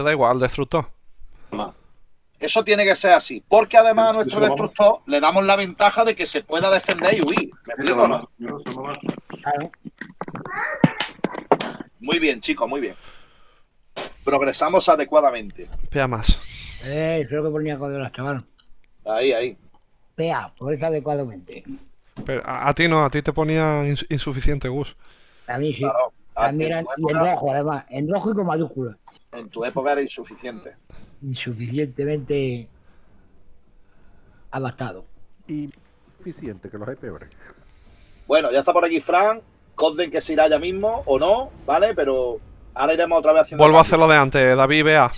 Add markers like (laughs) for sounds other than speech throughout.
te da igual, destructor. Eso tiene que ser así, porque además a nuestro vamos- destructor le damos la ventaja de que se pueda defender y huir. ¿Me explico no? Claro. Muy bien, chicos, muy bien. Progresamos adecuadamente. Pea más. Eh, lo que ponía Codelas, chaval. Ahí, ahí. Pea, progresa adecuadamente. Pero a, a ti no, a ti te ponía ins- insuficiente, Gus. A mí sí. Claro. También en, en rojo, además. En rojo y con mayúsculas. En tu época era insuficiente. Insuficientemente adaptado. Y suficiente, que los hay peores. Bueno, ya está por aquí Fran. Codden que se irá ya mismo o no, ¿vale? Pero ahora iremos otra vez haciendo. Vuelvo a cambios. hacer lo de antes, David, vea.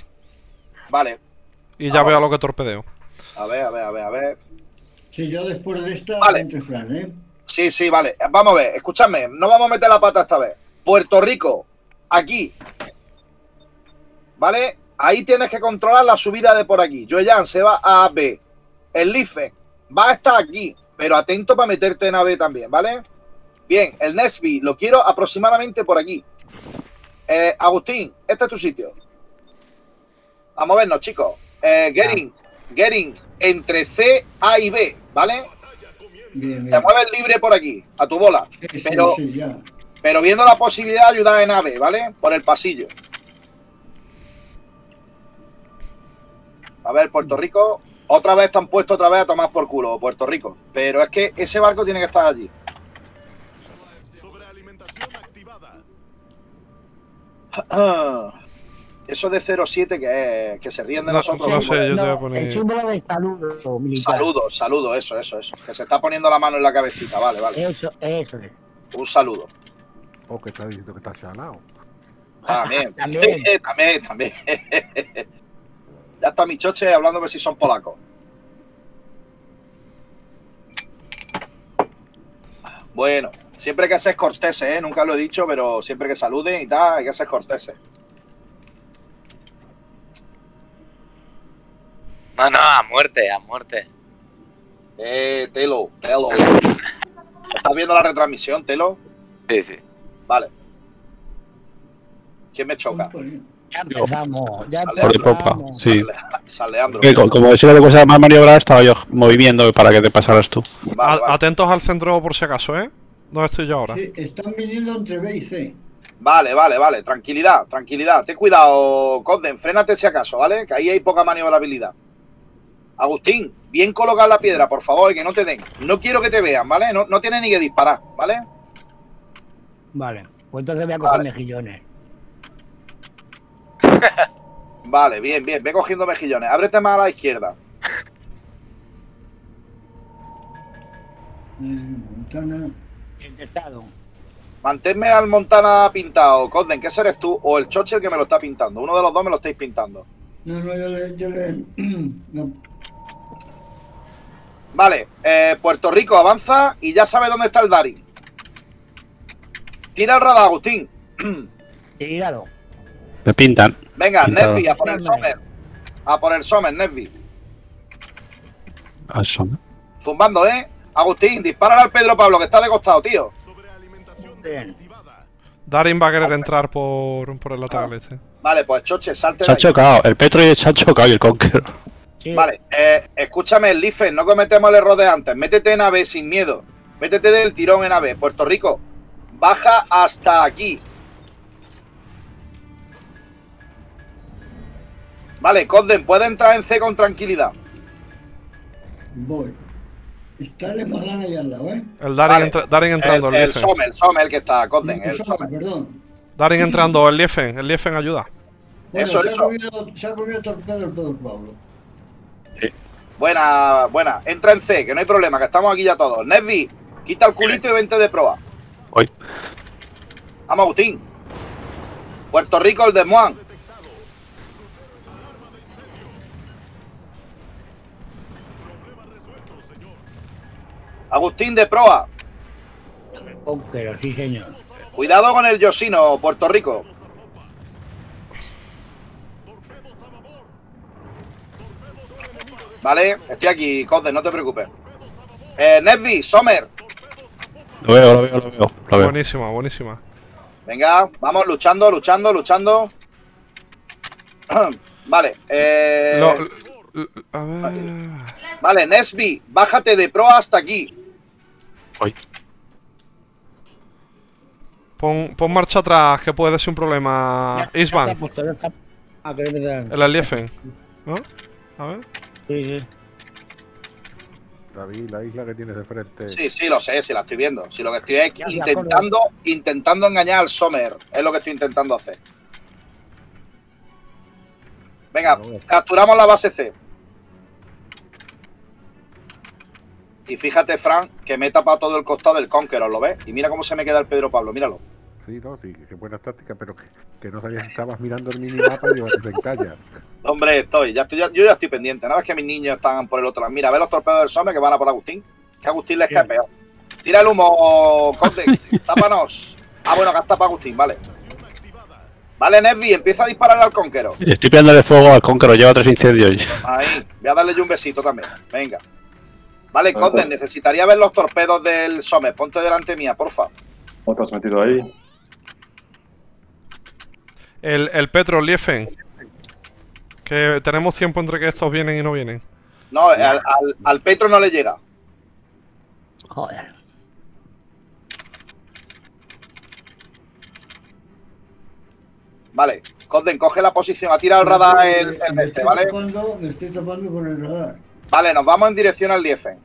Vale. Y ya veo lo que torpedeo. A ver, a ver, a ver, a ver. Sí, yo después de esta, Vale. entre Fran, ¿eh? Sí, sí, vale. Vamos a ver, escúchame, no vamos a meter la pata esta vez. Puerto Rico, aquí. ¿Vale? Ahí tienes que controlar la subida de por aquí. Joyan se va a B. El Life va a estar aquí, pero atento para meterte en AB también, ¿vale? Bien, el Nesby lo quiero aproximadamente por aquí. Eh, Agustín, este es tu sitio. Vamos a vernos, chicos. Eh, Gering, Gering, entre C, A y B, ¿vale? Bien, Te mueves libre por aquí, a tu bola. Sí, pero- sí, pero viendo la posibilidad de ayudar en AVE, ¿vale? Por el pasillo. A ver, Puerto Rico, otra vez están puestos otra vez a tomar por culo, Puerto Rico. Pero es que ese barco tiene que estar allí. (clears throat) Eso de 07 que es, que se ríen de No, nosotros. no sé, yo te voy a poner- El símbolo de saludo militar. Saludo, saludo, eso, eso, eso. Que se está poniendo la mano en la cabecita, vale, vale. Eso, eso es. Un saludo. O que está diciendo que está chanado. (laughs) (laughs) También, También. también, (laughs) también. Ya está mi choche hablándome si son polacos. Bueno, siempre hay que ser corteses, ¿eh? Nunca lo he dicho, pero siempre que saluden y tal, hay que ser corteses. No, no, a muerte, a muerte. Eh, Telo, Telo. ¿Estás viendo la retransmisión, Telo? Sí, sí. Vale. ¿Quién me choca? Ya empezamos. Ya Sale Por de popa, empezamos. sí. San Leandro. Que co- como no te cuesta más maniobrar, estaba yo moviendo para que te pasaras tú. Vale, A- vale. Atentos al centro por si acaso, ¿eh? ¿Dónde estoy yo ahora? Sí, están viniendo entre B y C. Vale, vale, vale. Tranquilidad, tranquilidad. Ten cuidado, Codden. Frénate si acaso, ¿vale? Que ahí hay poca maniobrabilidad. Agustín, bien colocar la piedra, por favor, y que no te den. No quiero que te vean, ¿vale? No, no tienes ni que disparar, ¿vale? Vale. Pues entonces voy a coger Vale. mejillones. Vale, bien, bien. Ve cogiendo mejillones. Ábrete más a la izquierda. Montana. Intentado. Manténme al Montana pintado. Codden, ¿qué eres tú? O el Choche el que me lo está pintando. Uno de los dos me lo estáis pintando. No, no, yo le. Yo le (clears throat) no. Vale, eh, Puerto Rico avanza y ya sabe dónde está el Darin. Tira el radar, Agustín. (clears throat) Tirado. Me pintan. Venga. Nesby, a por el Sommer. A por el Sommer, Nesby. Ah, son- Zumbando, ¿eh? Agustín, dispárale al Pedro Pablo, que está de costado, tío. Bien. Darin va a querer entrar por, por el lateral este. Vale, pues Choche, salte Se ha chocado. El Petro y se ha chocado y el Conqueror. Sí. Vale, eh, escúchame, Life, no cometemos el error de antes. Métete en AV sin miedo. Métete del tirón en AV. Puerto Rico, baja hasta aquí. Vale, Codden, puede entrar en C con tranquilidad. Voy. Está el Malana ahí al lado, ¿eh? El Darin, Vale. entra- Darin entrando, el, el, el Liefen. Sommer, el el que está, Codden, No, el Sommer. Perdón. Darin entrando, el Liefen. El Liefen ayuda. Bueno, Eso, se, eso. Ha comido, se ha comido torpedo el Pedro Pablo. Buena, buena. Entra en C, que no hay problema, que estamos aquí ya todos. Nesby, quita el culito y vente de proa. Voy. Vamos, Agustín. Puerto Rico, el de Moan. Agustín de proa. Conquero, sí, señor. Cuidado con el Yosino, Puerto Rico. Vale, estoy aquí, Cosde, no te preocupes. Eh, Nesby, Sommer, Lo veo, lo veo, lo veo. Lo veo. Buenísima, buenísima. Venga, vamos luchando, luchando, luchando. (clears throat) Vale, eh, l- a ver. vale, Nesby, bájate de pro hasta aquí. Voy. Pon, pon marcha atrás, que puede ser un problema. Ya Isban, puesto, ya. Ah, que el Aliefen. ¿No? A ver. Sí, sí. David, la isla que tienes de frente. Sí, sí, lo sé, sí la estoy viendo. Si lo que estoy es intentando, intentando engañar al Sommer, es lo que estoy intentando hacer. Venga, capturamos la base C. Y fíjate, Frank, que me he tapado todo el costado del Conqueror, ¿lo ves? Y mira cómo se me queda el Pedro Pablo, míralo. Sí, no, sí, que buena táctica, pero que, que no sabías que estabas mirando el minimapa y digo, se encalla. (laughs) Hombre, estoy, ya estoy, ya- yo ya estoy pendiente. Nada más que mis niños están por el otro lado. Mira, ve los torpedos del Sommer que van a por Agustín. Que Agustín les cae peor. Tira el humo, Conde. (laughs) Tápanos. Ah, bueno, gasta para Agustín, vale. Vale, Nesby, empieza a dispararle al Conqueror. Estoy pegando fuego al Conqueror, lleva tres incendios. Ahí, voy a darle yo un besito también. Venga. Vale, Conde, necesitaría ver los torpedos del Sommer. Ponte delante mía, porfa. Otro has metido ahí. El, el Petro, el Liefen. Que tenemos tiempo entre que estos vienen y no vienen. No, al, al- al Petro no le llega. Joder. Vale, Conde, coge la posición. Ha tirado el radar el, el este, ¿vale? me estoy tapando con el radar. Vale, nos vamos en dirección al Liefen.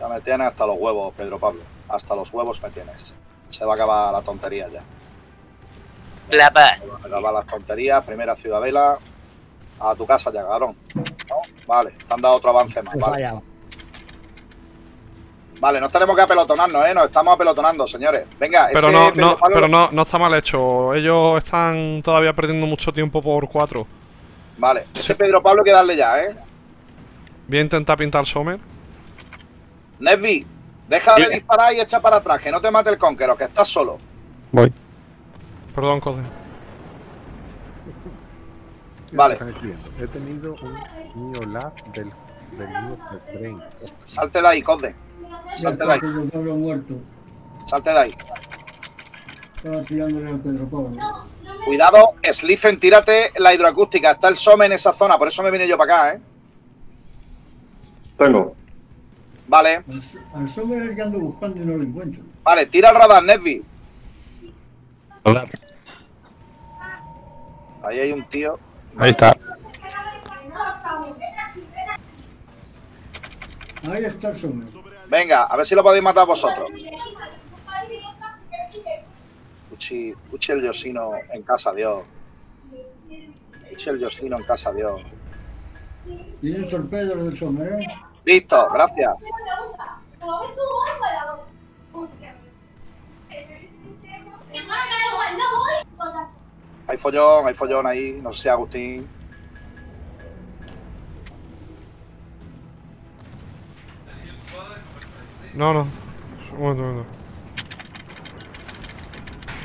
Ya me tienes hasta los huevos, Pedro Pablo. Hasta los huevos me tienes. Se va a acabar la tontería ya. La paz. Se van a acabar las tonterías. Primera ciudadela. A tu casa ya, cabrón. ¿No? Vale, te han dado otro avance más. He Vale, fallado. Vale nos tenemos que apelotonarnos, ¿eh? Nos estamos apelotonando, señores. Venga, Pero ese no, no, pero no, no está mal hecho. Ellos están todavía perdiendo mucho tiempo por cuatro. Vale, ese Pedro Pablo hay que darle ya, ¿eh? Voy a intentar pintar Sommer. Nesby, deja de disparar y echa para atrás, que no te mate el conquero, que estás solo. Voy. Perdón, Code. Vale. He tenido un Neolab del, del mío Brain. Salte de ahí, Conde. Salte de ahí, Pedro Pablo muerto. salte de ahí. Estaba tirándole al Pedro Pablo. Cuidado, Sliffen, tírate la hidroacústica. Está el SOME en esa zona, por eso me vine yo para acá, ¿eh? Tengo. Vale, Al, Sommer es el que ando buscando y no lo encuentro. vale, tira el radar, Nesby. Ahí hay un tío. Ahí está. Ahí está el Sommer. Venga, a ver si lo podéis matar vosotros. Uchi, Uchi el Yosino en casa, Dios. Uchi el Yosino en casa, Dios. Tiene el torpedo del Sommer, ¿eh? Listo, gracias. Hay follón, hay follón ahí. No sé si Agustín. No, no. Un momento, un momento.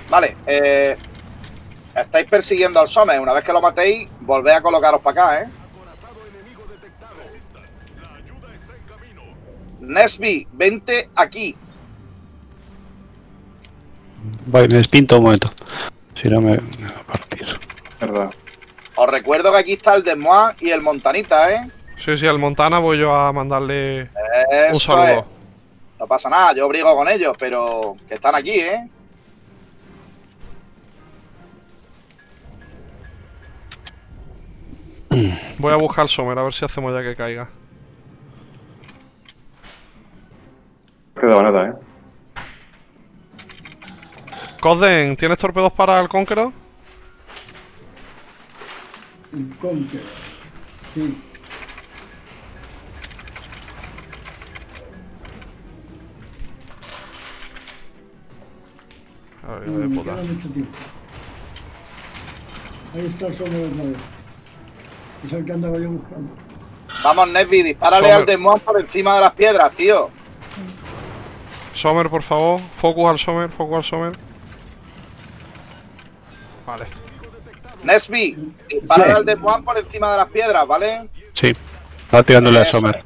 Vale, eh, estáis persiguiendo al Some. Una vez que lo matéis, volvéis a colocaros para acá, ¿eh? Nesby, vente aquí. Voy, me despinto un momento. Si no me, me va a partir. Verdad. Os recuerdo que aquí está el Desmois y el Montanita, ¿eh? Sí, sí, al Montana voy yo a mandarle un saludo. es. No pasa nada, yo brigo con ellos, pero que están aquí, ¿eh? Voy a buscar al Sommer a ver si hacemos ya que caiga. No quedaba nada, ¿eh? Cosden, ¿tienes torpedos para el Conqueror? El Conquer. Sí. A ver, No, de me puta. queda mucho tiempo. Ahí está el Sommer otra vez. Es el que andaba yo buscando. Vamos, Nesby, dispárale Sommer. al Desmois por encima de las piedras, tío. Sommer, por favor. Focus al Sommer, focus al Sommer. Vale. Nesby, dispárale al Desmois por encima de las piedras, ¿vale? Sí. Estaba tirándole a Eso. Sommer.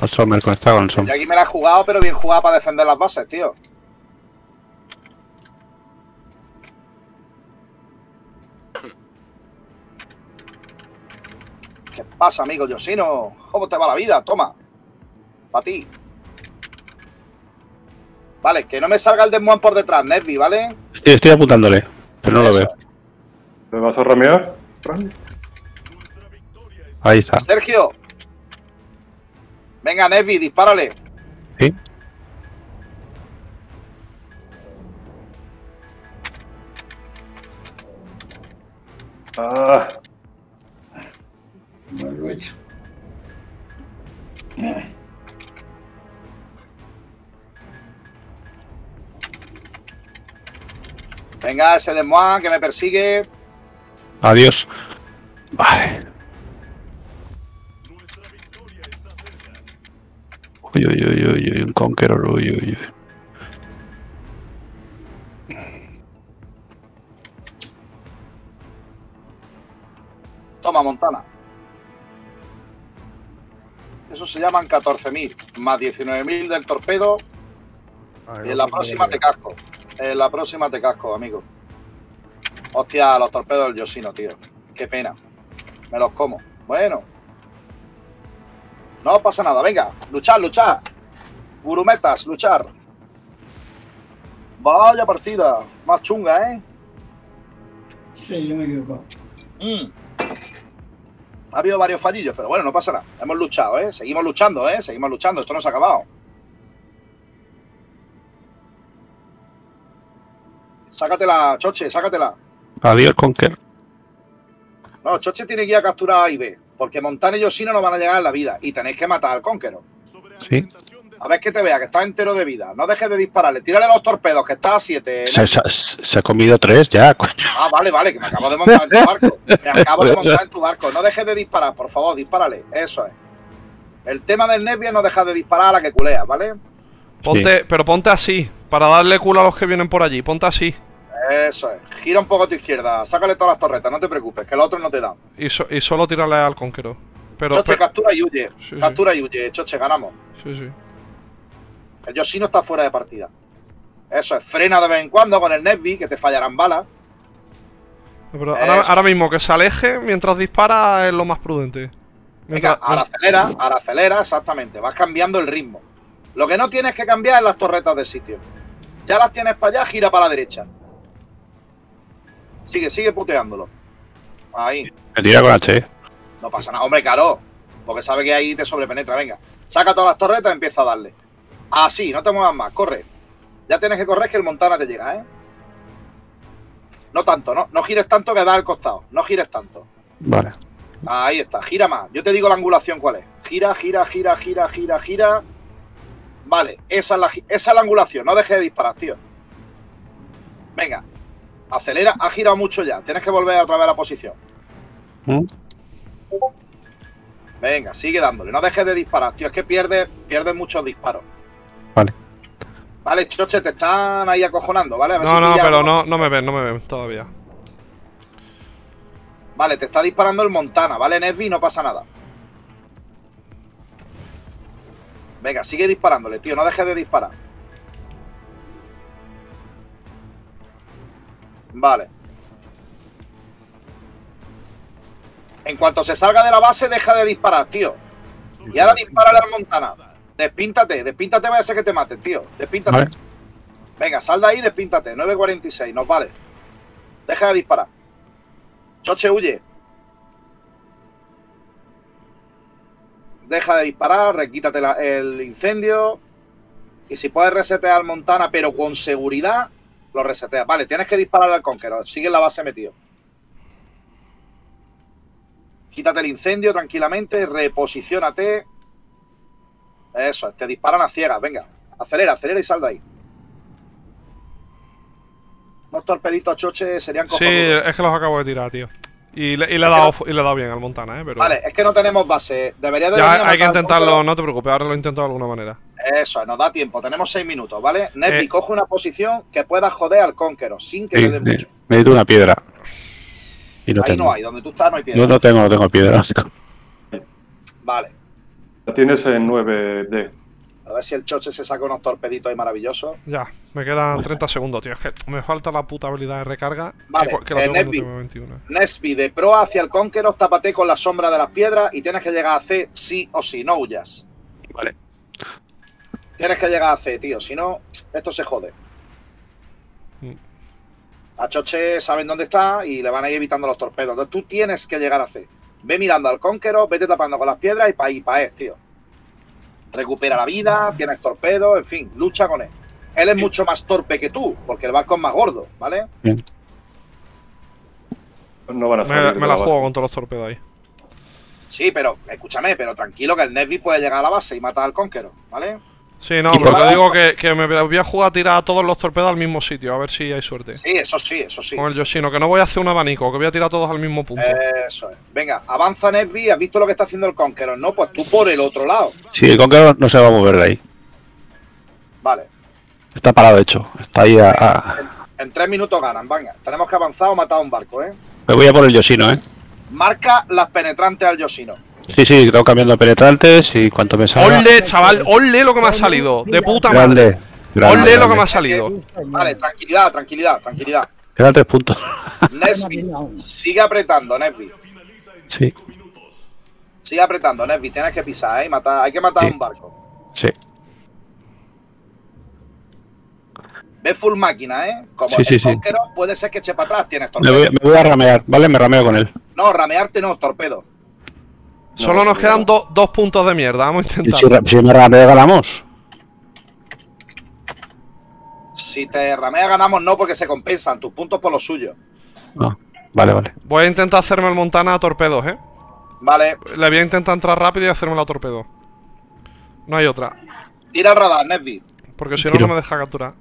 Al Sommer, conectado con el Y Sommer. aquí me la he jugado, pero bien jugada para defender las bases, tío. Pasa, amigo Yosino? ¿Cómo te va la vida? Toma. Para ti. Vale, que no me salga el Desmoan por detrás, Nesby, ¿vale? Sí, estoy apuntándole, pero no lo veo. ¿Te vas a ramear? Ahí está. Sergio. Venga, Nesby, dispárale. Sí. Ah, No lo he hecho. Venga, ese Desmoan que me persigue. Adiós. Vale. Uy, uy, uy, uy, uy, un Conqueror, uy, uy, uy. Toma, Montana. Eso se llaman 14.000, más 19.000 del torpedo. Ah, Y en la próxima te casco. En la próxima te casco, amigo. Hostia, los torpedos del Yoshino, tío. Qué pena. Me los como. Bueno. No pasa nada, venga. Luchar, luchar. Gurumetas, luchar. Vaya partida. Más chunga, ¿eh? Sí, yo me he equivocado. Mm. Ha habido varios fallillos, pero bueno, no pasa nada. Hemos luchado, ¿eh? Seguimos luchando, ¿eh? Seguimos luchando. Esto no se ha acabado. Sácatela, Choche, sácatela. Adiós, Conquer. No, Choche tiene que ir a capturar a A y B, porque Montana y Yoshino no van a llegar en la vida y tenéis que matar al Conquero. Sí. A ver que te vea, que está entero de vida. No dejes de dispararle. Tírale los torpedos, que está a 7. Se, se- se ha comido tres ya, coño. Ah, vale, vale, que me acabo de montar en tu barco. Me acabo de montar en tu barco. No dejes de disparar, por favor, dispárale. Eso es. El tema del Nebia no deja de disparar a la que culeas, ¿vale? Ponte, pero ponte así, para darle culo a los que vienen por allí. Ponte así. Eso es. Gira un poco a tu izquierda. Sácale todas las torretas, no te preocupes, que los otros no te dan. Y, so- y solo tírale al conquero. Pero, Choche, pero- captura y huye. Sí, sí. captura y huye. Choche, ganamos. sí, sí. El Yoshino está fuera de partida. Eso es. Frena de vez en cuando con el Nesby, que te fallarán balas. Pero ahora, mismo que se aleje mientras dispara es lo más prudente. Venga, Mientras- ahora acelera, ahora acelera, exactamente. Vas cambiando el ritmo. Lo que no tienes que cambiar es las torretas del sitio. Ya las tienes para allá, gira para la derecha. Sigue, sigue puteándolo. Ahí. Me tira con H. No pasa nada. Hombre, caro. Porque sabe que ahí te sobrepenetra. Venga. Saca todas las torretas y empieza a darle. Así, no te muevas más. Corre. Ya tienes que correr que el Montana te llega, ¿eh? No tanto, no. No gires tanto que da al costado. No gires tanto. Vale. Ahí está, gira más. Yo te digo la angulación cuál es. Gira, gira, gira, gira, gira, gira. Vale, esa es la, esa es la angulación. No dejes de disparar, tío. Venga. Acelera, ha girado mucho ya. Tienes que volver otra vez a la posición. ¿Mm? Venga, sigue dándole. No dejes de disparar, tío. Es que pierdes, pierdes muchos disparos. Vale. Vale, choche, te están ahí acojonando, ¿vale? A ver No, si no, pero algo. no, no me ven, no me ven todavía. Vale, te está disparando el Montana, ¿vale, Nesby? No pasa nada. Venga, sigue disparándole, tío. No dejes de disparar. Vale. En cuanto se salga de la base, deja de disparar, tío. Y ahora dispárale al Montana. Despíntate, despíntate, vaya a ser que te maten, tío. Despíntate. Vale. Venga, sal de ahí, despíntate. 9.46, nos vale. Deja de disparar. Choche, huye. Deja de disparar, requítate la- el incendio. Y si puedes resetear al Montana, pero con seguridad, lo reseteas. Vale, tienes que disparar al Conqueror. Sigue en la base metido. Quítate el incendio tranquilamente, reposiciónate. Eso, es, te disparan a ciegas. Venga, acelera, acelera y sal de ahí. Unos torpeditos a choche serían Sí, es que los acabo de tirar, tío. Y le, y le he dado, y le he dado bien al Montana, eh. Pero Vale, es que no tenemos base. Debería de ya a hay que intentarlo, no te preocupes, ahora lo he intentado de alguna manera. Eso, nos da tiempo. Tenemos seis minutos, ¿vale? Nesby, Eh. coge una posición que pueda joder al Conqueror sin que Sí, le dé mucho. Necesito una piedra. Y no Ahí tengo. no hay, donde tú estás no hay piedra. No, no tengo, no tengo piedra. Vale. La tienes en 9D. A ver si el choche se saca unos torpeditos ahí maravillosos. Ya, me quedan 30 segundos, tío. Es que me falta la puta habilidad de recarga. Vale, que, que la eh, tengo Nesby. tengo 21. Nesby, de pro hacia el Conqueror, tápate con la sombra de las piedras y tienes que llegar a C sí o sí, no huyas. Vale. Tienes que llegar a C, tío, si no, esto se jode. Mm. A Choche saben dónde está y le van a ir evitando los torpedos. Entonces tú tienes que llegar a C. Ve mirando al Conqueror, vete tapando con las piedras y pa' ahí, pa' es, tío. Recupera la vida, tienes torpedos, en fin, lucha con él. Él es mucho más torpe que tú, porque el barco es más gordo, ¿vale? No van a Me, salir. me la juego con todos los torpedos ahí. Sí, pero escúchame, pero tranquilo que el Nesby puede llegar a la base y matar al Conqueror, ¿vale? Sí, no, pero te digo que, que me voy a jugar a tirar a todos los torpedos al mismo sitio, a ver si hay suerte. Sí, eso sí, eso sí. Con el Yoshino, que no voy a hacer un abanico, que voy a tirar todos al mismo punto. Eso es. Venga, avanza Nesby, has visto lo que está haciendo el Conqueror, ¿no? Pues tú por el otro lado. Sí, el Conqueror no se va a mover de ahí. Vale. Está parado, de hecho. Está ahí a, a- En tres minutos ganan, venga. Tenemos que avanzar o matar a un barco, ¿eh? Me voy a por el Yoshino, ¿eh? Marca las penetrantes al Yoshino. Sí, sí, tengo cambiando penetrantes y cuanto me salga... ¡Ole, chaval! ¡Ole lo que me ha salido! ¡De puta madre! Grande. grande, ¡Ole lo que me ha salido! Vale, tranquilidad, tranquilidad, tranquilidad. Quedan tres puntos. (laughs) Nesby, sigue apretando, Nesby. sí, Sigue apretando, Nesby. Tienes que pisar, ¿eh? Y Matar, hay que matar a un barco. sí. Ve full máquina, ¿eh? Como Sí, el sí, sí. Puede ser que eche para atrás, tienes Me torpedo. voy, me voy a ramear, ¿vale? Me rameo con él. No, ramearte no, torpedo. Solo nos quedan do- dos puntos de mierda, vamos a Y si, intentar. ra- si ganamos. Si te ramea ganamos no porque se compensan tus puntos por los suyos. No. Vale, vale. Voy a intentar hacerme el Montana a torpedos, ¿eh? Vale, Le voy a intentar entrar rápido y hacerme la torpedo. No hay otra. tira el radar, Nesby. Porque si no, Tiro. no me deja capturar.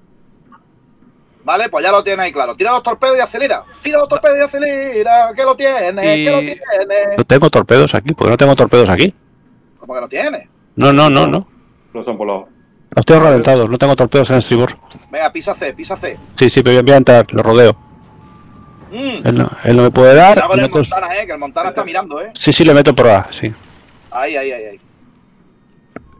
Vale, pues ya lo tienes ahí claro. Tira los torpedos y acelera. Tira los torpedos y acelera. Que lo tienes, Y- que lo tienes. No tengo torpedos aquí. ¿Por qué no tengo torpedos aquí? ¿Cómo que lo tienes? No, no, no, no. Los han volado. Los tengo reventados. No tengo torpedos en el estribor. Venga, pisa C, pisa C. Sí, sí, pero voy a entrar. Lo rodeo. Mm. Él no, él no me puede dar. Cuidado con el meto- Montana, eh, que el Montana está mirando, eh. Sí, sí, le meto por A, sí. Ahí, ahí, ahí, ahí.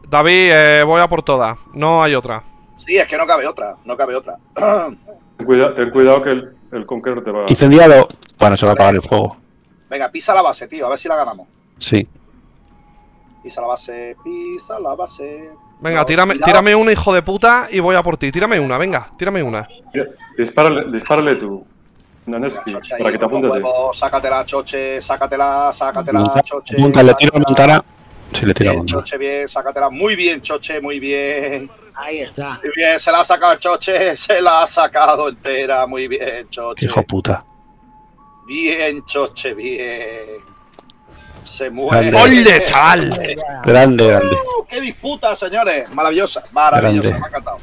David, eh, voy a por todas. No hay otra. Sí, es que no cabe otra, no cabe otra. (clears throat) Ten cuidado, ten cuidado que el, el Conqueror te va Incendiado. Bueno, se va a apagar el fuego. Venga, pisa la base, tío, a ver si la ganamos. Sí. Pisa la base, pisa la base. Venga, tírame, tírame una, hijo de puta, y voy a por ti. Tírame una, venga, tírame una. Dispárale, dispárale tú. Ahí, para que te apuntes. Sácatela, choche, sácatela, sácatela, choche. Monta, le tiro a sácatela. Montana. Sí, le tiro a Bien, choche, bien, sácatela. Muy bien, choche, muy bien. Ahí está. Muy bien, se la ha sacado el choche, (laughs) se la ha sacado entera. Muy bien, Qué choche. hijo puta. Bien, choche, bien. Se muere. Grande. ¡Ole, chaval! Grande, grande. ¡Uh, ¡Qué disputa, señores! Maravillosa, maravillosa. Grande. Me ha encantado.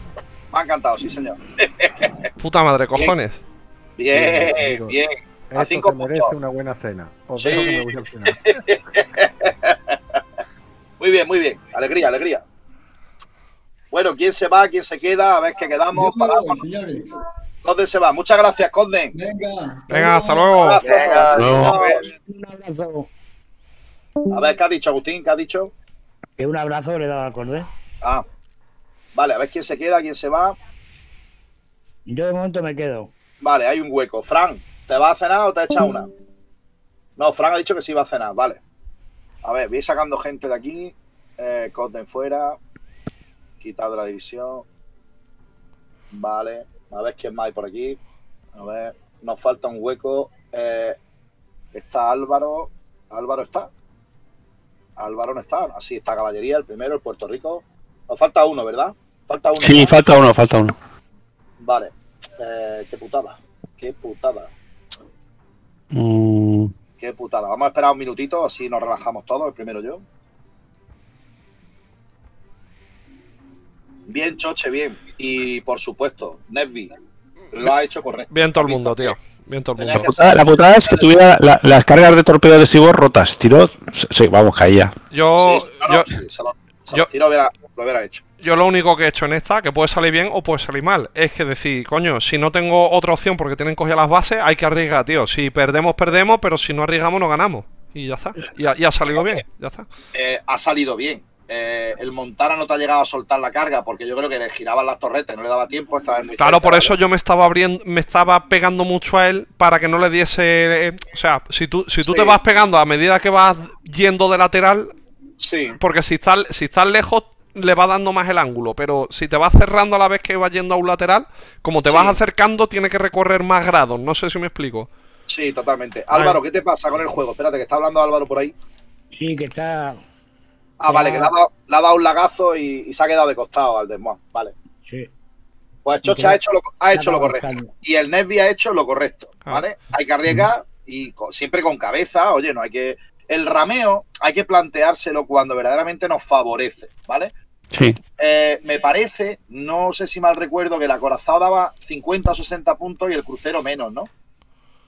Me ha encantado, sí, señor. (laughs) Puta madre, cojones. Bien, Bien, bien. A cinco merece puntos. una buena cena. Os Sí. dejo que me voy al final. (laughs) Muy bien, muy bien. Alegría, alegría. Bueno, ¿quién se va? ¿Quién se queda? A ver qué quedamos. Señores. Conden se va. Muchas gracias, Conden. Venga. Venga, hasta luego. Gracias. luego. Un abrazo. A ver, ¿qué ha dicho Agustín? ¿Qué ha dicho? Que un abrazo le daba al cordel. Ah. Vale, a ver quién se queda, quién se va. Yo de momento me quedo. Vale, hay un hueco. Fran, ¿te vas a cenar o te echas una? No, Fran ha dicho que sí va a cenar, vale. A ver, voy sacando gente de aquí. Eh, Coden fuera. Quitado de la división. Vale. A ver quién más hay por aquí. A ver, nos falta un hueco. Eh, está Álvaro. Álvaro está. Álvaro no está. Así está Caballería, el primero, el Puerto Rico. Nos falta uno, ¿verdad? Falta uno. Sí, ¿verdad? falta uno, falta uno. Vale. Eh, qué putada. Qué putada. Mm, Qué putada. Vamos a esperar un minutito, así nos relajamos todos. El primero yo. Bien, Choche, bien. Y por supuesto, Nesby lo ha hecho correcto. Bien todo el mundo, tío. Bien todo el mundo. putada- la putada es que tuviera la- las cargas de torpedo de estribor rotas. Tiró. Sí, vamos, caía. Yo, Sí, no, no, yo, sí, se lo, se yo- lo tiro, hubiera- lo hubiera hecho. Yo lo único que he hecho en esta, que puede salir bien o puede salir mal, es que decir, coño, si no tengo otra opción porque tienen cogidas las bases, hay que arriesgar, tío. Si perdemos, perdemos, pero si no arriesgamos, no ganamos. Y ya está. Y ha, y ha salido bien, ya está. Eh, ha salido bien. eh, el Montana no te ha llegado a soltar la carga, porque yo creo que le giraban las torretas, no le daba tiempo, estaba muy Claro, cerca, por ¿vale? eso yo me estaba abriendo, me estaba pegando mucho a él para que no le diese. eh, o sea, si tú, si tú Sí. te vas pegando a medida que vas yendo de lateral, Sí, porque si estás, si estás lejos, le va dando más el ángulo. Pero si te vas cerrando a la vez que vas yendo a un lateral, como te Sí. vas acercando, tiene que recorrer más grados. No sé si me explico. sí, totalmente. Álvaro, ¿qué te pasa con el juego? Espérate, que está hablando Álvaro por ahí. Sí, que está. Ah, Ya. vale, que le ha dado, le ha dado un lagazo y, y se ha quedado de costado al Desmond. Vale. Sí. Pues Choche Ya. ha hecho lo, ha hecho lo correcto. buscando. Y el Nesby ha hecho lo correcto, Ah. ¿vale? Hay que arriesgar y co- siempre con cabeza, oye, no hay que... El rameo hay que planteárselo cuando verdaderamente nos favorece, ¿vale? Sí. Eh, me parece, no sé si mal recuerdo, que el acorazado daba 50 o 60 puntos y el crucero menos, ¿no?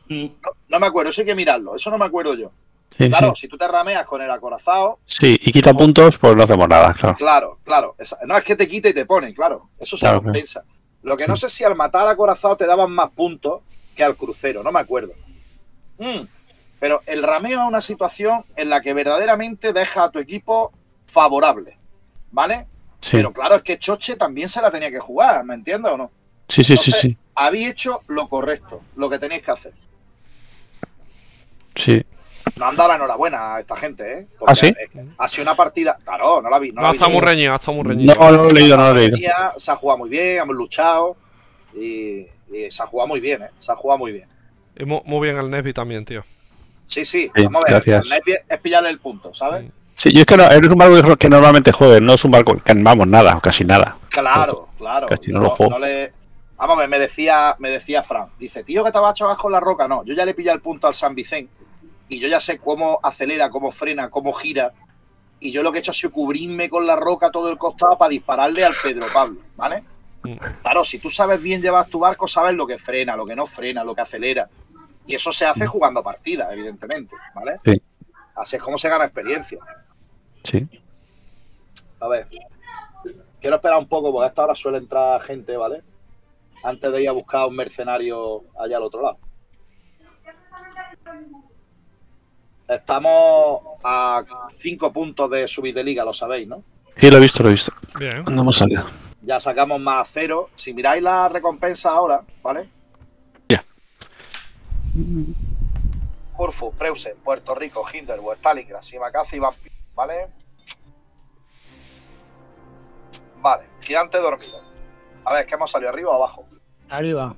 Mm. No, no me acuerdo, eso hay que mirarlo, eso no me acuerdo yo. Sí, Claro, sí. si tú te rameas con el acorazado, Sí, y quita puntos, pues no hacemos nada, claro. Claro, claro. Esa- no es que te quite y te pone, claro. Eso se Claro, compensa. Lo que no sé si al matar al acorazado te daban más puntos que al crucero, no me acuerdo. Mm, Pero el rameo es una situación en la que verdaderamente deja a tu equipo favorable, ¿vale? Sí, Pero claro, es que Choche también se la tenía que jugar, ¿me entiendes o no? sí, sí, sí, sí. Habéis hecho lo correcto, lo que tenéis que hacer. sí. Nos han dado la enhorabuena a esta gente, ¿eh? ¿Ah, sí? es que Ha sido una partida. Claro, no la vi. No, No, la ha vi estado muy reñido, ha estado muy reñido. No, no lo he leído, no lo he leído. Se ha jugado muy bien, hemos luchado y, y se ha jugado muy bien, ¿eh? Se ha jugado muy bien. Y mu- muy bien el Nesby también, tío. Sí, sí, Sí, vamos a ver. gracias. Es pillarle el punto, ¿sabes? Sí, yo es que no, eres un barco que- que normalmente juegue, no es un barco que vamos nada, casi nada. Claro, claro. Casi Yo no lo juego. no le- Vamos a ver, me decía, me decía Fran. Dice, tío, que te vas a abajo en la roca. No, yo ya le pillé el punto al San Vicente y yo ya sé cómo acelera, cómo frena, cómo gira. Y yo lo que he hecho ha sido cubrirme con la roca todo el costado para dispararle al Pedro Pablo, ¿vale? Mm. Claro, si tú sabes bien llevar tu barco, sabes lo que frena, lo que no frena, lo que acelera. Y eso se hace jugando partidas, evidentemente, ¿vale? Sí. Así es como se gana experiencia. Sí. A ver. Quiero esperar un poco porque a esta hora suele entrar gente, ¿vale? Antes de ir a buscar a un mercenario allá al otro lado. Estamos a cinco puntos de subir de liga, lo sabéis, ¿no? Sí, lo he visto, lo he visto. Bien. ¿Dónde hemos salido? Ya sacamos más cero. Si miráis la recompensa ahora, ¿vale? Corfu, Preuse, Puerto Rico, Hinderburg, Stalingrad, Simacaz y Vampir, ¿vale? Vale, gigante dormido. A ver, ¿es que hemos salido arriba o abajo? Arriba.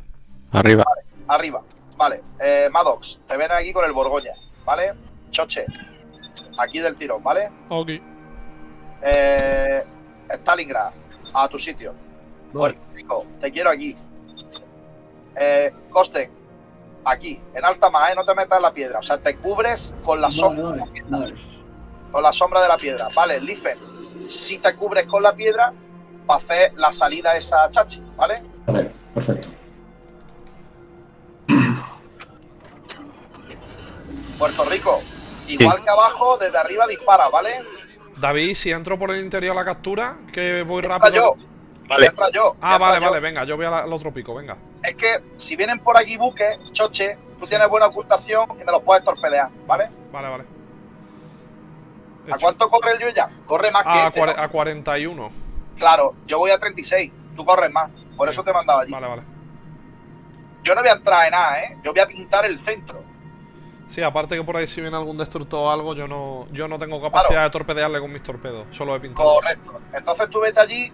Arriba. Arriba. Vale. Eh, Maddox, te ven aquí con el Borgoña, ¿vale? Choche, aquí del tirón, ¿vale? Ok. Eh, Stalingrad, a tu sitio. Voy. Puerto Rico, te quiero aquí. Eh, Costen, aquí, en alta más, ¿eh? No te metas en la piedra. O sea, te cubres con la sombra, vale, vale. con la sombra de la piedra. Vale, Lifen, si te cubres con la piedra, para hacer la salida esa chachi, ¿vale? Vale, perfecto. (clears throat) Puerto Rico, igual que abajo, desde arriba dispara, ¿vale? David, si entro por el interior a la captura, que voy Entra rápido. yo. Vale. Entra yo. Ah, entra vale, yo. vale, venga, yo voy a la- al otro pico, venga. Es que si vienen por aquí buques, choche, tú tienes buena ocultación y me los puedes torpedear, ¿vale? Vale, vale. ¿A cuánto corre el Yuya? Corre más que A, este, ¿no? a 41. Claro, yo voy a 36, tú corres más. Por eso te he mandado allí. Vale, vale. Yo no voy a entrar en nada, ¿eh? Yo voy a pintar el centro. Sí, aparte que por ahí si viene algún destructor o algo, yo no, yo no tengo capacidad de torpedearle con mis torpedos. Solo he pintado. Correcto. Entonces tú vete allí.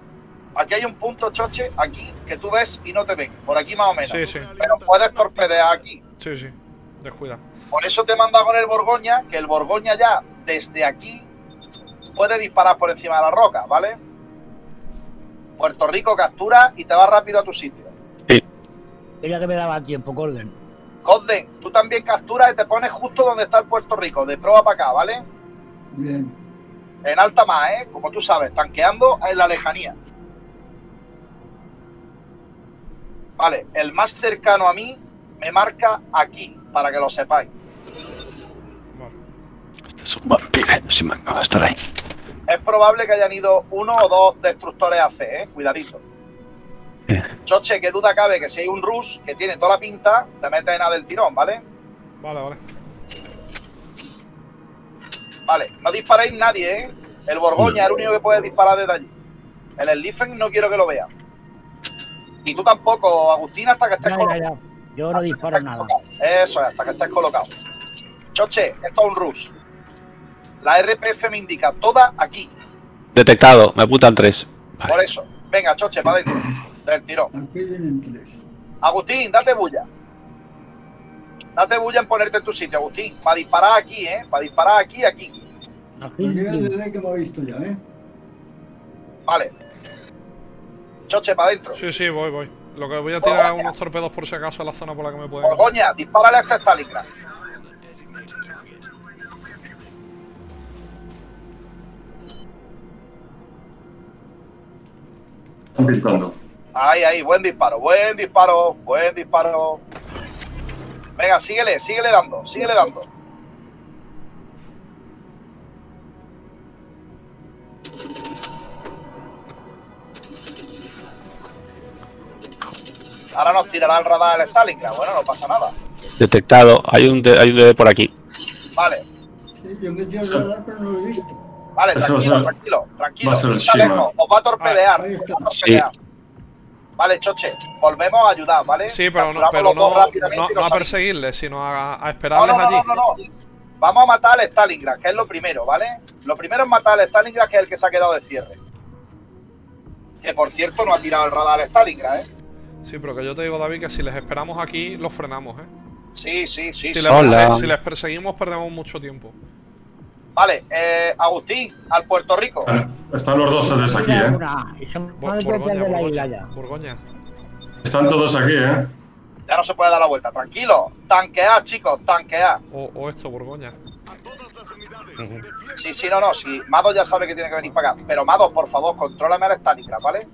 Aquí hay un punto, choche, aquí, que tú ves y no te ven. Por aquí más o menos. Sí, sí, Pero puedes torpedear aquí. sí, sí. Descuida. Por eso te he mandado con el Borgoña, que el Borgoña ya, desde aquí, puede disparar por encima de la roca, ¿vale? Puerto Rico captura y te vas rápido a tu sitio. Quería que me daba tiempo, Gordon. Cosden, tú también capturas y te pones justo donde está el Puerto Rico, de proa para acá, ¿vale? Bien. En alta más, ¿eh? Como tú sabes, tanqueando en la lejanía. Vale, el más cercano a mí me marca aquí, para que lo sepáis. Vale. Este es un vampiro. Sí, man, va a estar ahí. Es probable que hayan ido uno o dos destructores AC, ¿eh? Cuidadito. Bien. Choche, qué duda cabe que si hay un Rus que tiene toda la pinta, te metes en A del tirón, ¿vale? Vale, vale. Vale, no disparéis nadie, ¿eh? El Borgoña es el único que puede disparar desde allí. El Elifen no quiero que lo vea. Y tú tampoco, Agustín, hasta que estés Ya, colocado. ya, ya. Yo no disparo nada. Eso es, hasta que estés colocado. Choche, esto es un rush. La RPF me indica toda aquí. Detectado, me apuntan tres. Por eso. Venga, Choche, para adentro. Del tirón. Aquí vienen tres. Agustín, date bulla. Date bulla en ponerte en tu sitio, Agustín. Para disparar aquí, ¿eh? Para disparar aquí, aquí. Aquí, desde que me ha visto ya, ¿eh? Vale. Choche, para adentro. Sí, sí, voy, voy. Lo que voy a tirar es unos torpedos por si acaso a la zona por la que me pueden. Borgoña, dispárale a este Stalingrad. Están pintando. Ahí, ahí, buen disparo, buen disparo, buen disparo. Venga, síguele, síguele dando, síguele dando. Ahora nos tirará el radar el Stalingrad. Bueno, no pasa nada. Detectado, hay un, de- hay un DD por aquí. Vale, Sí, yo metí el radar, pero no lo he visto. vale, tranquilo, tranquilo, tranquilo. va a ser el Está Shima. lejos, os va a torpedear. Va a torpedear. Vale, Choche, volvemos a ayudar, ¿vale? Sí, pero no, pero no, no, a perseguirles, sino a, a No, esperarles no, no, allí. no, no, no. Vamos a matar al Stalingrad, que es lo primero, ¿vale? Lo primero es matar al Stalingrad, que es el que se ha quedado de cierre. Que por cierto no ha tirado el radar al Stalingrad, ¿eh? Sí, pero que yo te digo, David, que si les esperamos aquí, los frenamos, ¿eh? Sí, sí, sí. Si, sí. les, si les perseguimos, perdemos mucho tiempo. Vale, eh, Agustín, al Puerto Rico. Vale, Están los dos desde aquí, ¿eh? Borgoña. Borgoña. Están todos aquí, ¿eh? Ya no se puede dar la vuelta, tranquilo. Tanquear, chicos, tanquear. O, o esto, Borgoña. Sí, sí, no, no. Sí, Mado ya sabe que tiene que venir para acá. Pero Mado, por favor, contrólame al Stalingrad, ¿vale?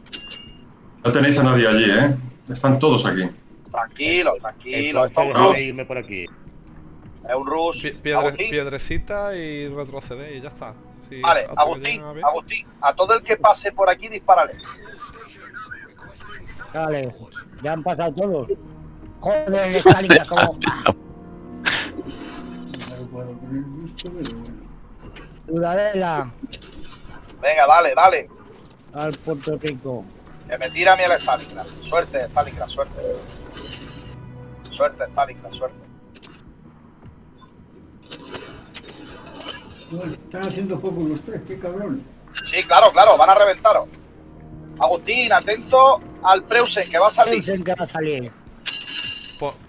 No tenéis a nadie allí, ¿eh? Están todos aquí. Tranquilo, tranquilo. Esto es un por aquí. Es un rush. Piedre- piedrecita y retroceder y ya está. Sí, Vale, Agustín. Agustín, a todo el que pase por aquí, dispárale. Vale, ya han pasado todos. Joder, el Stalingrad como... No lo puedo poner visto, pero bueno. Ciudadela Venga, dale, dale. al Puerto Rico. Que me tira a mí el Stalingrad. Suerte, Stalingrad, suerte. Suerte, Stalingrad, suerte. Bueno, están haciendo poco los tres, qué cabrón. Sí, claro, claro, van a reventaros. Agustín, atento al Preusen, que va a salir. Dicen que va a salir.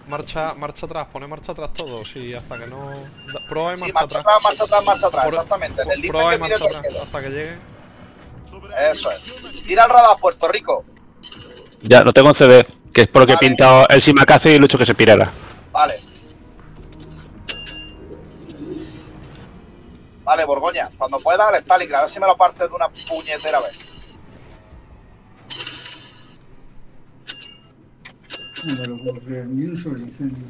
Marcha, marcha atrás, pone marcha atrás todos y hasta que no. Proa y Sí, marcha, marcha atrás. atrás, marcha atrás, marcha atrás, Por- exactamente. En el dice Proa y marcha atrás hasta que llegue. Eso es. Tira el radar, Puerto Rico. Ya, lo tengo en CD, que es por lo que he pintado el Simakaze y hecho que se pirara. Vale. Vale, Borgoña, cuando pueda al Stalingrad, a ver si me lo partes de una puñetera vez. No me lo puedo creer, ni un solo incendio.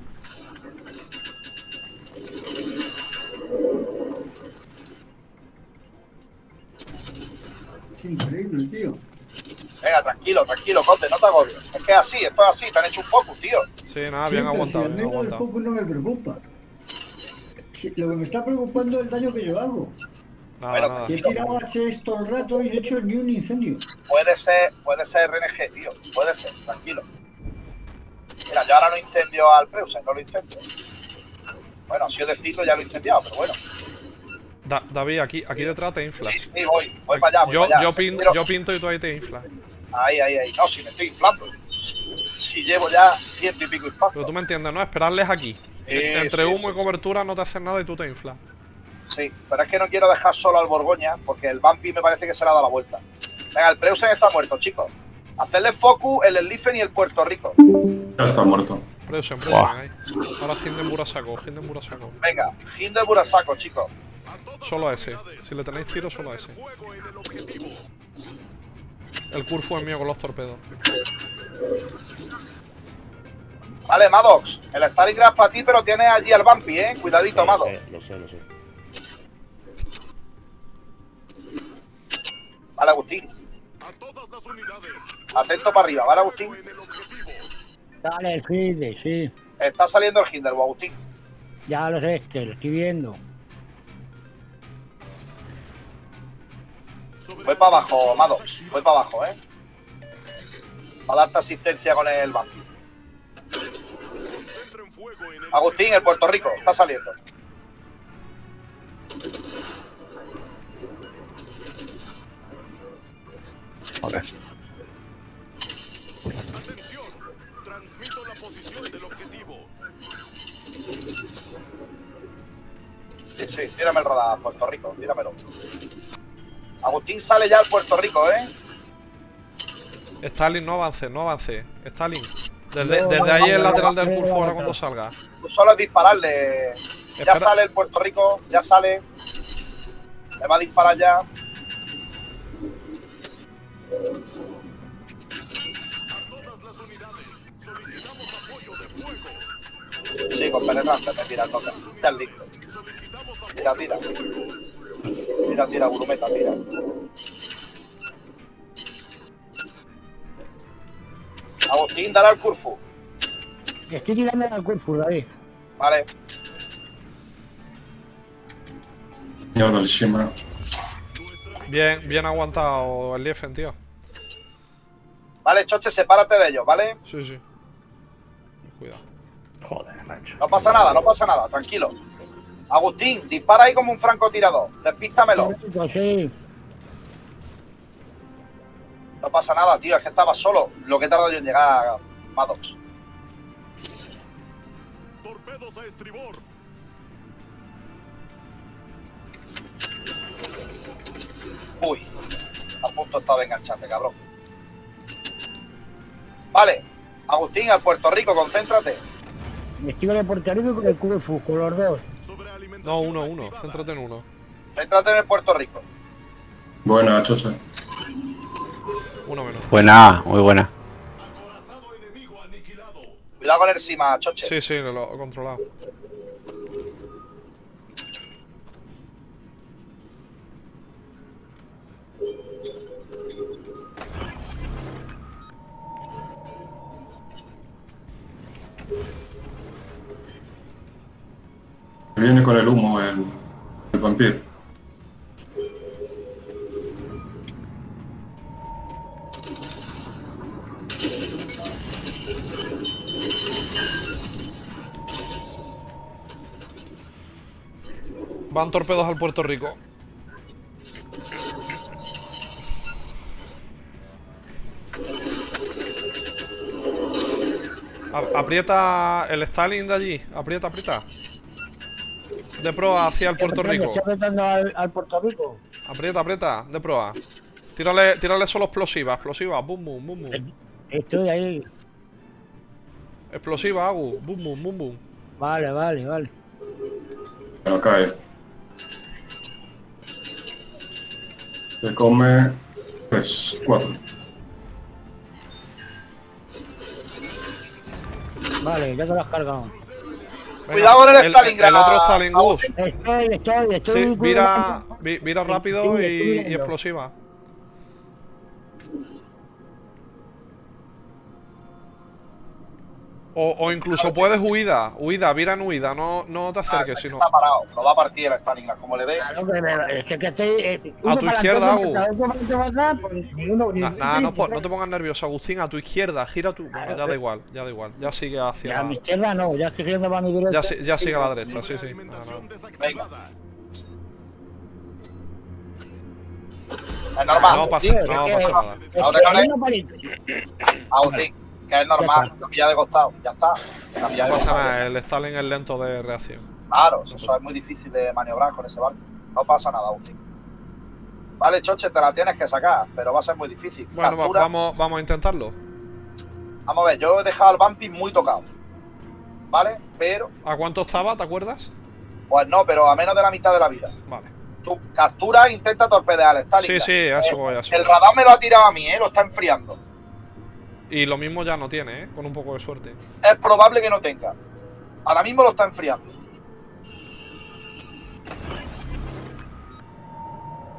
Increíble, tío. Venga, tranquilo, tranquilo, Conde, no te agobies. Es que es así, esto es así, te han hecho un focus, tío. Sí, nada, bien aguantado, si a bien aguantado. focus no me preocupa. Lo que me está preocupando es el daño que yo hago. Nada, Bueno, nada. Que he tirado HS todo el rato y no he hecho ni un incendio. Puede ser, puede ser RNG, tío. Puede ser, tranquilo. Mira, yo ahora no incendio al Preusen, no lo incendio. Bueno, si yo decido ya lo he incendiado, pero bueno. Da- David, aquí, aquí detrás te inflas. Sí, sí, voy, voy para allá, voy yo, para allá. yo, Sí, pin- pero- yo pinto y tú ahí te inflas. Ahí, ahí, ahí. No, si me estoy inflando. Si llevo ya ciento y pico Pero impactos. tú me entiendes, ¿no? Esperarles aquí. Entre sí, humo sí, y cobertura no te hacen nada y tú te inflas. Sí, pero es que no quiero dejar solo al Borgoña, porque el Bumpy me parece que se le ha dado la vuelta. Venga, el Preusen está muerto, chicos. Hacerle focus el Elifen y el Puerto Rico. Ya está muerto. Preusen, Preusen, ahí. Ahora Hindenburg a saco, Hindenburg a saco. Venga, Hindenburg a saco, chicos. Solo a ese. Si le tenéis tiro, solo a ese. El Curfu es mío con los torpedos. Vale, Maddox, el Stalingrad para ti, pero tienes allí al Bumpy, ¿eh? Cuidadito, Lo Maddox. sé, lo sé, lo sé. Vale, Agustín. Atento para arriba, ¿vale, Agustín? Dale, el Fide, sí. Está saliendo el Hindenburg, Agustín. Ya lo sé, te lo estoy viendo. Voy para abajo, Maddox. Voy para abajo, ¿eh? Para darte asistencia con el vampi. Agustín, el Puerto Rico, está saliendo. Joder. Sí, sí, tírame el radar, Puerto Rico, tíramelo. Agustín sale ya al Puerto Rico, ¿eh? Stalin, no avance, no avance. Stalin. Desde, No, desde no, ahí el no, lateral no, del curso no, ahora no. cuando salga. Tú solo es dispararle. Ya Espera. sale el Puerto Rico, ya sale. Le va a disparar ya. Sí, con penetrante, me tira el toque. Ya es listo. Tira, tira. Tira, tira, Burumeta, tira. Agustín, dale al Curfu. Estoy tirando al Corfu, David. Vale. Mierda, el Shima. Bien, bien aguantado el Liefen, tío. Vale, Choche, sepárate de ellos, ¿vale? Sí, sí. Cuidado. Joder, macho. No pasa nada, no pasa nada, tranquilo. Agustín, dispara ahí como un francotirador. Despístamelo. Sí. No pasa nada, tío, es que estaba solo. Lo que he tardado yo en llegar a Maddox. Torpedos a estribor. Uy, a punto estaba de engancharte, cabrón. Vale, Agustín, al Puerto Rico, concéntrate. Me esquivo de Puerto Rico con el Corfu, con los dos. No, uno, uno. Céntrate en uno. Céntrate en el Puerto Rico. Buena, chocha. Uno menos. Buena, muy buena. Cuidado con el Sima, Choche. Sí, sí, lo he controlado. Con el humo el, el vampiro. Van torpedos al Puerto Rico. Aprieta el Stalin de allí. Aprieta, aprieta. De proa hacia el Puerto Rico. Estoy apretando al, al Puerto Rico. Aprieta, aprieta. De proa. Tírale, tírale solo explosiva, explosiva. Bum, bum, bum, bum. Estoy ahí. Explosiva, Agu. Bum, bum, bum, bum. Vale, vale, vale. Pero cae. Se come. Pues cuatro. Vale, ya te lo has cargado. Cuidado con el El Stalingrad. otro Stalin Gus. Estoy, estoy, estoy. Sí, vira Sí, rápido y, y explosiva. O, o incluso puedes huida, huida, vira en huida, no, no te Ah, acerques, es que sino. Está parado, lo va a partir el Stalingrad, como le dé. Claro me- Es que, que estoy. eh, uno tu izquierda, adelante, Agu. otro para adelante, para atrás, pues, ni uno- ni Na- uno Nada, ni no, no te pongas nervioso, Agustín, a tu izquierda, gira tu. Bueno, ya da igual, ya da igual, ya sigue hacia. Ya a mi la- izquierda no, ya estoy girando para mi derecha. Ya, si- ya sigue a la derecha, sí, sí. Venga. Es normal. No pasa, no pasa nada. Agustín, que es normal. Lo pilla de costado, ya está. La pilla No pasa nada, el Stalin es lento de reacción. Claro, eso es muy difícil de maniobrar con ese barco. No pasa nada, Agustín. Vale, Choche, te la tienes que sacar, pero va a ser muy difícil. Bueno, Captura- vamos, vamos a intentarlo. Vamos a ver, yo he dejado al Bumpy muy tocado. ¿Vale? Pero, ¿A cuánto estaba, te acuerdas? pues no, pero a menos de la mitad de la vida. Vale. Tú captura e intenta torpedear al Sí, Stalingrad. sí, a eso voy, a eso El radar me lo ha tirado a mí, ¿eh? Lo está enfriando. Y lo mismo ya no tiene, ¿eh? Con un poco de suerte. Es probable que no tenga. Ahora mismo lo está enfriando.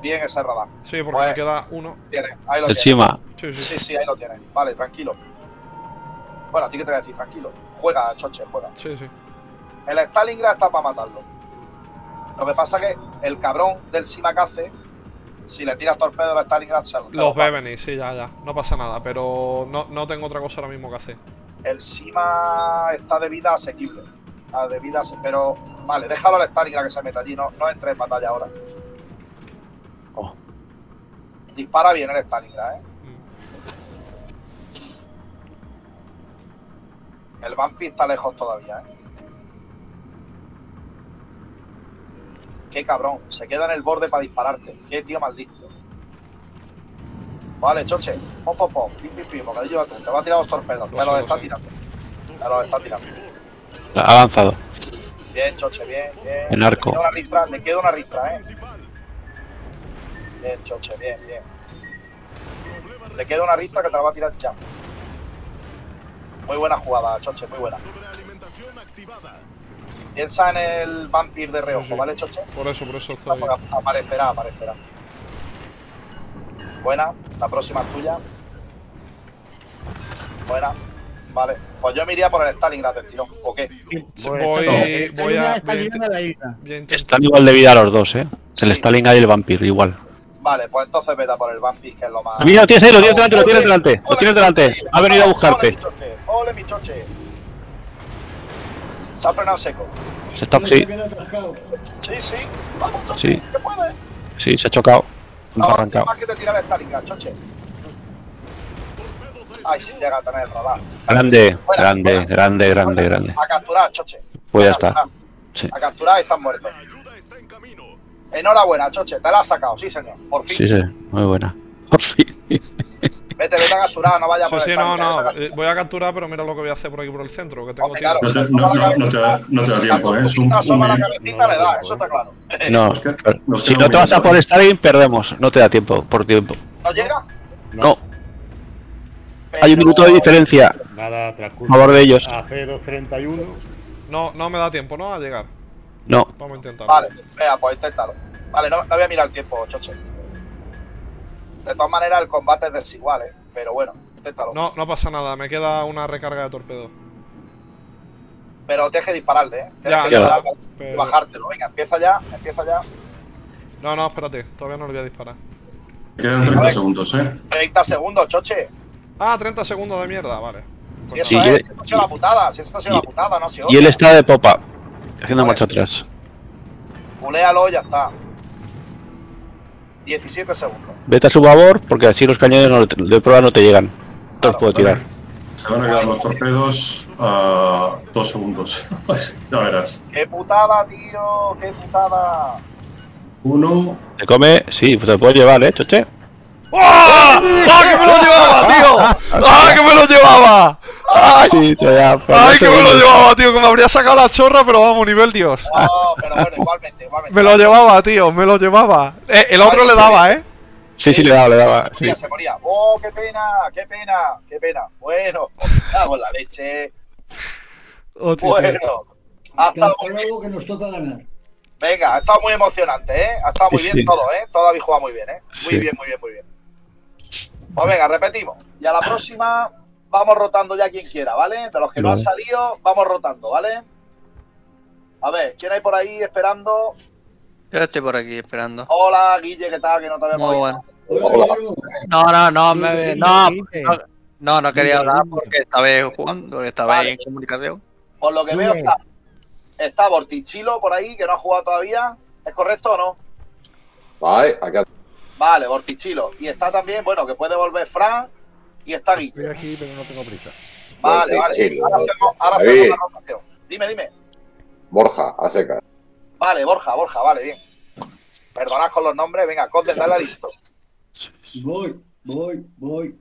Bien ese radar. Sí, porque Pues- me queda uno. Tiene, ahí lo El tiene. Shima. Sí, sí, Sí, sí. ahí lo tienes. Vale, tranquilo. Bueno, a ti que te voy a decir, tranquilo. Juega, choche, juega. Sí, sí. El Stalingrad está para matarlo. Lo que pasa que el cabrón del Simakaze Si le tiras torpedo a Stalingrad, se Los va. ve venir, sí, ya, ya. No pasa nada, pero no, no tengo otra cosa ahora mismo que hacer. El Sima está de vida asequible. Está de vida, pero vale, déjalo al Stalingrad que se meta allí, no, no entre en batalla ahora. Oh. Dispara bien el Stalingrad, eh. El Vampi está lejos todavía, eh. Qué cabrón, se queda en el borde para dispararte. Qué tío maldito. Vale, choche. Pom, pom, pom. Pim, pim, pim. Bocadillo de atún. Te va a tirar los torpedos. Sé, los lo está tirando. Te los está tirando. Ha avanzado. Bien, choche, bien, bien. En arco. Le queda una ristra, le queda una ristra, eh. Bien, choche, bien, bien. Le queda una ristra que te la va a tirar ya. Muy buena jugada, choche, muy buena. Sobrealimentación activada. Piensa en el vampir de reojo, Sí, sí. ¿vale, choche? Por eso, por eso estoy. Aparecerá, aparecerá. Buena, la próxima es tuya. Buena, vale. Pues yo me iría por el Stalingrad del tirón, ¿o qué? Sí, Pues, voy, el voy a. está Voy voy Están igual de vida los dos, ¿eh? El Sí. Stalin y el Vampir, igual. Vale, pues entonces vete a por el vampir, que es lo más. Mira, lo tienes ahí, lo tienes delante, lo tienes delante. Lo tienes delante. Ha venido a buscarte. Ole, mi choche. Ole, mi choche. Se ha frenado seco. Se está, sí. Sí, sí. Vamos, choche. Sí. ¿Qué puede? sí, se ha chocado. No, Arrancado. más que te tira el Stalingrad, choche. Ay, si llega a tener el radar. Grande, Fuera, grande, fuera. grande, grande, grande. A capturar, choche. Pues ya está. Sí. A capturar y están muertos. La. Enhorabuena, choche. Te la has sacado, sí, señor. Por fin. Sí, sí, muy buena. Por fin. (laughs) Vete, vete a capturar, no vayas Sí, por sí, el no, no. eh, Voy a capturar, pero mira lo que voy a hacer por aquí por el centro, que tengo Hombre, tiempo. claro. No te, no, te, da- no te da Si tiempo, ¿eh? Copita asoma la cabecita le da, eso está claro. No, si no te vas a por Stalin, perdemos. No te da tiempo, por tiempo. ¿No llega? No, hay un minuto de diferencia Nada, a transcurso. favor de ellos. A 0.31. No, no me da tiempo, ¿no? A llegar. No, Vamos a intentarlo. Vale, vea, pues inténtalo. Vale, no, no voy a mirar el tiempo, choche. De todas maneras, el combate es desigual, ¿eh? Pero bueno, inténtalo. No, no pasa nada, me queda una recarga de torpedo. Pero tienes que dispararle, ¿eh? Tienes Ya, que ya. dispararle y bajártelo. Venga, empieza ya, empieza ya. No, no, espérate, todavía no le voy a disparar. Quedan A 30 ver. segundos, ¿eh? 30 segundos, choche. Ah, 30 segundos de mierda, vale. Si eso Sí, es, y- si eso ha sido la putada, si eso ha sido la y- putada, no si y él está de popa, haciendo Vale. marcha atrás. Puléalo y ya está. 17 segundos. Vete a su favor, porque así los cañones no- de prueba no te llegan. Te los puedo tirar. Se van a quedar los torpedos a dos segundos. (laughs) ya verás. ¡Qué putada, tío! ¡Qué putada! Uno. Te come, sí, te lo puedes llevar, ¿eh, choche? ¡Ah! ¡Ah, que me lo llevaba, tío! ¡Ah, que me lo llevaba! ¡Ay! Sí. ¡Ay, que me lo llevaba, tío! Que me habría sacado la chorra, pero vamos, nivel Dios. No, pero bueno, igualmente, igualmente. Me lo llevaba, tío, me lo llevaba. Eh, el otro le daba, ¿eh? Sí, sí, le daba, le daba. Se Sí. moría, se moría. ¡Oh, qué pena! ¡Qué pena! ¡Qué pena! Bueno, cago en la leche. Tío. Bueno, ha estado Hasta muy que nos toca ganar. Venga, ha estado muy emocionante, ¿eh? Ha estado Sí, muy bien sí. todo, ¿eh? Todo habéis jugado muy bien, ¿eh? Muy Sí. bien, muy bien, muy bien. Pues venga, repetimos. Y a la próxima vamos rotando ya quien quiera, ¿vale? De los que no han salido, vamos rotando, ¿vale? A ver, ¿quién hay por ahí esperando? Yo estoy por aquí esperando. Hola, Guille, ¿qué tal? Que no te habíamos Muy bueno. Hola. No, no, no, me, no, no, no, quería hablar porque estaba jugando, estaba Vale. en comunicación. Por lo que veo está, está Bortichilo por ahí, que no ha jugado todavía. ¿Es correcto o no? Vale, acá. Vale, Bortichilo. Y está también, bueno, que puede volver Fran y está Guille. Estoy aquí, pero no tengo prisa. Vale, vale. Ahora hacemos, ahora hacemos la rotación. Dime, dime. Borja, a seca. Vale, Borja, Borja, vale, bien. Perdonad con los nombres, venga, Conde, dale listo. Voy, voy, voy.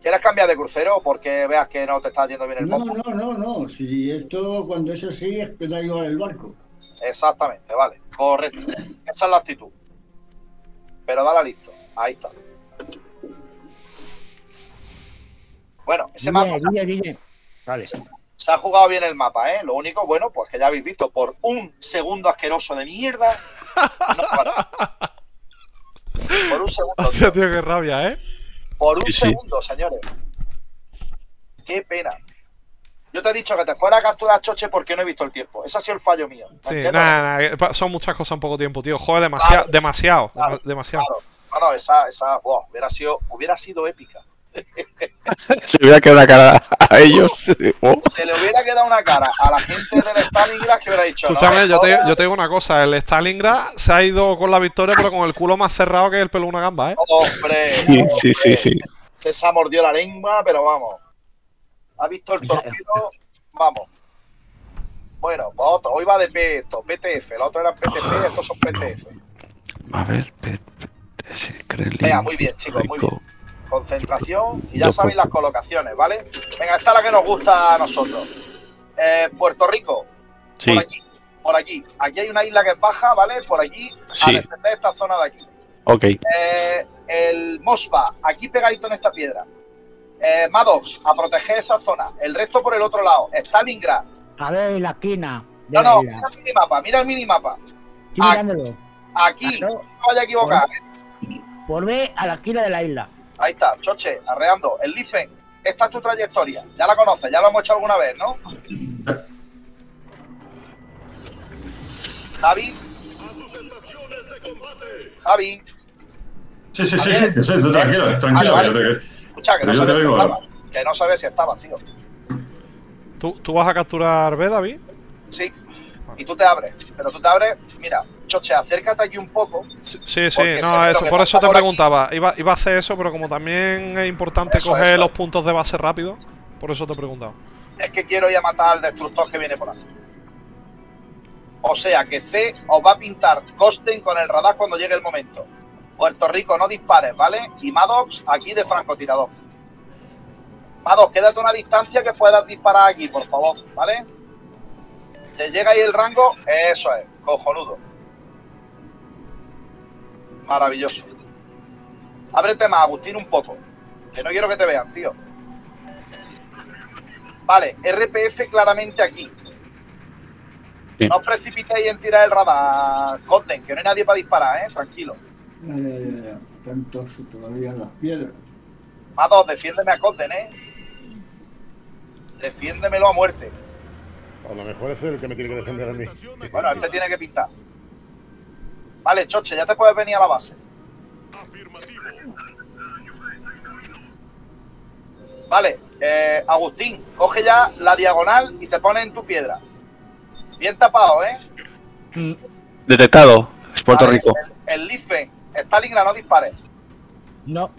¿Quieres cambiar de crucero porque veas que no te está yendo bien el No, monto? no, no, no. Si esto cuando es así es que da igual el barco. Exactamente, vale, correcto. Esa es la actitud. Pero dale listo, ahí está. Bueno, ese mapa Guille, se ha- Guille, Guille. Vale. se ha jugado bien el mapa, ¿eh? Lo único, bueno, pues que ya habéis visto, por un segundo asqueroso de mierda. no por un segundo. (laughs) Hostia, tío, qué rabia, ¿eh? Por un Sí, sí. segundo, señores. Qué pena. Yo te he dicho que te fuera a capturar Choche porque no he visto el tiempo. Ese ha sido el fallo mío. ¿me Sí, nada, pa- son muchas cosas en poco tiempo, tío. Joder, demasiado, Claro. demasiado, Claro, dema- demasiado. Claro. No, no, esa, esa, wow, hubiera sido, hubiera sido épica. (laughs) Se hubiera quedado la cara a ellos. (laughs) Oh, Se le hubiera quedado una cara a la gente del Stalingrad que hubiera dicho. no, Escúchame, yo te, jodas, yo te digo una cosa, el Stalingrad se ha ido con la victoria, pero con el culo más cerrado que el pelo de una gamba, ¿eh? Hombre, Sí, sí, sí, sí. se se ha mordido la lengua, pero vamos. Ha visto el torpedo, vamos. Bueno, pues otro. Hoy va de P esto, PTF. La otra era PTP, estos son PTF. A ver, Kremlin, Venga, muy bien, chicos, muy bien. Concentración y ya sabéis por- las colocaciones, ¿vale? Venga, esta es la que nos gusta a nosotros. Eh, Puerto Rico, Sí, por aquí, por aquí. Aquí hay una isla que es baja, ¿vale? Por aquí, a Sí. defender esta zona de aquí. ok. Eh, el Mosba, aquí pegadito en esta piedra. Eh, Maddox, a proteger esa zona. El resto por el otro lado. Stalingrad. A ver, la esquina. No, no, mira el minimapa, mira el minimapa. Estoy mirándolo. Aquí, no me vaya a equivocar. Por ver a la esquina de la isla. Ahí está, Choche, arreando. El Lifen, esta es tu trayectoria. Ya la conoces, ya lo hemos hecho alguna vez, ¿no? Javi, A sus estaciones de combate. Javi. Sí, sí, sí, sí, que sí, tú tranquilo, tranquilo. Vale, que vale. Escucha, que no sabes si estaba. Que no sabes si estaba, tío. ¿Tú, ¿Tú vas a capturar B, David? Sí. Y tú te abres. Pero tú te abres, mira, Choche, acércate aquí un poco. Sí, sí, no, eso, por eso te por aquí- preguntaba. Iba, iba a hacer eso, pero como también es importante Eso, coger eso. los puntos de base rápido, por eso te he preguntado. Es que quiero ir a matar al destructor que viene por ahí. O sea que C os va a pintar Costen con el radar cuando llegue el momento. Puerto Rico, no dispares, ¿vale? Y Maddox aquí de francotirador. Maddox, quédate a una distancia que puedas disparar aquí, por favor, ¿vale? Te llega ahí el rango, eso es, cojonudo. Maravilloso. Ábrete más, Agustín, un poco. Que no quiero que te vean, tío. Vale, RPF claramente aquí. Sí. No os precipitéis en tirar el radar, Conden, que no hay nadie para disparar, ¿eh? Tranquilo. Ya, ya, ya, ya. Tantos todavía en las piedras. Mados, defiéndeme a Conden, ¿eh? Defiéndemelo a muerte. A lo mejor es el que me tiene que defender a mí. Bueno, este tiene que pintar. Vale, Choche, ya te puedes venir a la base. Afirmativo. Vale, eh, Agustín, coge ya la diagonal y te pones en tu piedra. Bien tapado, ¿eh? Mm, Detectado. Es Puerto Vale, Rico. El, el Lifen, Stalingrad, no dispares. No,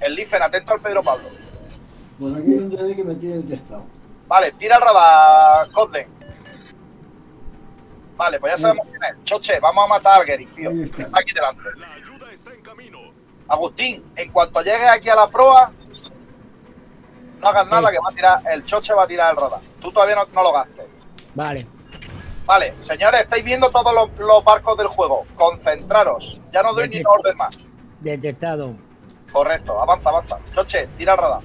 El Lifen, atento al Pedro Pablo. Por aquí hay un que me tiene detectado. Vale, tira el radar, Cosden. Vale, pues ya sabemos quién es. Choche, vamos a matar al Geric, tío. Está. Está aquí delante. La ayuda está en camino. Agustín, en cuanto llegues aquí a la proa, no hagas nada Sí. que va a tirar, el choche va a tirar el radar. Tú todavía no, no lo gastes. vale. Vale, señores, estáis viendo todos los, los barcos del juego. Concentraros. Ya no doy ni una orden más. Detectado. Correcto, avanza, avanza. Choche, tira el radar.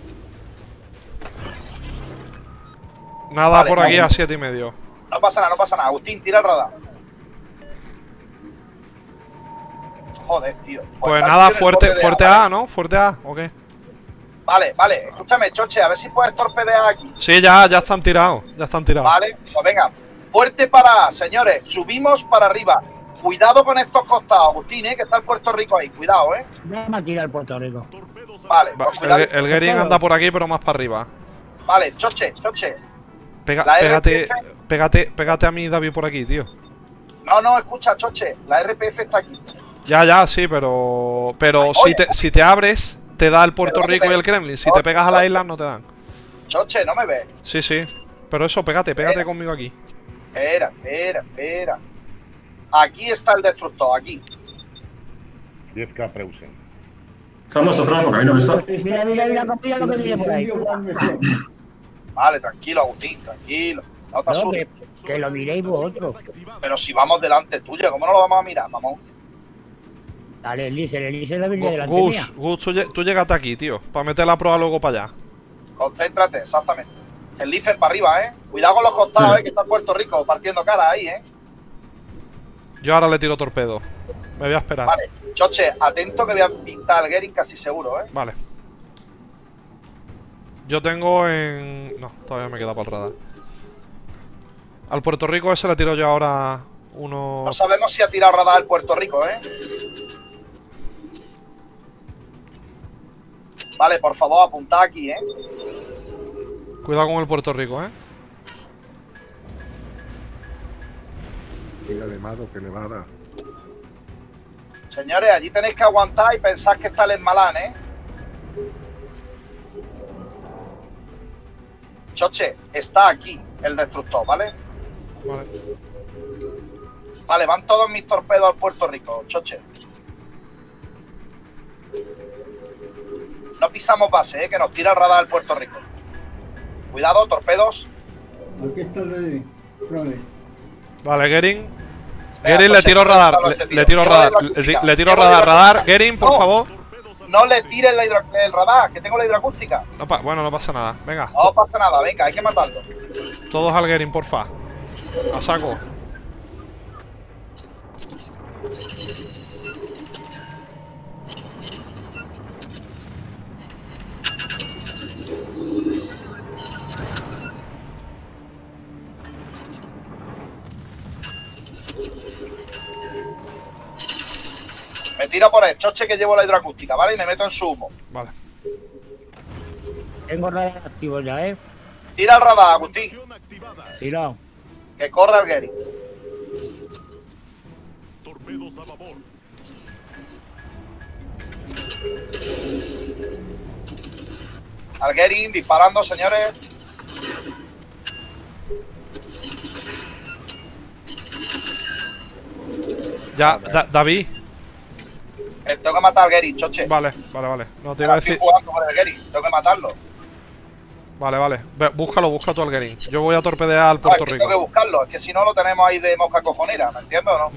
Nada Vale, por aquí a siete y medio. No pasa nada, no pasa nada. Agustín, tira el radar. Joder, tío. Pues nada, el fuerte, fuerte vale. A, ¿no? Fuerte A, ok. Vale, vale, escúchame, Choche, a ver si puedes torpedear aquí. Sí, ya, ya están tirados, ya están tirados. Vale, pues venga, fuerte para, A, señores, subimos para arriba. Cuidado con estos costados, Agustín, ¿eh? que está el Puerto Rico ahí, cuidado, ¿eh? Vamos a tirar Puerto Rico. Vale, Va, pues el, el Gering anda por aquí, pero más para arriba. Vale, Choche, Choche. Pega- pégate, RPF. pégate, pégate a mí, David, por aquí, tío. No, no, escucha, Choche, la RPF está aquí. Ya, ya, sí, pero. Pero si te, si te abres, te da el Puerto Rico y el Kremlin. Si no, te pegas a la isla, no te dan. Choche, no me ves. Sí, sí. Pero eso, pégate, pégate conmigo aquí. Espera, espera, espera. Aquí está el destructor, aquí. 10k Preusen. Estamos atrás porque a mí no me está. Mira, mira, mira, mira lo que viene por ahí. Vale, tranquilo, Agustín, tranquilo. No te No, que, que lo miréis vosotros. Pero si vamos delante tuyo, ¿cómo no lo vamos a mirar, mamón? Dale, el Elise, el Elise lo viene delante Gus, mía. Gus, tú, tú llégate aquí, tío. Para meter la prueba luego para allá. Concéntrate, exactamente. El Lifen para arriba, ¿eh? Cuidado con los costados, Sí. ¿eh? Que está Puerto Rico partiendo cara ahí, ¿eh? Yo ahora le tiro torpedo. Me voy a esperar. Vale. Choche, atento que voy a pintar al Gering casi seguro, ¿eh? Vale. Yo tengo en. No, todavía me queda para el radar. Al Puerto Rico ese le tiro yo ahora uno. No sabemos si ha tirado radar el Puerto Rico, ¿eh? Vale, por favor, apuntad aquí, ¿eh? Cuidado con el Puerto Rico, ¿eh? Dígale, Mado, que le va a dar. Señores, allí tenéis que aguantar y pensar que está el Esmalán, ¿eh? Choche, está aquí el destructor, ¿vale? Vale. Vale, van todos mis torpedos al Puerto Rico, Choche. No pisamos base, ¿eh? Que nos tira el radar al Puerto Rico. Cuidado, torpedos. Aquí está el de. Vale, Gering. Gering le tiro radar. Le, tiro radar. Le, tiro radar. Radar. Gering, por favor. No le tires la el radar, que tengo la hidroacústica. No bueno, no pasa nada. Venga. No pasa nada, venga, hay que matarlo. Todos al Gering, porfa. A saco. Me tiro por el choche que llevo la hidroacústica, ¿vale? Y me meto en su humo. Vale. Tengo radar activo ya, ¿eh? Tira el radar, Agustín. Tirado. Que corra el Gary. Torpedos a babor. Al Gary disparando, señores. Ya, Da- David. Eh, tengo que matar al Gary, choche. Vale, vale, vale. No te iba a Estoy decir. jugando con el Gary, tengo que matarlo. Vale, vale. Búscalo, busca tú al Gering. Yo voy a torpedear al No, es Puerto que tengo que Rico. buscarlo, es que si no lo tenemos ahí de mosca cojonera, ¿me entiendes o no?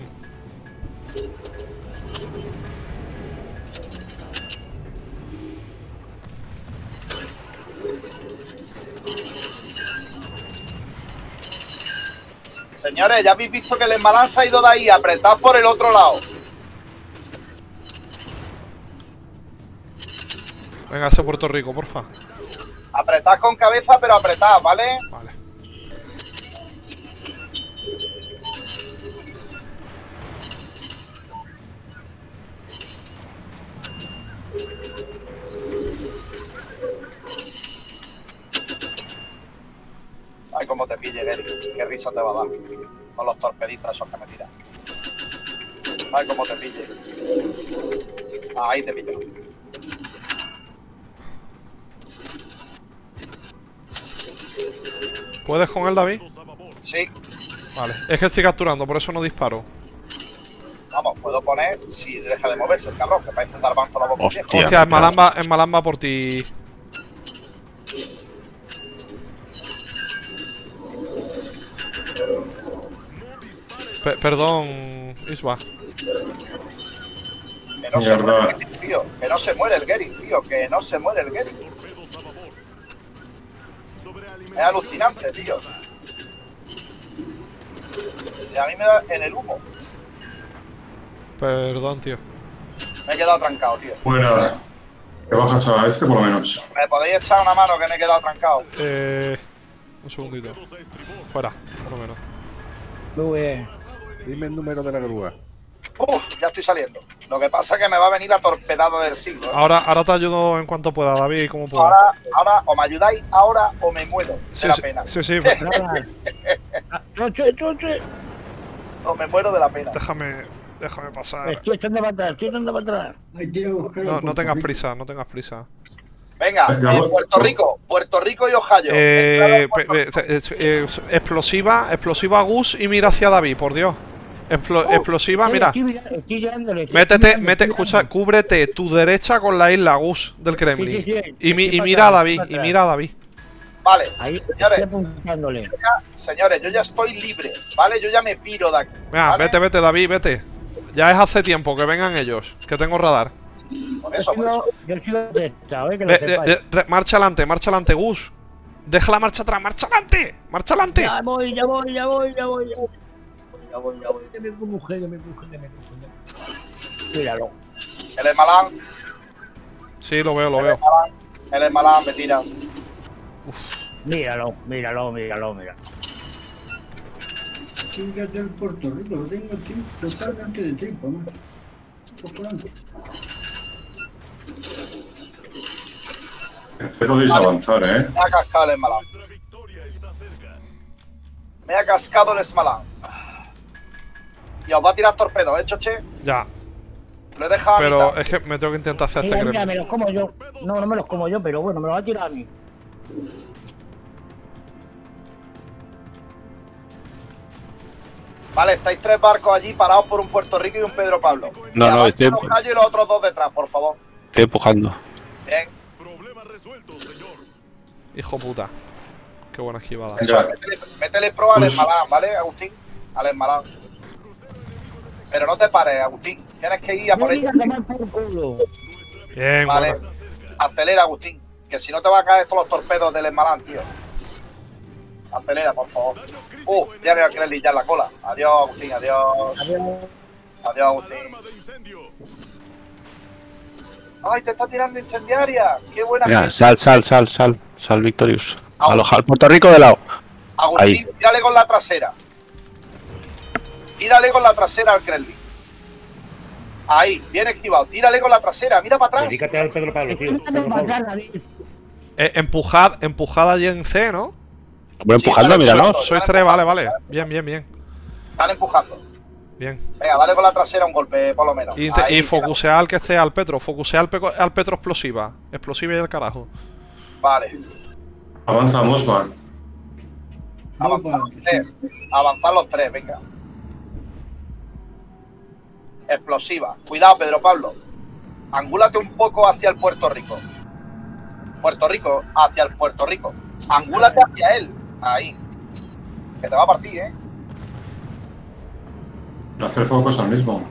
Señores, ya habéis visto que el Esmalán se ha ido de ahí, apretad por el otro lado. Venga, ese Puerto Rico, porfa. Apretad con cabeza, pero apretad, ¿vale? Vale. Ay, cómo te pille, Gary. Qué risa te va a dar. Con los torpeditos esos que me tiras. Ay, cómo te pille. Ahí te pillo. ¿Puedes con él, David? Sí, Vale. Es que estoy capturando, por eso no disparo. vamos, puedo poner si deja de moverse el cabrón, que parece un garbanzo la boca Hostia. Hostia, es Malamba, es Malamba por ti. Pe- perdón, Isba. Que no se muere el Gary, tío. Que no se muere el Gary, tío. Que no se muere el Gary. Sobrealimentación alucinante, tío. Y a mí me da en el humo. Perdón, tío. Me he quedado trancado, tío. Fuera. Que bajas a este por lo menos. ¿Me podéis echar una mano que me he quedado trancado? Eh. Un segundito. Fuera, por lo menos. Muy bien. Dime el número de la grúa. Uf, ya estoy saliendo. Lo que pasa es que me va a venir la torpedada del siglo. ¿eh? Ahora, ahora te ayudo en cuanto pueda, David, como pueda. Ahora, ahora, o me ayudáis ahora o me muero. De Sí, la sí, pena. sí, sí. (laughs) O me muero de la pena. Déjame, déjame pasar. Estoy echando para atrás, estoy echando para atrás. No, tengas prisa, no tengas prisa. Venga, eh. Puerto Rico, Puerto Rico y Ohio. Eh, eh, eh, explosiva, explosiva Gus y mira hacia David, por Dios. Explo- explosiva, mira. Estoy, mira- estoy llegándole, estoy Métete, mirando, mete, escucha, cúbrete tu derecha con la isla Gus del Kremlin. Sí, sí, sí. Y, mi- y Estoy mira a David, y mira a David. Vale, Ahí Señores. apuntándole. señores, yo ya estoy libre, ¿vale? Yo ya me piro de aquí. ¿vale? vete, vete, David, vete. Ya es hace tiempo que vengan ellos, que tengo radar. Por Yo eso, por eso. sigo, yo sigo detestado, eh, que lo Ve- sepáis. eh, re- marcha adelante, marcha adelante, Gus. Deja la marcha atrás, marcha adelante, marcha adelante. Ya voy, ya voy, ya voy, ya voy, ya voy. Ya voy, ya voy, que me empuje, que me empuje, que me empuje. Míralo. El Esmalán, Sí, lo veo, lo veo. Esmalán, el Esmalán me tira. Míralo, míralo, míralo, míralo. Fíjate el Puerto Rico, lo tengo totalmente de tiempo, ¿no? Espero podéis avanzar, ¿eh? Me ha cascado el Esmalán. Nuestra victoria está cerca. Me ha cascado el Esmalán. Y os va a tirar torpedos, ¿eh, Choche? Ya. Lo he dejado a Pero mitad. es que me tengo que intentar hacer este Mira, mira, gremio. me los como yo. No, no me los como yo, pero bueno, me los va a tirar a mí. Vale, estáis tres barcos allí parados por un Puerto Rico y un Pedro Pablo. No, Y no, estoy- los callos y los otros dos detrás, por favor. Estoy empujando. Bien. Problema resuelto, señor. Hijo puta. Qué buena esquivada. Eso, métele, métele pro al Pues- Esmalán, ¿vale, Agustín? Al Esmalán. Pero no te pares, Agustín. Tienes que ir a por culo. Bien, Vale. Acelera, Agustín. Que si no te va a caer todos los torpedos del Esmalán, tío. Acelera, por favor. Uh, ya veo que le ya en la cola. Adiós, Agustín, adiós. Adiós. Adiós, Agustín. ¡Ay, te está tirando incendiaria! ¡Qué buena Mira, gente! sal, sal, sal, sal. Sal, Victorious. Ah, Aloja al Puerto Rico de lado. Agustín, ahí. tírale con la trasera. Tírale con la trasera al Kremlin. Ahí, bien esquivado. Tírale con la trasera, mira para atrás. Dedícate al Pedro Pablo, tío. Pedro Pablo. Eh, empujad, empujad allí en C, ¿no? Voy Sí, empujando, vale, míranos. Sois tres, vale, vale. Bien, bien, bien. Están empujando. Bien. Venga, vale con la trasera un golpe, por lo menos. Y, te- Ahí, y al que esté al Petro. Focusear al, peco- al Petro explosiva. Explosiva y el carajo. Vale. Avanza Mosman. Vamos para Avanzar los tres. Avanzar los tres, venga. Explosiva. Cuidado, Pedro Pablo. Angúlate un poco hacia el Puerto Rico. Puerto Rico, hacia el Puerto Rico. Angúlate hacia él. Ahí. Que te va a partir, ¿eh? Hacer focos al mismo.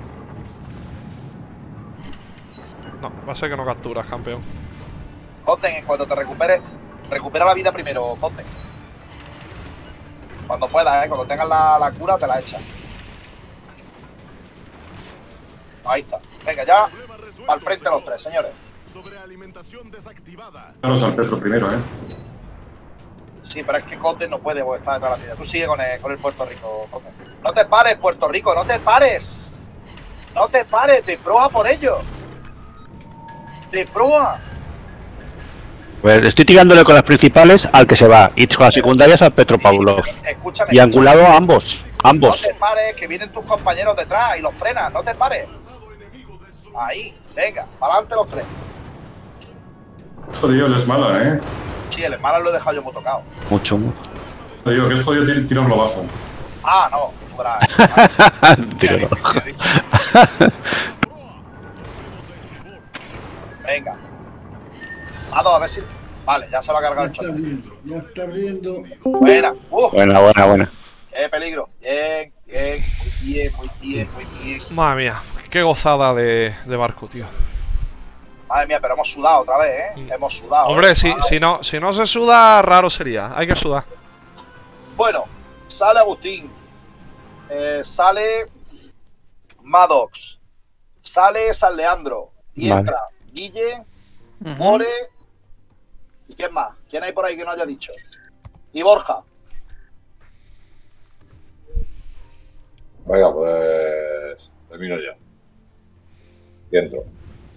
No, va a ser que no capturas, campeón. Conden, en cuanto te recuperes, recupera la vida primero, Conden. Cuando puedas, ¿eh? Cuando tengas la, la cura, te la echas. Ahí está. Venga, ya. Al frente los señor. tres, señores. Sobrealimentación desactivada. Daros al Petro primero, ¿eh? Sí, pero es que Conden no puede está detrás de la vida. Tú sigue con el, con el Puerto Rico, Conden. No te pares, Puerto Rico, no te pares. No te pares, de proa por ello. De proa. Pues estoy tirándole con las principales al que se va. Y con las secundarias al Petro Pablo. Escúchame. Y angulado a ambos. No Ambos. te pares, que vienen tus compañeros detrás y los frenas, no te pares. Ahí, venga, para adelante los tres. Jodido, es mala, ¿eh? Sí, el hermano lo he dejado yo muy tocado. Mucho. Jodido, que es jodido tir- tirarlo bajo. Ah, no. (laughs) Tiro. Venga. A dos, a ver si. Vale, ya se va a cargar el choque. ya está riendo. Buena. Uh, Buena, buena, buena. qué peligro. Bien, bien, muy bien, muy bien, muy bien. Madre mía, qué gozada de, de barco, tío. Madre mía, pero hemos sudado otra vez, ¿eh? Mm. Hemos sudado. Hombre, ¿eh? si, no, si no se suda, raro sería. Hay que sudar. Bueno, sale Agustín. Eh, sale Maddox. Sale San Leandro. Y Vale. entra Guille, Ujú. More. ¿Y quién más? ¿Quién hay por ahí que no haya dicho? Y Borja. Venga, pues termino ya.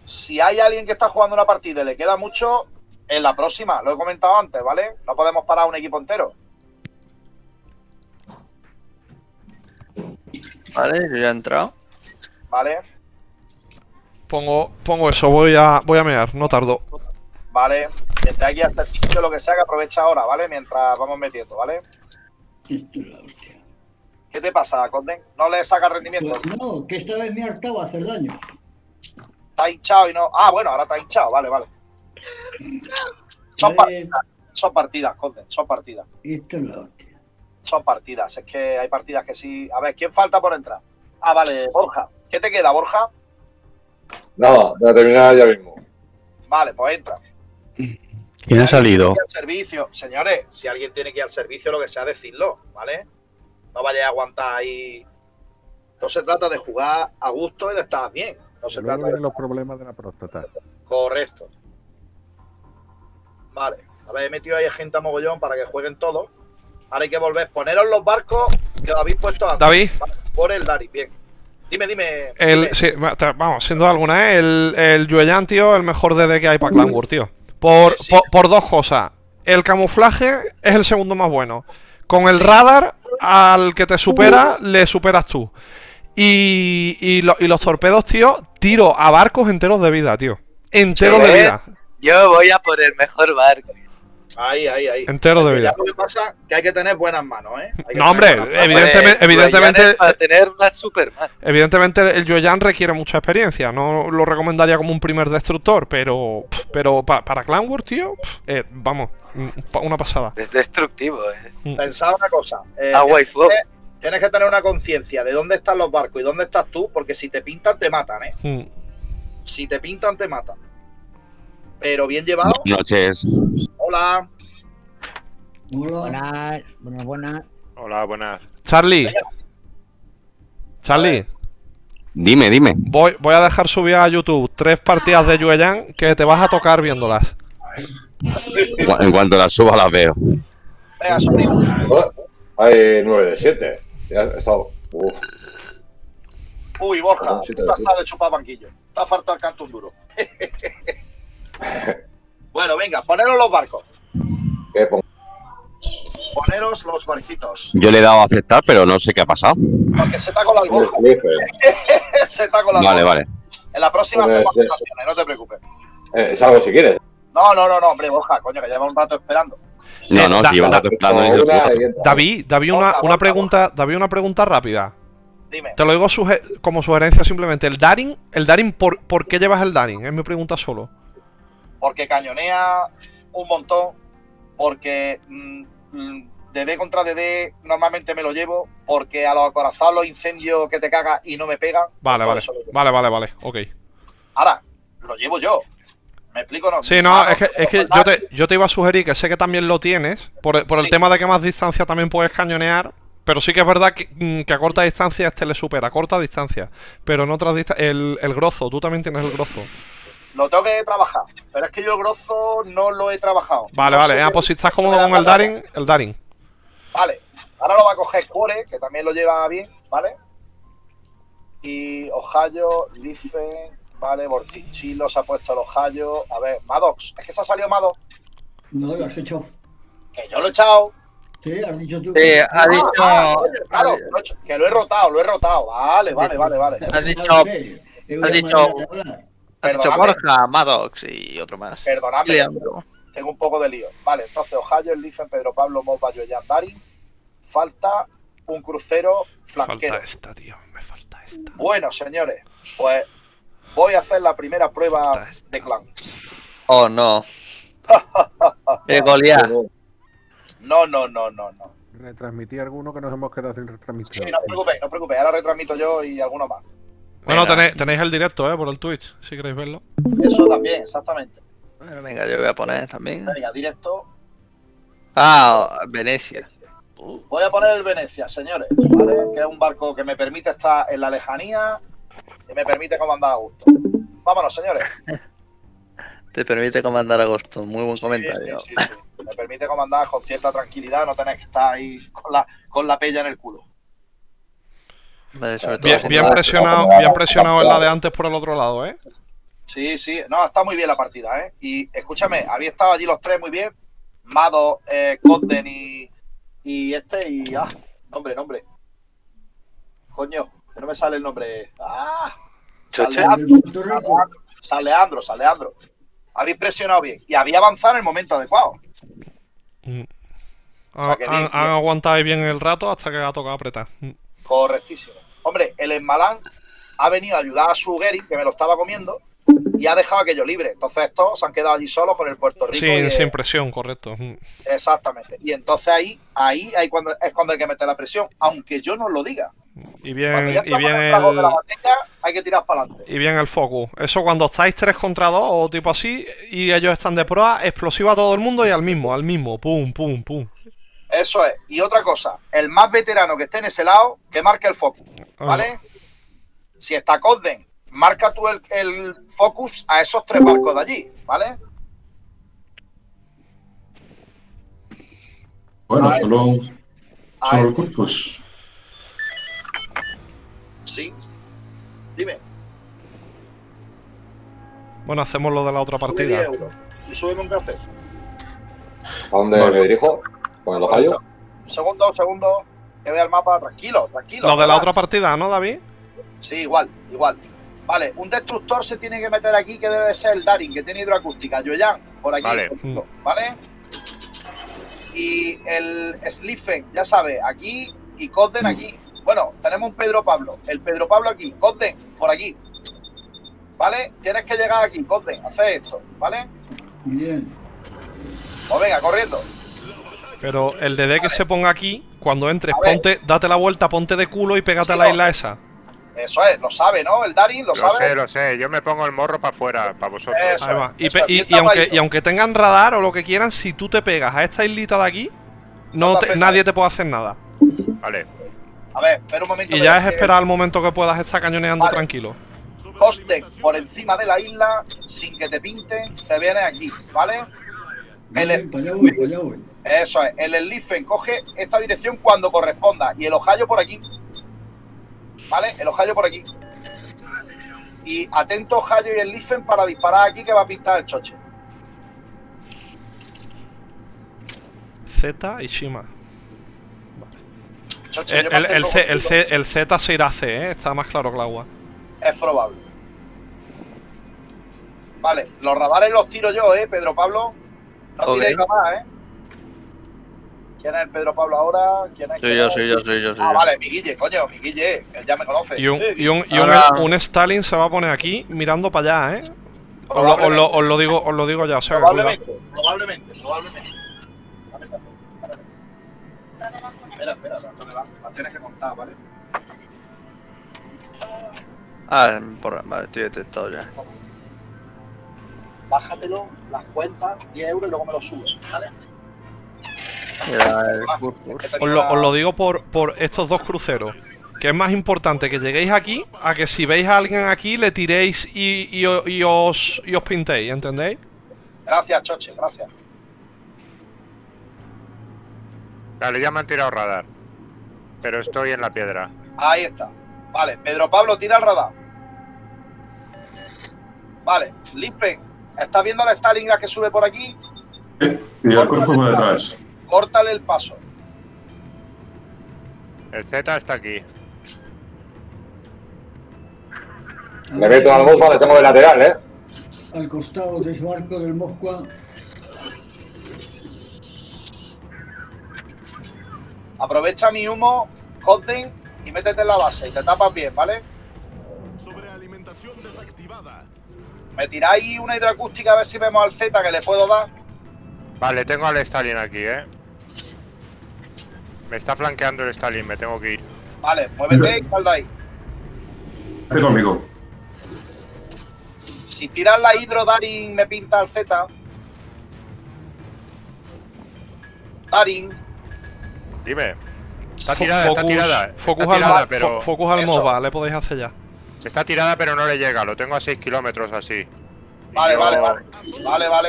Si hay alguien que está jugando una partida y le queda mucho, en la próxima, lo he comentado antes, ¿vale? No podemos parar un equipo entero. Vale, yo ya he entrado. ¿Vale? Pongo, pongo eso, voy a, voy a mear, no tardo. ¿Vale? Desde aquí al servicio, lo que sea, que aprovecha ahora, ¿vale? Mientras vamos metiendo, ¿vale? ¿Qué te pasa, Conden? ¿No le saca rendimiento? Pues no, que esta vez me ha hartado a hacer daño. Está hinchado y no. Ah, bueno, ahora está hinchado, vale, vale. Son partidas, son partidas, Conden, son partidas. Esto es la hostia. Son partidas. Es que hay partidas que sí. A ver, ¿quién falta por entrar? Ah, vale, Borja. ¿Qué te queda, Borja? Nada, voy a terminar ya mismo. Vale, pues entra. ¿Quién ha salido? Al servicio. Señores, si alguien tiene que ir al servicio, lo que sea, decirlo, ¿vale? No vayáis a aguantar ahí. No se trata de jugar a gusto y de estar bien. No se trata de los problemas de la próstata. Correcto. Vale. A ver, he metido ahí a gente a mogollón para que jueguen todos. Ahora hay que volver. Poneros los barcos que lo habéis puesto antes. David. Vale, Por el Dari, bien. Dime, dime. El, dime. sí, vamos, sin duda alguna, ¿eh? el, el Yueyan, tío, el mejor DD que hay para Clan tío. Por, Sí, sí. por, por dos cosas. El camuflaje es el segundo más bueno. Con el radar, al que te supera, le superas tú. Y, y, lo- y los torpedos, tío, tiro a barcos enteros de vida, tío. Enteros de vida. Yo voy a por el mejor barco. Ahí, ahí, ahí. Enteros de Ya vida. lo que pasa que hay que tener buenas manos, ¿eh? Hay que No, hombre. Evidentemente- evidentemente- Para tener una Superman. Evidentemente el Yueyan requiere mucha experiencia. No lo recomendaría como un primer destructor, pero pero pa- para Clan Wars, tío, eh, vamos, mm, una pasada. Es destructivo. Es Pensad una cosa. eh, agua y fuego. Tienes que tener una conciencia de dónde están los barcos y dónde estás tú, porque si te pintan, te matan, ¿eh? Mm. Si te pintan, te matan. Pero bien llevado. Buenas noches. Hola. Hola. Buenas, buenas, buenas. Hola, buenas. Charlie. Charlie, Dime, dime. voy, voy a dejar subir a YouTube tres partidas de Yueyan que te vas a tocar viéndolas. En cuanto las suba las veo. Venga, sobrino. Oh, Hay 9 de 7. Ya he estado. Uf. Uy, Borja, tú estás de chupar banquillo. Te ha faltado el canto un duro. (laughs) bueno, venga, poneros los barcos. ¿Qué pongo? Poneros los barquitos. Yo le he dado a aceptar, pero no sé qué ha pasado. Porque se te ha colado el Borja. Life. (laughs) se te ha colado el Vale, vale. En la próxima eh, votaciones, no te preocupes. Eh, salgo si quieres. No, no, no, no, hombre, Borja, coño, que lleva un rato esperando. No, no, da- si llevas da-. David, David, una, una pregunta, David, una pregunta rápida. Dime. Te lo digo suge- como sugerencia simplemente. El Daring, el Daring, ¿por, ¿por qué llevas el Daring? Es mi pregunta solo. Porque cañonea un montón. Porque mm, mm, DD contra DD normalmente me lo llevo. Porque a los acorazados los incendios que te cagas y no me pegan. Vale, Por vale, vale, vale, vale, ok. Ahora, lo llevo yo. ¿Me explico? No, Sí, no, Ah, es que, es que no, yo, te, yo te iba a sugerir que sé que también lo tienes, por, por el Sí. tema de que más distancia también puedes cañonear, pero sí que es verdad que, mm, que a corta distancia este le supera, a corta distancia, pero en otras distancias, el, el grozo, tú también tienes el grozo. Lo tengo que trabajar. Pero es que yo el grosso no lo he trabajado. Vale, No vale, ah, pues si estás cómodo con el. Daring, el Daring. Vale. Ahora lo va a coger Core, que también lo lleva bien, ¿vale? Y Ohio, Lifen, ¿vale? Bortichilo se ha puesto el Ohio. A ver, Maddox. Es que se ha salido Maddox. No, lo has hecho. Que yo lo he echado. Sí, has dicho tú. Sí, ha Ah, dicho. ah, claro, lo he hecho. que lo he rotado, lo he rotado. Vale, vale, vale, vale. Has dicho- has dicho- manera de hablar. Ha dicho. Borja, Maddox y otro más. Perdonadme, Leandro. tengo un poco de lío. Vale, entonces Ohio, Lifen, Pedro Pablo, Moba, Yoyan, Darin. Falta un crucero flanquero. Falta esta, tío, me falta esta. Bueno, señores, pues voy a hacer la primera prueba de clan. Oh, no. (laughs) Goliat. No, no, no, no, no. Retransmití alguno que nos hemos quedado sin Sí, retransmisión. no os preocupéis, no os preocupéis. Ahora retransmito yo y alguno más. Bueno, tenéis, tenéis el directo, eh, por el Twitch, si queréis verlo. Eso también, exactamente. Bueno, venga, yo voy a poner también. Venga, directo. Ah, Venecia. Voy a poner el Venecia, señores, ¿vale? Que es un barco que me permite estar en la lejanía y me permite comandar a gusto. Vámonos, señores. Te permite comandar agosto. Muy buen Sí, comentario. sí, sí, sí. Me permite comandar con cierta tranquilidad, no tener que estar ahí con la, con la pella en el culo. Vale, sobre todo Bien, presionado, bien presionado en la de antes por el otro lado, eh. Sí, sí, no, está muy bien la partida, ¿eh? Y escúchame, había estado allí los tres muy bien. Mado, eh, Codden y, y este, y. Ah, nombre, nombre. Coño, que no me sale el nombre. Ah, Choche. San El Puerto Rico. San Leandro, San Leandro. Habéis presionado bien. Y había avanzado en el momento adecuado. Mm. O sea, Han, que han- bien, han bien. aguantado bien el rato hasta que ha tocado apretar. Mm. Correctísimo. Hombre, el Esmalán ha venido a ayudar a su Gary, que me lo estaba comiendo, y ha dejado aquello libre. Entonces estos se han quedado allí solos con el Puerto Rico. y Sin, el- sin presión, correcto. Mm. Exactamente. Y entonces ahí, ahí, ahí cuando, es cuando hay que meter la presión, aunque yo no lo diga. Y bien, y bien en el trago de la el, batalla, hay que tirar para adelante. y bien el focus. Eso cuando estáis 3 contra 2 o tipo así, y ellos están de proa, explosivo a todo el mundo y al mismo, al mismo. Pum, pum, pum. Eso es. Y otra cosa, el más veterano que esté en ese lado, que marque el focus. Ah, ¿Vale? Si está Codden, marca tú el, el focus a esos tres barcos de allí, ¿vale? Bueno, solo, solo el. Sí. Dime. Bueno, hacemos lo de la otra Sube partida. 10 euros. Y súbeme un café. ¿A dónde Vale. me dirijo? ¿Con el? Un segundo, un segundo. Que vea el mapa. Tranquilo, tranquilo. Lo de la otra partida, ¿no, David? Sí, igual, igual. Vale, un destructor se tiene que meter aquí que debe ser el Daring, que tiene hidroacústica. Yoyan, por aquí. Vale. contigo, ¿Vale? Y el Sliffen, ya sabes, aquí y Cosden aquí. Bueno, tenemos un Pedro Pablo. El Pedro Pablo aquí. Cosden, por aquí. ¿Vale? Tienes que llegar aquí, Cosden. Hace esto, ¿vale? Bien. Pues venga, corriendo. Pero el DD que se ponga aquí, cuando entres, ponte, date la vuelta, ponte de culo y pégate Sí, a la no. isla esa. Eso es, lo sabe, ¿no? El Daring lo, Lo sabe. sé, lo sé. Yo me pongo el morro para afuera, para vosotros. Eso. Y, Eso aunque, y aunque tengan radar o lo que quieran, si tú te pegas a esta islita de aquí, no No te nadie te puede hacer nada. Vale. A ver, espera un momento. Y ya es que- esperar el momento que puedas estar cañoneando Vale. tranquilo. Costen por encima de la isla sin que te pinten, te vienes aquí, ¿vale? El, voy, allá voy. eso es, el Elifen coge esta dirección cuando corresponda y el Ohio por aquí, ¿vale? El Ohio por aquí. Y atento Ohio y el para disparar aquí que va a pintar el choche. Z y Shima. Choche, El, yo me el- el acerco C- el contigo. C- el Z se irá a C, ¿eh? Está más claro que el agua. Es probable. Vale, los radares los tiro yo, ¿eh, Pedro Pablo? No Ok. tiréis nada más, ¿eh? ¿Quién es el Pedro Pablo ahora? ¿Quién es? Soy yo, soy yo, soy yo, soy Ah, yo. vale, mi Guille, coño, mi Guille, él ya me conoce. Y un, y un, y un- un Stalin se va a poner aquí mirando para allá, ¿eh? Os lo, os lo- os lo digo, os lo digo ya, o sea. Probablemente, probablemente, probablemente. Espera, espera, ¿dónde va? Las tienes que contar, ¿vale? Ah, por, vale, estoy detectado ya. Bájatelo, las cuentas, 10 euros y luego me lo subes, ¿vale? Mira, el Ah, Os lo, una- os lo digo por, por estos dos cruceros. Que es más importante que lleguéis aquí a que si veis a alguien aquí le tiréis y, y y os, y os pintéis, ¿entendéis? Gracias, Choche, gracias. Dale, ya me han tirado radar. Pero estoy en la piedra. Ahí está. Vale, Pedro Pablo, tira el radar. Vale, Lifen, ¿estás viendo a la Stalingrad que sube por aquí? Eh, Y el cuerpo por detrás. Córtale el paso. El Z está aquí. Le meto al Mothman, le tengo de lateral, ¿eh? Al costado de su arco del Moscua. Aprovecha mi humo, Cosden, y métete en la base y te tapas bien, ¿vale? Sobrealimentación desactivada. Me tiráis una hidroacústica a ver si vemos al Z que le puedo dar. Vale, tengo al Stalin aquí, ¿eh? Me está flanqueando el Stalin, me tengo que ir. Vale, muévete y sal de ahí. Vete conmigo. Si tiras la hidro, Darin me pinta al Z. Darin, Dime. Está tirada, está focus- tirada. Focus está al, tirada, pero. fo- focus al. MOBA, le podéis hacer ya. Está tirada, pero no le llega. Lo tengo a 6 kilómetros así. Vale, yo- vale, vale. Vale, vale.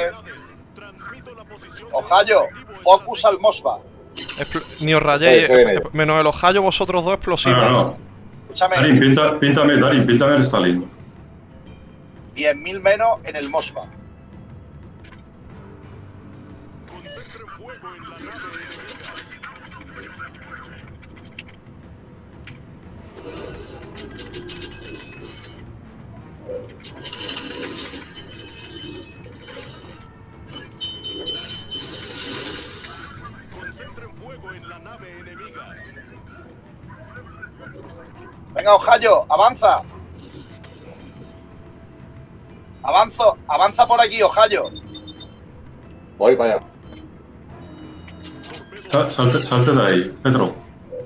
Ojallo, focus al Mosba. Expl- ni os rayéis, eh, menos el ojallo, vosotros dos No, explosivos. no, no. Escúchame, Darín, píntame, Darín, píntame el Stalin. 10.000 menos en el Mosba. Venga, Ojallo, avanza. Avanzo, avanza por aquí, Ojallo. Voy para allá. Sa- Salte, salte de ahí, Pedro.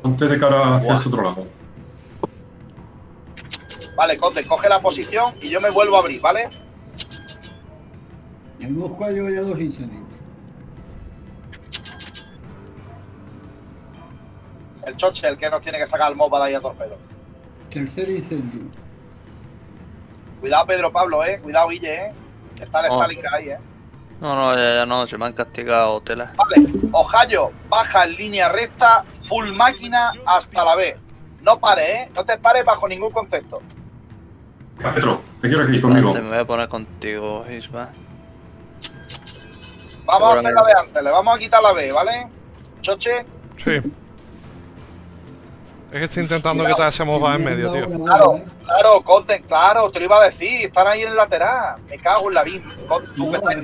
Ponte de cara hacia ese otro lado. Vale, Conde, coge la posición y yo me vuelvo a abrir, ¿vale? En Moscua llevo ya dos incendios. El choche, el que nos tiene que sacar el Mosba de ahí a torpedo. Tercer incendio. Cuidado, Pedro Pablo, eh. Cuidado, Guille, eh. Está el Oh. Stalingrad ahí, eh. No, no, ya, ya no, se me han castigado tela. Vale, Ojallo, baja en línea recta, full máquina hasta la B. No pares, ¿eh? No te pares bajo ningún concepto. Petro, te quiero aquí conmigo. Te me voy a poner contigo, Isma. Vamos a hacer la de antes, le vamos a quitar la B, ¿vale? Choche, Sí. Es que estoy intentando quitar ese MOBA en medio, tío. claro, claro, Conten, claro, te lo iba a decir, están ahí en el lateral. Me cago en la BIM. Con- tú que estás-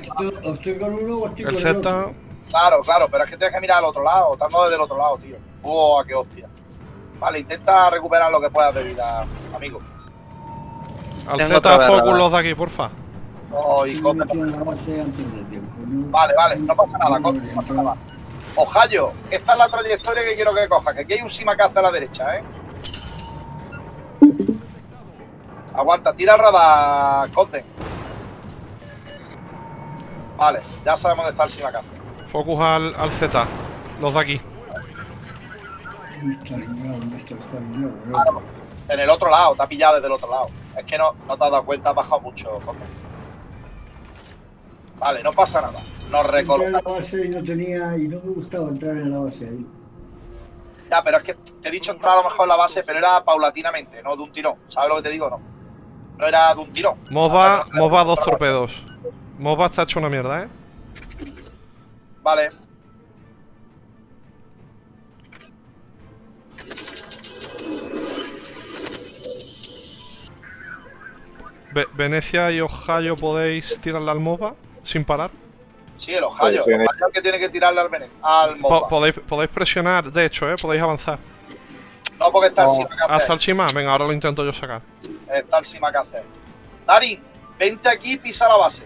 O estoy con uno o estoy El con Z. otro. Claro, claro, pero es que tienes que mirar al otro lado, estando desde el otro lado, tío. Oh, qué hostia. Vale, intenta recuperar lo que puedas de vida, amigo. Al Z focus los de aquí, porfa. Oh, y Conten- no- Vale, vale, no pasa nada, Conten, no pasa nada. Ojallo, esta es la trayectoria que quiero que coja, que aquí hay un Simakaze a la derecha, ¿eh? Aguanta, tira el radar, Conten. Vale, ya sabemos dónde está el Simakaze. Focus al, al Z. Los de aquí. En el otro lado, te ha pillado desde el otro lado. Es que no, no te has dado cuenta, has bajado mucho, Conten. Vale, no pasa nada. Nos Entré en la recolocamos. base y no tenía, y no me gustaba entrar en la base ahí. Ya, pero es que te he dicho entrar a lo mejor en la base, pero era paulatinamente, no de un tirón. ¿Sabes lo que te digo no? No era de un tirón. MOBA, MOBA dos torpedos. MOBA está hecho una mierda, ¿eh? Vale. Ve- Venecia y Ohio podéis tirarle al MOBA sin parar. Sí, el Ohio. Sí, sí. El Ohio que tiene que tirarle al, al Po- podéis, podéis presionar, de hecho, ¿eh? Podéis avanzar. No, porque está el Oh, Simakaze. Hasta el Shima. Venga, ahora lo intento yo sacar. Está el Simakaze. Darin, vente aquí y pisa la base.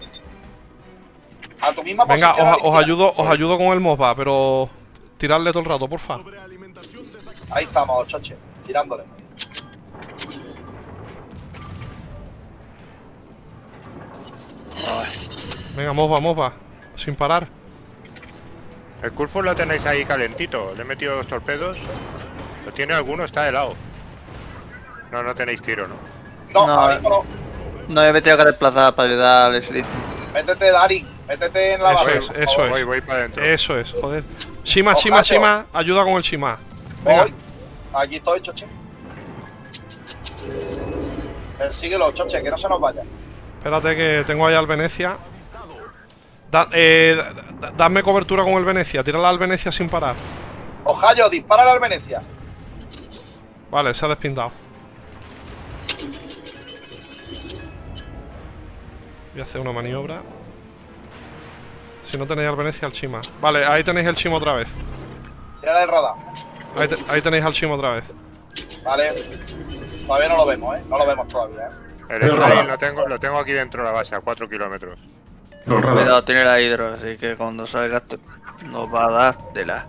A tu misma Venga, posición. os, a ayudo, os ayudo con el MOBA, pero tiradle todo el rato, porfa. Ahí estamos, choche. Tirándole. Venga, MOBA, MOBA. Sin parar. El Curfo lo tenéis ahí calentito. Le he metido dos torpedos. Lo tiene alguno, está helado. No, no tenéis tiro, ¿no? No, No, ahora mismo no. No me he tenido que desplazar para ayudar al Slip. Métete, Darin. Métete en la Eso base. es, eso favor. Voy, es. voy para adentro. Eso es, joder. Shima. Shima, Shima. Ayuda con el Shima. Venga. Voy. Aquí estoy, choche. Persíguelo, choche, que no se nos vaya. Espérate que tengo ahí al Venecia. Da- eh, da- dadme cobertura con el Venecia. Tírala al Venecia sin parar. Ojallo, dispárale al Venecia. Vale, se ha despintado. Voy a hacer una maniobra. Si no tenéis al Venecia, al Shima. Vale, ahí tenéis el Shima otra vez. Tírale el radar. Ahí, te- ahí tenéis al Shima otra vez. Vale. Todavía no lo vemos, ¿eh? No lo vemos todavía, ¿eh? El Pero lo tengo, lo tengo aquí dentro de la base, a 4 kilómetros. Cuidado, tiene la hidro, así que cuando salga esto nos va a dar tela.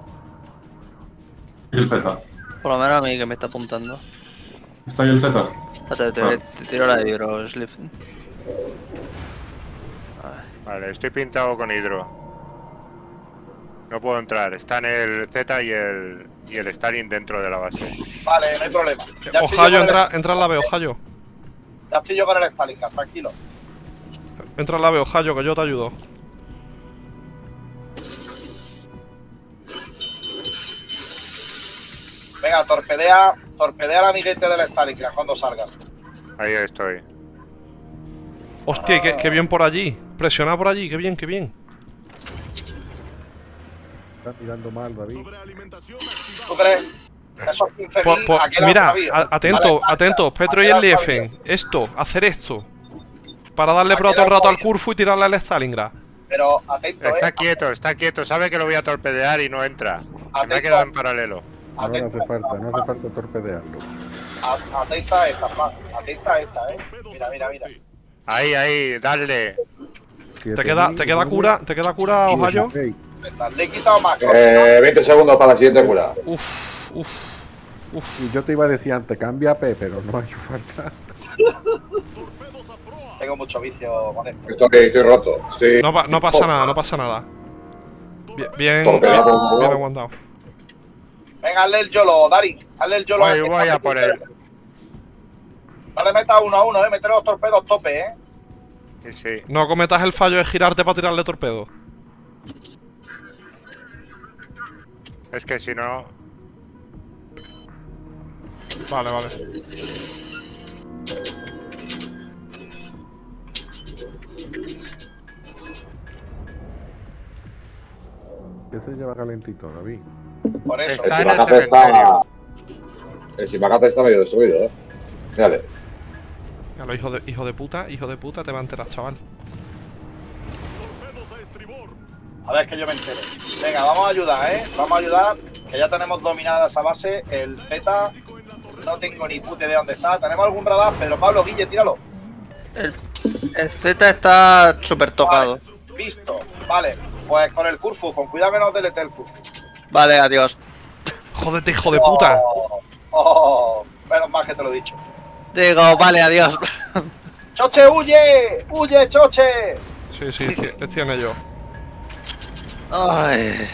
Y el Z. Por lo menos a mí que me está apuntando. Está ahí el Z. Espérate, te, Ah. te tiro la hidro, Slip. Vale, estoy pintado con hidro. No puedo entrar. Están el Z y el, y el Stalin dentro de la base. Vale, no hay problema. Ya Ojallo, entra, entra en la B, Ojallo. ya estoy yo con el Stalingrad, tranquilo. Entra en la B, Ojallo, que yo te ayudo. Venga, torpedea, torpedea al amiguete del Stalingrad cuando salga. Ahí estoy. Hostia, qué, qué bien por allí. Presiona por allí, qué bien, qué bien. Está mirando mal, David. ¿Tú crees? Esos 15.000, Po- po- aquel ha mira, atento, Vale, atento, Petro y el. Liefen. Esto, hacer esto. Para darle el ha rato al. Curfu y tirarle al Stalingrad. Pero atento, Está eh. quieto, está quieto. Sabe que lo voy a torpedear y no entra. Me ha quedado en paralelo. No, hace falta, no hace falta torpedearlo. atenta a esta, Fran. Atenta a esta, eh. Mira, mira, mira. Ahí, ahí, dale. ¿Te queda, te queda cura? ¿Te queda cura, Ojallo? Le he quitado más. Eh, 20 segundos para la siguiente cura. Uf, uf, uf. Y yo te iba a decir antes, cambia a P, pero no ha hecho falta. (laughs) Tengo mucho vicio con esto. Estoy, estoy roto. Estoy... No, pa- no pasa nada, no pasa nada. Bien, bien, aguantado. Venga, hazle el YOLO, Darin. Hazle el YOLO. Voy, a este, voy a por él. No le metas uno a uno, eh. Mete los torpedos tope, eh. Sí, sí. No cometas el fallo de girarte para tirarle torpedo. Es que si no. Vale, vale. ¿Qué se lleva calentito, David? Por eso. Está el en el Simacate está. El Simacate está medio destruido, eh. Mírale. A hijo de, hijo de puta, hijo de puta, te va a enterar, chaval. A ver que yo me entere. Venga, vamos a ayudar, ¿eh? Vamos a ayudar, que ya tenemos dominada esa base. El Z, no tengo ni puta idea dónde está. ¿Tenemos algún radar? Pedro Pablo, Guille, tíralo. El, el Z está súper tocado. Visto. Vale, pues con el Curfu, con cuidado que no delete el Curfu. Vale, adiós. Jódete, hijo de puta. Oh, oh, menos mal que te lo he dicho. Digo, vale, adiós. (laughs) ¡Choche, huye! ¡Huye, Choche! Sí, sí, estoy, estoy en ello. Ay.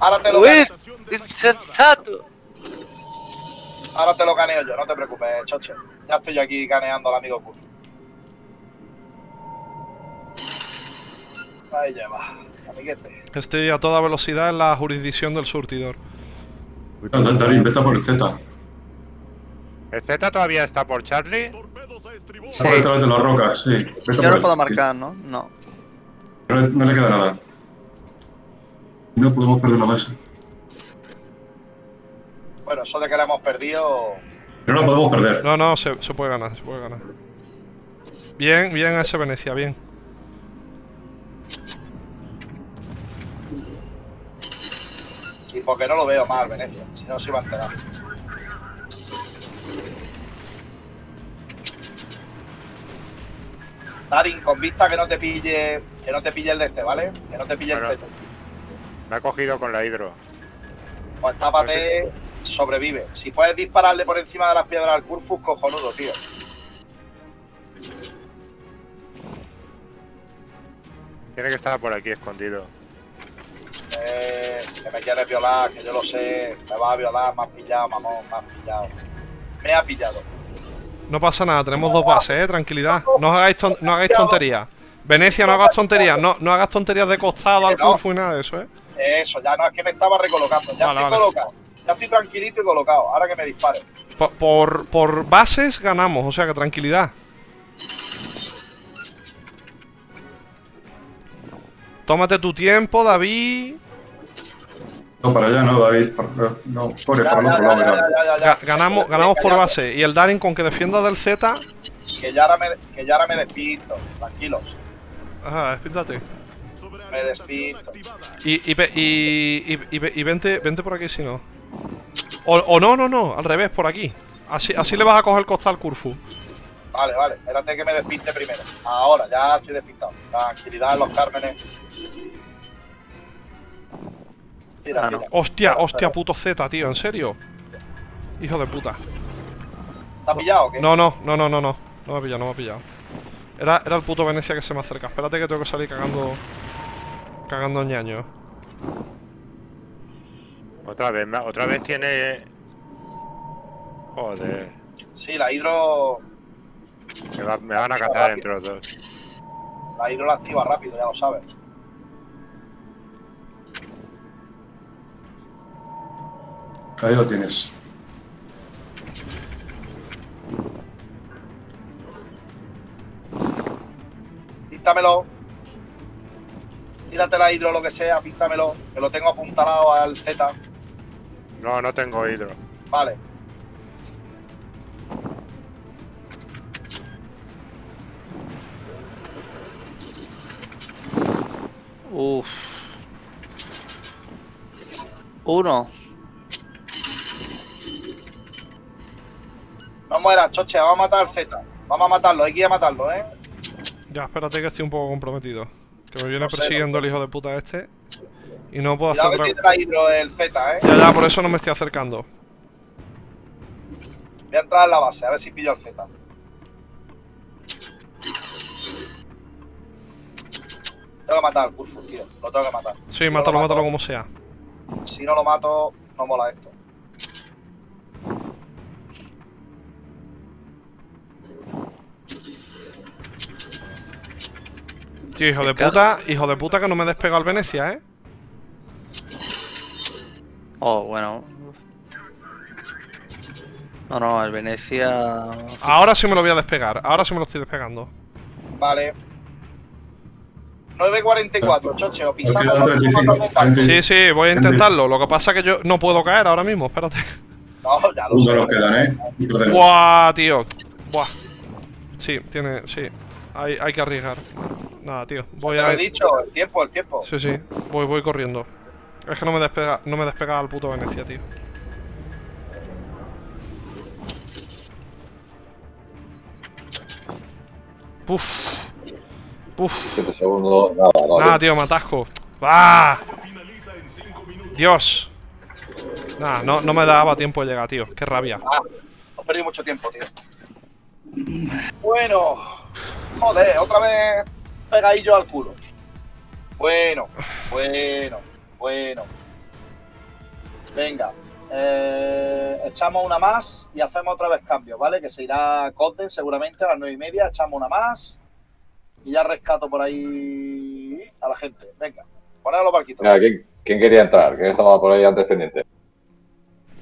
Ahora te lo caneo. insensato. Ahora te lo caneo yo, no te preocupes, Choche. Ya estoy aquí caneando al amigo Curfu. Ahí lleva, amiguete. Estoy a toda velocidad en la jurisdicción del surtidor. Darín, vete a por el Z. ¿El Z todavía está por Charlie? Está por detrás de las rocas, sí. Vete Yo no puedo marcar, ¿no? No. No, le- no le queda nada. No podemos perder la base. Bueno, eso de que la hemos perdido. Pero no la podemos perder. No, no, se, se puede ganar, se puede ganar. Bien, bien ese Venecia, bien. Porque no lo veo mal, Venecia. Si no, se iba a enterar. Darin, con vista que no te pille. Que no te pille el de este, ¿vale? Que no te pille Bueno. el Z. Me ha cogido con la hidro. Pues tápate, sobrevive. Si puedes dispararle por encima de las piedras al Curfus, cojonudo, tío. Tiene que estar por aquí escondido. Eh, que me quieres violar, que yo lo sé. Me vas a violar, me has pillado, mamón, me has pillado. Me ha pillado. No pasa nada, tenemos dos bases, eh, tranquilidad. No hagáis, ton- no hagáis tonterías. Venecia, no hagas tonterías, no, no hagas tonterías de costado al. Corfu y nada de eso, eh. Eso, ya no es que me estaba recolocando. Ya Vale, estoy vale. colocado. Ya estoy tranquilito y colocado. Ahora que me dispare. Por, por, por bases ganamos, o sea que tranquilidad. Tómate tu tiempo, David. No, para allá no, David. No, Ya, para el otro lado. ganamos ganamos por base. Y el Darin con que defienda del Z. Que ya ahora me, que ya ahora me despisto. Tranquilos. Ajá, despíntate. Me despisto. Y, y, y, y, y ve- y vente, vente por aquí si no. O, o no, no, no, al revés, por aquí. Así, así le vas a coger el costal al Curfu. Vale, vale. Espérate que me despiste primero. Ahora, ya estoy despistado. Tranquilidad en los Cármenes. Tira, Ah, no. tira. Hostia, hostia, puto Z, tío, ¿en serio? Hijo de puta. ¿Te has pillado o qué? No, no, no, no, no, no. No me ha pillado, no me ha pillado. Era, era el puto Venecia que se me acerca. Espérate que tengo que salir cagando. Cagando ñaño. Otra vez, otra vez tiene. Joder. Sí, la hidro. Me, va- me van a cazar entre los dos. La hidro la activa rápido, ya lo sabes. Ahí lo tienes. Píntamelo. Tírate la hidro, lo que sea, píntamelo. Que lo tengo apuntalado al Z. No, no tengo hidro. Vale. Uf. Uno. No mueras, choche, vamos a matar al Z. Vamos a matarlo, hay que ir a matarlo, ¿eh? Ya, espérate que estoy un poco comprometido. Que me viene No sé, persiguiendo no el hijo de puta este. Y no puedo hacer que tiene hidro el Z, ¿eh? Ya, ya, por eso no me estoy acercando. Voy a entrar en la base, a ver si pillo al Z. Tengo que matar al Curfus, tío. Lo tengo que matar. Sí, Si no mátalo, lo mátalo como sea. Si no lo mato, no mola esto. Tío, hijo de puta, hijo de puta que no me despega el Venecia, eh. Oh, bueno. No, no, el Venecia. Ahora sí me lo voy a despegar. Ahora sí me lo estoy despegando. Vale. 9.44, choche, o pisamos quedan por 35, encima de la montaña. Sí, sí, voy a intentarlo. Lo que pasa es que yo no puedo caer ahora mismo. Espérate. No, ya lo Uno sé. nos quedan, ¿eh? Buah, tío. Buah. Sí, tiene. Sí. Hay, hay que arriesgar. Nada, tío. Voy Te lo a. he dicho, el tiempo, el tiempo. Sí, sí. Voy, voy corriendo. Es que no me despega, no me despega el puto Venecia, tío. Puf. Puf. 7 segundos, nada, nada. Nada, tío, me atasco. ¡Ah! Dios. Nada, no, no me daba tiempo de llegar, tío. Qué rabia. Ah, hemos perdido mucho tiempo, tío. Bueno. Joder, otra vez pegadillo al culo. Bueno, bueno, bueno. Venga. eh, echamos una más y hacemos otra vez cambio, ¿vale? Que se irá Coden seguramente a las nueve y media. Echamos una más. Y ya rescato por ahí a la gente. Venga, poned los barquitos. ¿quién, quién quería entrar? ¿Quién estaba por ahí antes pendiente?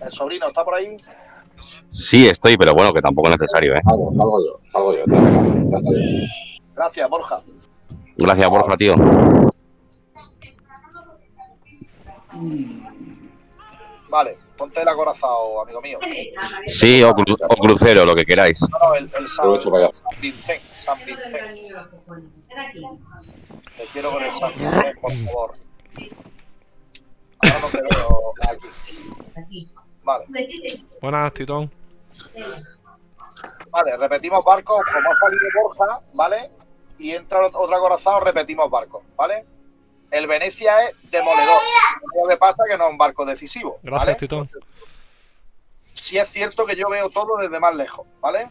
El sobrino está por ahí. Sí, estoy, pero bueno, que tampoco es necesario, ¿eh? Salgo, salgo yo, salgo yo. Gracias, Borja. Gracias, Borja, tío. Vale, ponte el acorazado, amigo mío. Sí, o, cru- o crucero, lo que queráis. No, no, el, el San. San Vincent, San Vincent. Te quiero con el San Vincent, por favor. Ahora no te veo aquí. Vale, Buenas, Titón. Vale, repetimos barcos, como ha salido Borja, ¿vale? Y entra otro acorazado, repetimos barcos, ¿vale? El Venecia es demoledor. Lo que pasa es que no es un barco decisivo, Gracias, ¿vale? Titón. Sí es cierto que yo veo todo desde más lejos, ¿vale?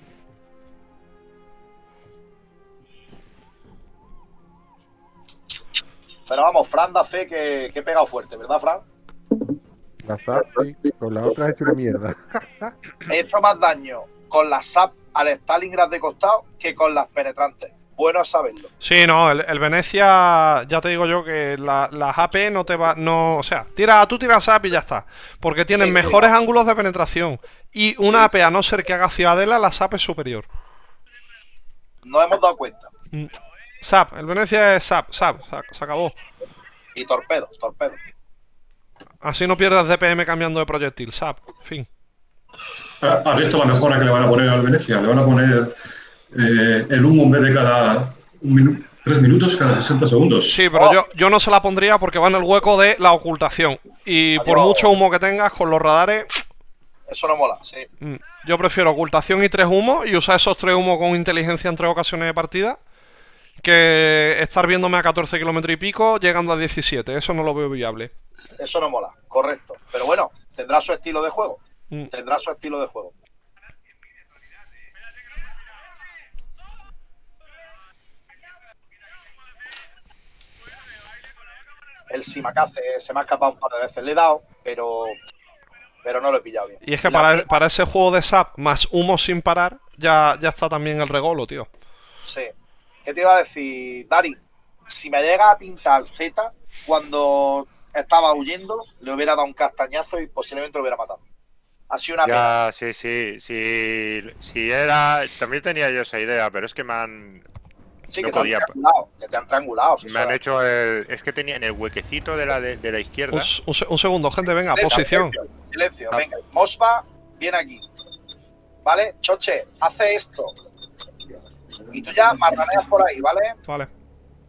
Pero vamos, Fran da fe que, que he pegado fuerte, ¿verdad, Fran? La SAP, sí, con la otra he hecho una mierda. He hecho más daño con las SAP al Stalingrad de costado que con las penetrantes. Bueno saberlo. Sí, no, el, el Venecia, ya te digo yo que la- las AP no te va, no, o sea, tira, tú tiras AP y ya está, porque tienen Sí, sí. mejores ángulos de penetración y una AP a no ser que haga ciudadela, la SAP es superior. Nos hemos dado cuenta. Mm. SAP, el Venecia es SAP, SAP, se, se acabó. Y torpedo, torpedo. Así no pierdas DPM cambiando de proyectil, SAP, fin. ¿Has visto la mejora que le van a poner al Venecia? Le van a poner eh, el humo en vez de cada un minu- tres minutos, cada 60 segundos. Sí, pero yo, yo no se la pondría porque va en el hueco de la ocultación. Y por mucho humo que tengas con los radares, Eso no mola, sí. mm, yo prefiero ocultación y tres humos y usar esos tres humos con inteligencia en tres ocasiones de partida que estar viéndome a 14 kilómetros y pico llegando a 17. Eso no lo veo viable. Eso no mola, correcto. Pero bueno, tendrá su estilo de juego. Mm. Tendrá su estilo de juego. El Simakaze se me ha escapado un par de veces. Le he dado, pero, pero no lo he pillado bien. Y es que para, para ese juego de SAP más humo sin parar, ya, ya está también el regolo, tío. Sí. ¿Qué te iba a decir, Dari? Si me llega a pintar Z cuando estaba huyendo, le hubiera dado un castañazo y posiblemente lo hubiera matado. Ha sido una pena. Ya, sí, sí, sí, sí era... También tenía yo esa idea, pero es que me han... Sí, no que te han triangulado. Que te han triangulado. Me han hecho el... Es que tenía en el huequecito de la, de, de la izquierda... Un, segundo, gente, venga, Silencio, posición. Silencio, silencio, Ah. venga. Mosba, viene aquí. ¿Vale? Choche, hace esto. Y tú ya marraneas por ahí, ¿vale? Vale.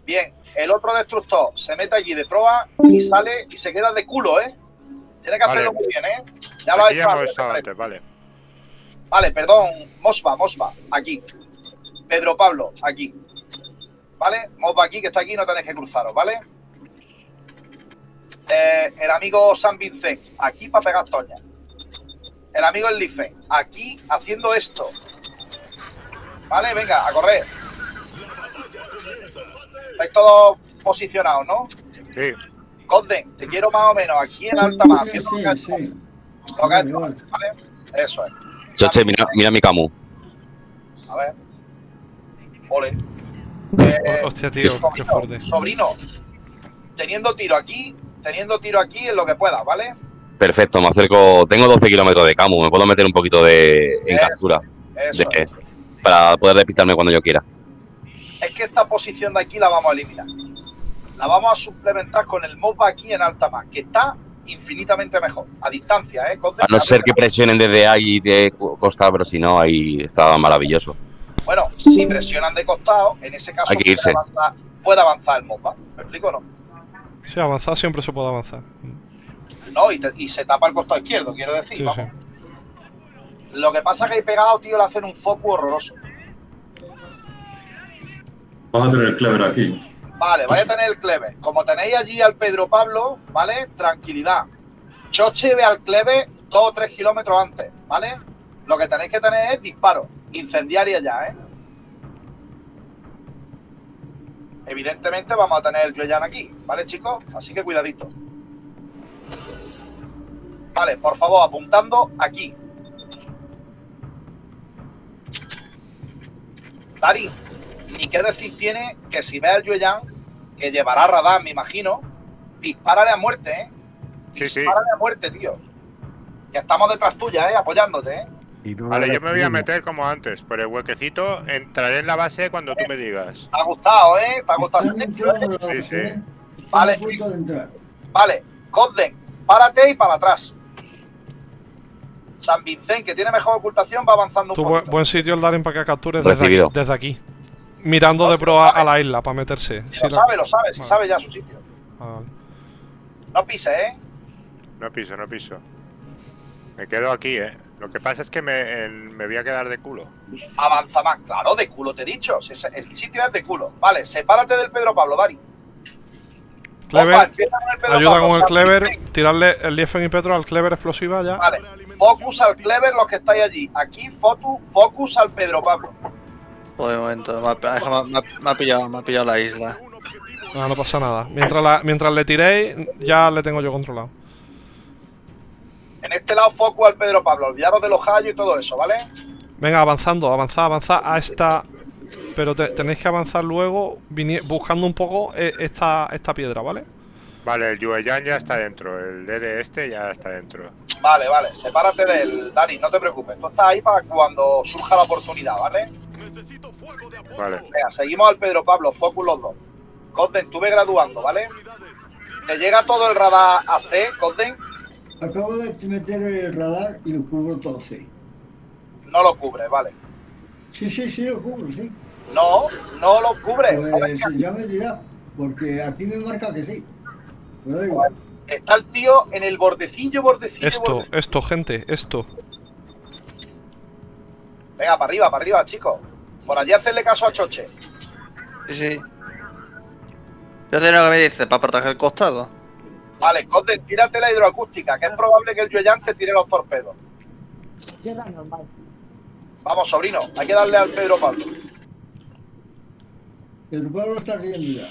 Bien, el otro destructor se mete allí de proa y sale y se queda de culo, ¿eh? Tiene que Vale. hacerlo muy bien, ¿eh? Ya lo ha Aquí hecho ya hemos antes, antes, vale. Vale, perdón, Mosba, Mosba, aquí. Pedro Pablo, aquí. ¿Vale? Mosba aquí, que está aquí, no tenéis que cruzaros, ¿vale? Eh, el amigo San Vincent, aquí para pegar toña. El amigo El Life, aquí haciendo esto. ¿Vale? Venga, a correr. Estáis todos posicionados, ¿no? Sí. Codden, te quiero más o menos aquí en alta mar, haciendo lo que Sí, sí. lo que Vale, hecho, vale. ¿vale? Eso es. Choche, mira, mira mi camu. A ver. Ole. Eh, Hostia, tío, qué fuerte. Sobrino, teniendo tiro aquí, teniendo tiro aquí en lo que pueda, ¿vale? Perfecto, me acerco. Tengo 12 kilómetros de Camu, me puedo meter un poquito de en Eso, captura. Eso. de- para poder despistarme cuando yo quiera. Es que esta posición de aquí la vamos a eliminar. La vamos a suplementar con el MOBA aquí en alta mar, que está infinitamente mejor. A distancia, ¿eh? A no ser que presionen desde ahí de co- costa, pero si no, ahí está maravilloso. Bueno, si presionan de costado, en ese caso Hay que puede irse. avanzar, puede avanzar el MOBA. ¿Me explico o no? Sí, avanzar siempre se puede avanzar. No, y, te- y se tapa el costado izquierdo, quiero decir. Sí, vamos. sí. Lo que pasa es que ahí pegado, tío, le hacen un foco horroroso. Vamos a tener el clever aquí. Vale, vais a tener el cleve. Como tenéis allí al Pedro Pablo, ¿vale? Tranquilidad. Choche ve al cleve dos o tres kilómetros antes, ¿vale? Lo que tenéis que tener es disparo. Incendiaria ya, ¿eh? Evidentemente vamos a tener el Yoyan aquí, ¿vale, chicos? Así que cuidadito. Vale, por favor, apuntando aquí. Dari, ni qué decir tiene que si ve al Yueyang, que llevará radar, me imagino, dispárale a muerte, ¿eh? Sí, sí. Dispárale a muerte, tío. Que estamos detrás tuya, ¿eh? Apoyándote, ¿eh? Y no Vale, yo me voy a meter como antes, por el huequecito, entraré en la base cuando tú me digas. ¿Te ha gustado, eh? ¿Te ha gustado? Los Sí, sí. ¿eh? Vale. a. Vale, Cosden, párate y para atrás. San Vicente, que tiene mejor ocultación, va avanzando un poquito. buen sitio el Darin para que captures desde aquí, Recibido. desde aquí. Mirando de proa a la isla para meterse. Si Sí, lo la- sabe, lo sabe, si Vale. sabe ya su sitio. Ah, vale. No pise, ¿eh? No piso, no piso. Me quedo aquí, eh. Lo que pasa es que me, me voy a quedar de culo. Avanza más. Claro, de culo te he dicho. Si ese- el sitio es de culo. Vale, sepárate del Pedro Pablo, Dari. Clever, Opa, empieza con el Pedro ayuda Pablo, con el Clever. Tirarle el Liefen y Petro al Clever explosiva ya. Vale, focus al Clever, los que estáis allí. Aquí, fotu- focus al Pedro Pablo. Pues un momento, me ha, me ha- me ha- me ha pillado, me ha pillado la isla. No, no pasa nada. Mientras, la- mientras le tiréis, ya le tengo yo controlado. En este lado, focus al Pedro Pablo. Olvidaros de los hallos y todo eso, ¿vale? Venga, avanzando, avanzad, avanzad a esta. Pero te- tenéis que avanzar luego buscando un poco eh, esta, esta piedra, ¿vale? Vale, el Yueyan ya está dentro. El DD este ya está dentro. Vale, vale, sepárate del Dani, no te preocupes. Tú estás ahí para cuando surja la oportunidad, ¿vale? Necesito fuego de apoyo. Vale. Venga, seguimos al Pedro Pablo, focus los dos. Cosden, tú ve graduando, ¿vale? Te llega todo el radar AC, Cosden, Acabo de meter el radar y lo cubro todo, sí. no lo cubre, ¿vale? Sí, sí, sí, lo cubro, sí. No, no lo cubre. Pues ya me dirá, porque aquí me marca que sí. Me da igual. Está el tío en el bordecillo, bordecillo, Esto, bordecillo. esto, gente, esto. Venga, para arriba, para arriba, chicos. Por allí hacerle caso a Choche. Sí, sí. Yo sé lo que me dice, para proteger el costado. Vale, Cosden, tírate la hidroacústica, que es probable que el Yueyang te tire los torpedos. Normal. Vamos, sobrino, hay que darle al Pedro Pablo. El pueblo está riendo ya.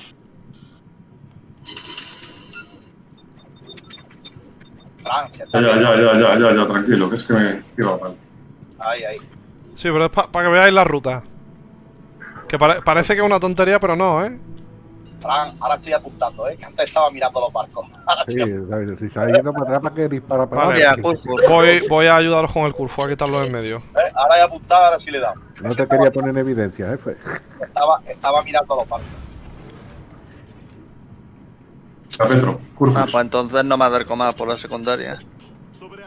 Francia, Ya, ya, ya, ya, ya, ya, ya, tranquilo, que es que me iba mal. Ahí, ahí. Sí, pero es para que veáis la ruta. Que pare- parece que es una tontería, pero no, ¿eh? Fran, ahora estoy apuntando, ¿eh? Que antes estaba mirando los barcos. (laughs) Ahora Sí, estoy ¿sabes? si está yendo para atrás, ¿para qué dispara para Vale. Mira, Curfur. Voy, voy a ayudaros con el curso, a quitarlo en medio. ¿eh? Ahora he apuntado, ahora sí le he dado. No te quería poner en evidencia, jefe. Estaba, estaba mirando los barcos. A Petro, Ah, pues entonces no me acerco más por la secundaria.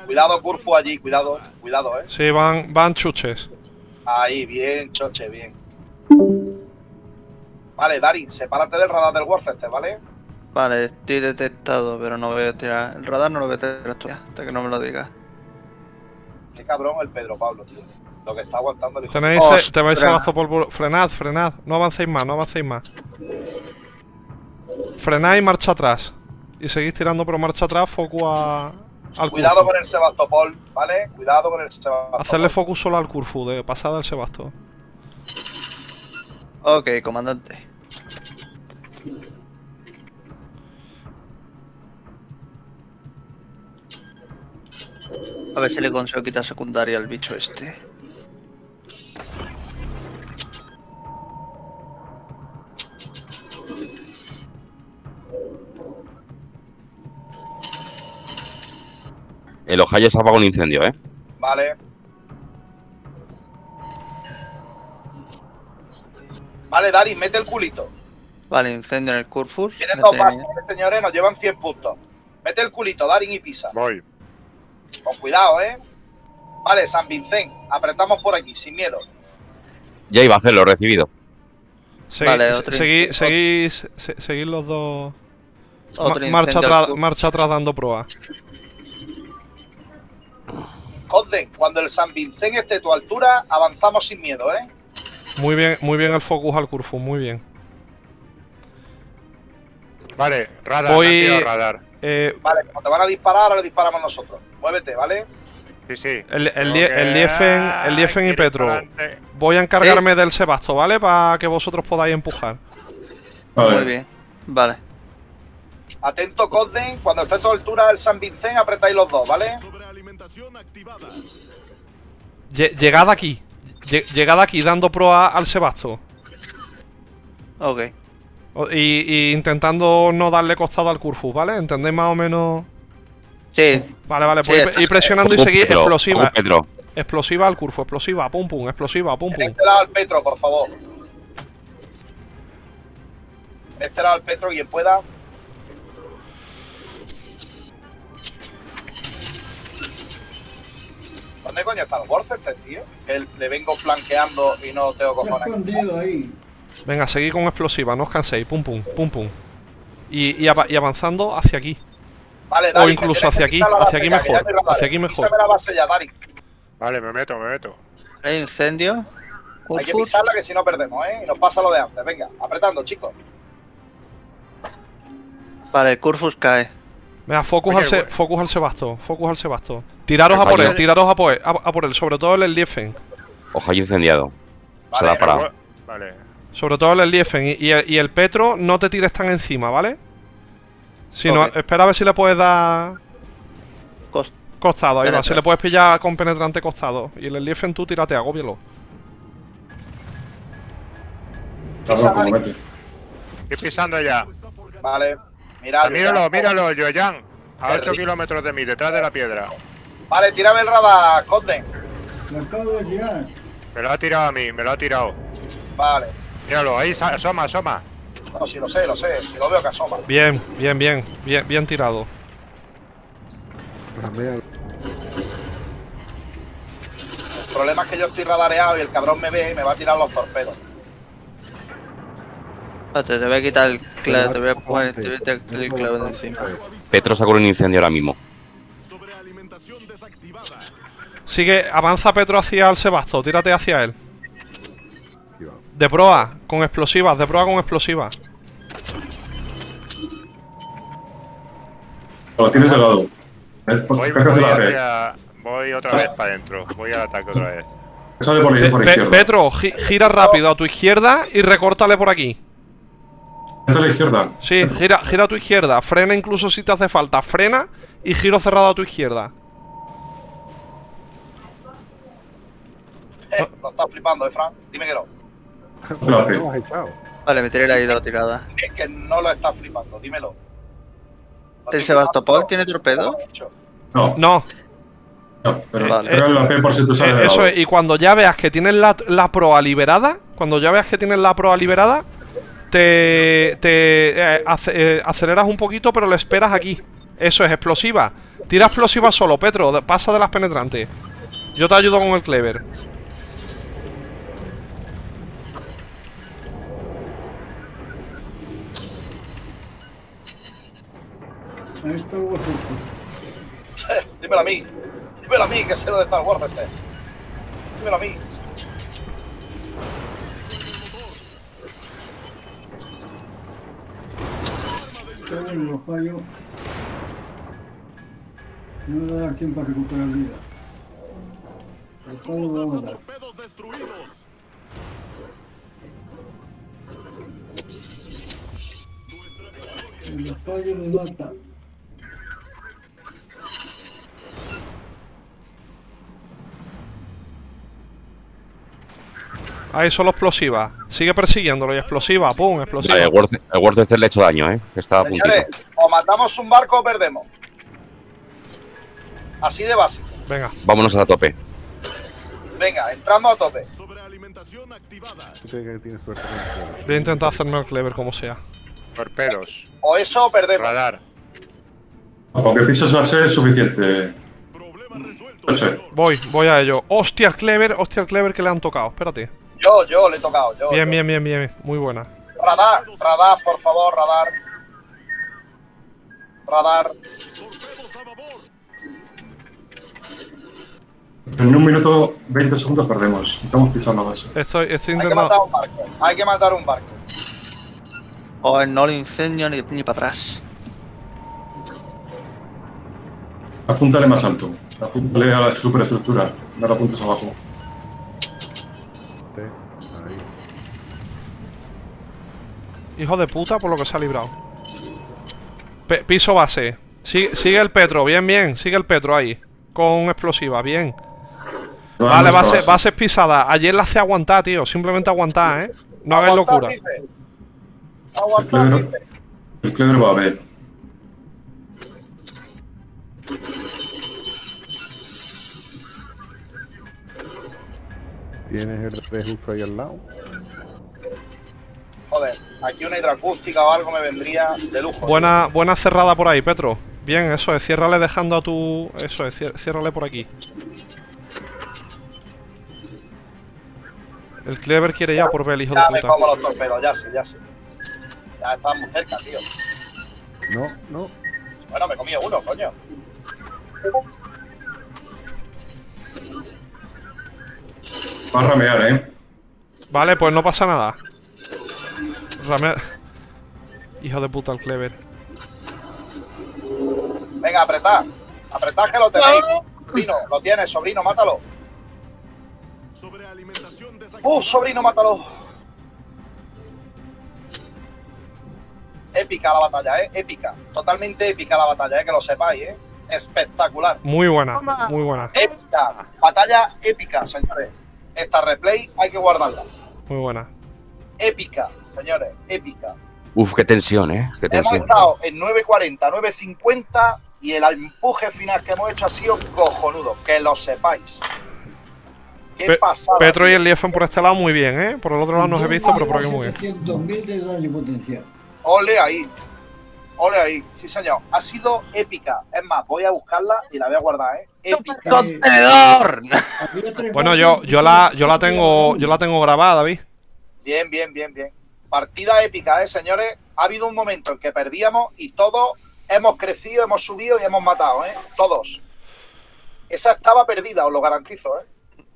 Cuidado, Curfu, allí, cuidado, cuidado, ¿eh? Sí, van, van chuches. Ahí, bien, Choche, bien. Vale, Dari, sepárate del radar del Worcester, ¿vale? Vale, estoy detectado, pero no voy a tirar. El radar no lo voy a tirar todavía, hasta que no me lo digas. Qué cabrón el Pedro Pablo, tío. Lo que está aguantando el hijo. Tenéis, eh, tenéis sebazo por bur- Frenad, frenad. No avancéis más, no avancéis más. Frenad y marcha atrás. Y seguís tirando, pero marcha atrás, foco a, al Cuidado con el Sebastopol, ¿vale? Cuidado con el Sebastopol. Hacerle focus solo al Curfu, de pasada al Sebasto. Ok, comandante. A ver si le consigo quitar secundaria al bicho este. El Ohio se apaga un incendio, ¿eh? Vale. Vale, Dari, mete el culito. Vale, incendio en el Curfus. Tienen dos bases, ¿eh, señores, nos llevan 100 puntos. Mete el culito, Darin y pisa. Voy. Con cuidado, ¿eh? Vale, San Vicente, apretamos por aquí, sin miedo. Ya iba a hacerlo, recibido. Segui- Vale, otro seguís, se- seguid los dos. Otro Ma- marcha, atrás, Curfus. marcha atrás dando prueba. Cosden, cuando el San Vicente esté a tu altura, avanzamos sin miedo, ¿eh? Muy bien, muy bien el focus al Curfus, muy bien. Vale, radar, Voy- tirado radar. Eh, Vale, cuando te van a disparar, ahora le disparamos nosotros. Muévete, ¿vale? Sí, sí. el, el, el Liefen, el Ay, Liefen y Petro. Voy a encargarme del Sebasto, ¿vale? Para que vosotros podáis empujar. Vale. Muy bien. Vale. Atento, Cosden, cuando esté a tu altura el San Vicente, apretáis los dos, ¿vale? Sobrealimentación activada. Lle- Llegad aquí. Lle- Llegad aquí dando proa al Sebasto. Ok. Y, y intentando no darle costado al Curfus, ¿vale? ¿Entendéis más o menos? Sí. Vale, vale, Sí, pues ir- presionando y seguir Petro, explosiva. Petro. Explosiva al Curfus, explosiva, pum pum, explosiva, pum En pum. este lado al Petro, por favor. En este lado al Petro, quien pueda. ¿Dónde coño está el Worcester, tío? Que le vengo flanqueando y no tengo Está cojones. escondido ahí. Venga, seguid con explosiva, no os canséis, pum pum, pum pum. Y, y y avanzando hacia aquí. Vale, O Dari, incluso que tienes hacia aquí, hacia aquí mejor, hacia aquí mejor. La base ya, Dari. Vale, me meto, me meto. Hay incendio. Hay que pisarla que si no perdemos, ¿eh? Y nos pasa lo de antes. Venga, apretando, chicos. Vale, el Curfus cae. Venga, focus, Oye, al, se- bueno. focus al Sebasto, focus al Sebasto. Tiraros a Ojalá. por él, tiraros a por él, a, a por él, sobre todo el Eliefen. Ohio incendiado. Se Vale, la ha parado. Vale. Sobre todo el Eliefen. Y, y el, y el Petro, no te tires tan encima, ¿vale? Si no, espera a ver si le puedes dar Cos- costado, ahí va. Si le puedes pillar con penetrante costado. Y el Eliefen tú tírate, agóbialo. Estoy pisando ya. Vale. Mirad. míralo, míralo, Yoyan. A Qué 8 rico. kilómetros de mí, detrás de la piedra. Vale, tírame el radar, Cosden. Lo acabo de tirar. Me lo ha tirado a mí, me lo ha tirado. Vale. Míralo, ahí asoma, asoma. No, si lo sé, lo sé. Si lo veo que asoma. Bien, bien, bien. Bien, bien tirado. Pues El problema es que yo estoy radareado y el cabrón me ve y me va a tirar los torpedos. Espérate, te voy a quitar el clave, te voy a poner te voy a quitar el clave de encima. Petro sacó un incendio ahora mismo. Sigue, avanza Petro hacia el Sebasto, tírate hacia él. De proa, con explosivas, de proa con explosivas. Lo tienes de lado. ¿Eh? Voy, hacia. Voy otra vez para adentro. Voy al ataque otra vez. Sale por Pe- ahí, por la Pe- izquierda. Petro, gi- gira rápido a tu izquierda y recórtale por aquí. A la izquierda. Sí, gira, gira a tu izquierda. Frena incluso si te hace falta. Frena y giro cerrado a tu izquierda. Eh, lo estás flipando, ¿eh, Fran? Dime que no. (laughs) No te la hace. ¿Cómo has echado? Vale, me tiré la hidro tirada. Es que no lo estás flipando, dímelo. Lo ¿El Sebastopol tiene torpedo? No, No, no, pero Vale. por si sale eh, de eso es. Y cuando ya veas que tienes la, la proa liberada, cuando ya veas que tienes la proa liberada, te, te eh, ace- eh, aceleras un poquito, pero le esperas aquí. Eso es, explosiva. Tira explosiva solo, Petro. Pasa de las penetrantes. Yo te ayudo con el clever. Ahí está el. Dímelo a mí. Dímelo a mí, que sé dónde está el Worcester. Dímelo a mí. Los fallos. No me va a dar tiempo a recuperar vida. El fallo dar. Torpedos destruidos. El fallo me mata. Ahí solo explosiva. Sigue persiguiéndolo y explosiva, pum, explosiva. Vale, el Worcester, el Worcester le ha hecho daño, ¿eh? Que está a puntito. O matamos un barco o perdemos. Así de básico. Venga. Vámonos a tope. Venga, entrando a tope. El clever. Voy a intentar hacerme el clever como sea. Torpedos. O eso o perdemos. Radar. Con que pisos va a ser suficiente. Voy, voy a ello. Hostia, el clever, hostia, el clever que le han tocado. Espérate. Yo, yo le he tocado. Yo, Bien, yo. bien, bien, bien. Muy buena. Radar, radar, por favor, radar. Radar. En un minuto 20 segundos perdemos. Estamos pisando la base. Estoy, estoy Hay que matar intentando. un barco. Hay que matar un barco. Joder, no lo incendio ni, ni para atrás. Apúntale más alto. Apúntale a la superestructura. No la apuntes abajo. Hijo de puta por lo que se ha librado. Pe- piso base. Sigue, sigue el Petro, bien, bien. Sigue el Petro ahí. Con explosiva, bien. No, Vale, base, base. bases pisadas. Ayer la hace aguantar, tío. Simplemente aguantar, ¿eh? No hagáis Aguantar, locura. dice. El Aguantar, dice. el clever va a ver. Tienes el ahí al lado. Joder, aquí una hidroacústica o algo me vendría de lujo. Buena, buena cerrada por ahí, Petro. Bien, eso es. Ciérrale dejando a tu. Eso es, ciérrale por aquí. El Clever quiere ya por ver el hijo de Ya me puta. como los torpedos, ya sé, ya sé. Ya estamos cerca, tío. No, no. Bueno, me comí uno, coño. Va a ramear, ¿eh? Vale, pues no pasa nada. Rame- Hijo de puta el Clever. Venga, apretad. Apretad que lo tenéis. Sobrino, lo tienes, sobrino, mátalo. ¡Uh, sobrino, mátalo! Épica la batalla, ¿eh? Épica. Totalmente épica la batalla, ¿eh? Que lo sepáis, ¿eh? Espectacular. Muy buena, muy buena, Épica. Batalla épica, señores. Esta replay hay que guardarla. muy buena. Épica, señores. Épica. Uf, qué tensión, ¿eh? Qué Hemos tensión. estado en 9.40, 9.50 y el empuje final que hemos hecho ha sido cojonudo. Que lo sepáis. Qué Pe- pasada. Petro y el Liefen por este lado muy bien, ¿eh? Por el otro lado no os he visto, pero por aquí muy bien. 700.000 de daño potencial. Ole ahí. Ole ahí. Sí, señor. Ha sido épica. Es más, voy a buscarla y la voy a guardar, ¿eh? Épica. ¡Contenedor! Bueno, yo, yo la, yo la tengo, yo la tengo grabada, David. Bien, bien, bien, bien. Partida épica, ¿eh, señores? Ha habido un momento en que perdíamos y todos hemos crecido, hemos subido y hemos matado, ¿eh? Todos. Esa estaba perdida, os lo garantizo, ¿eh?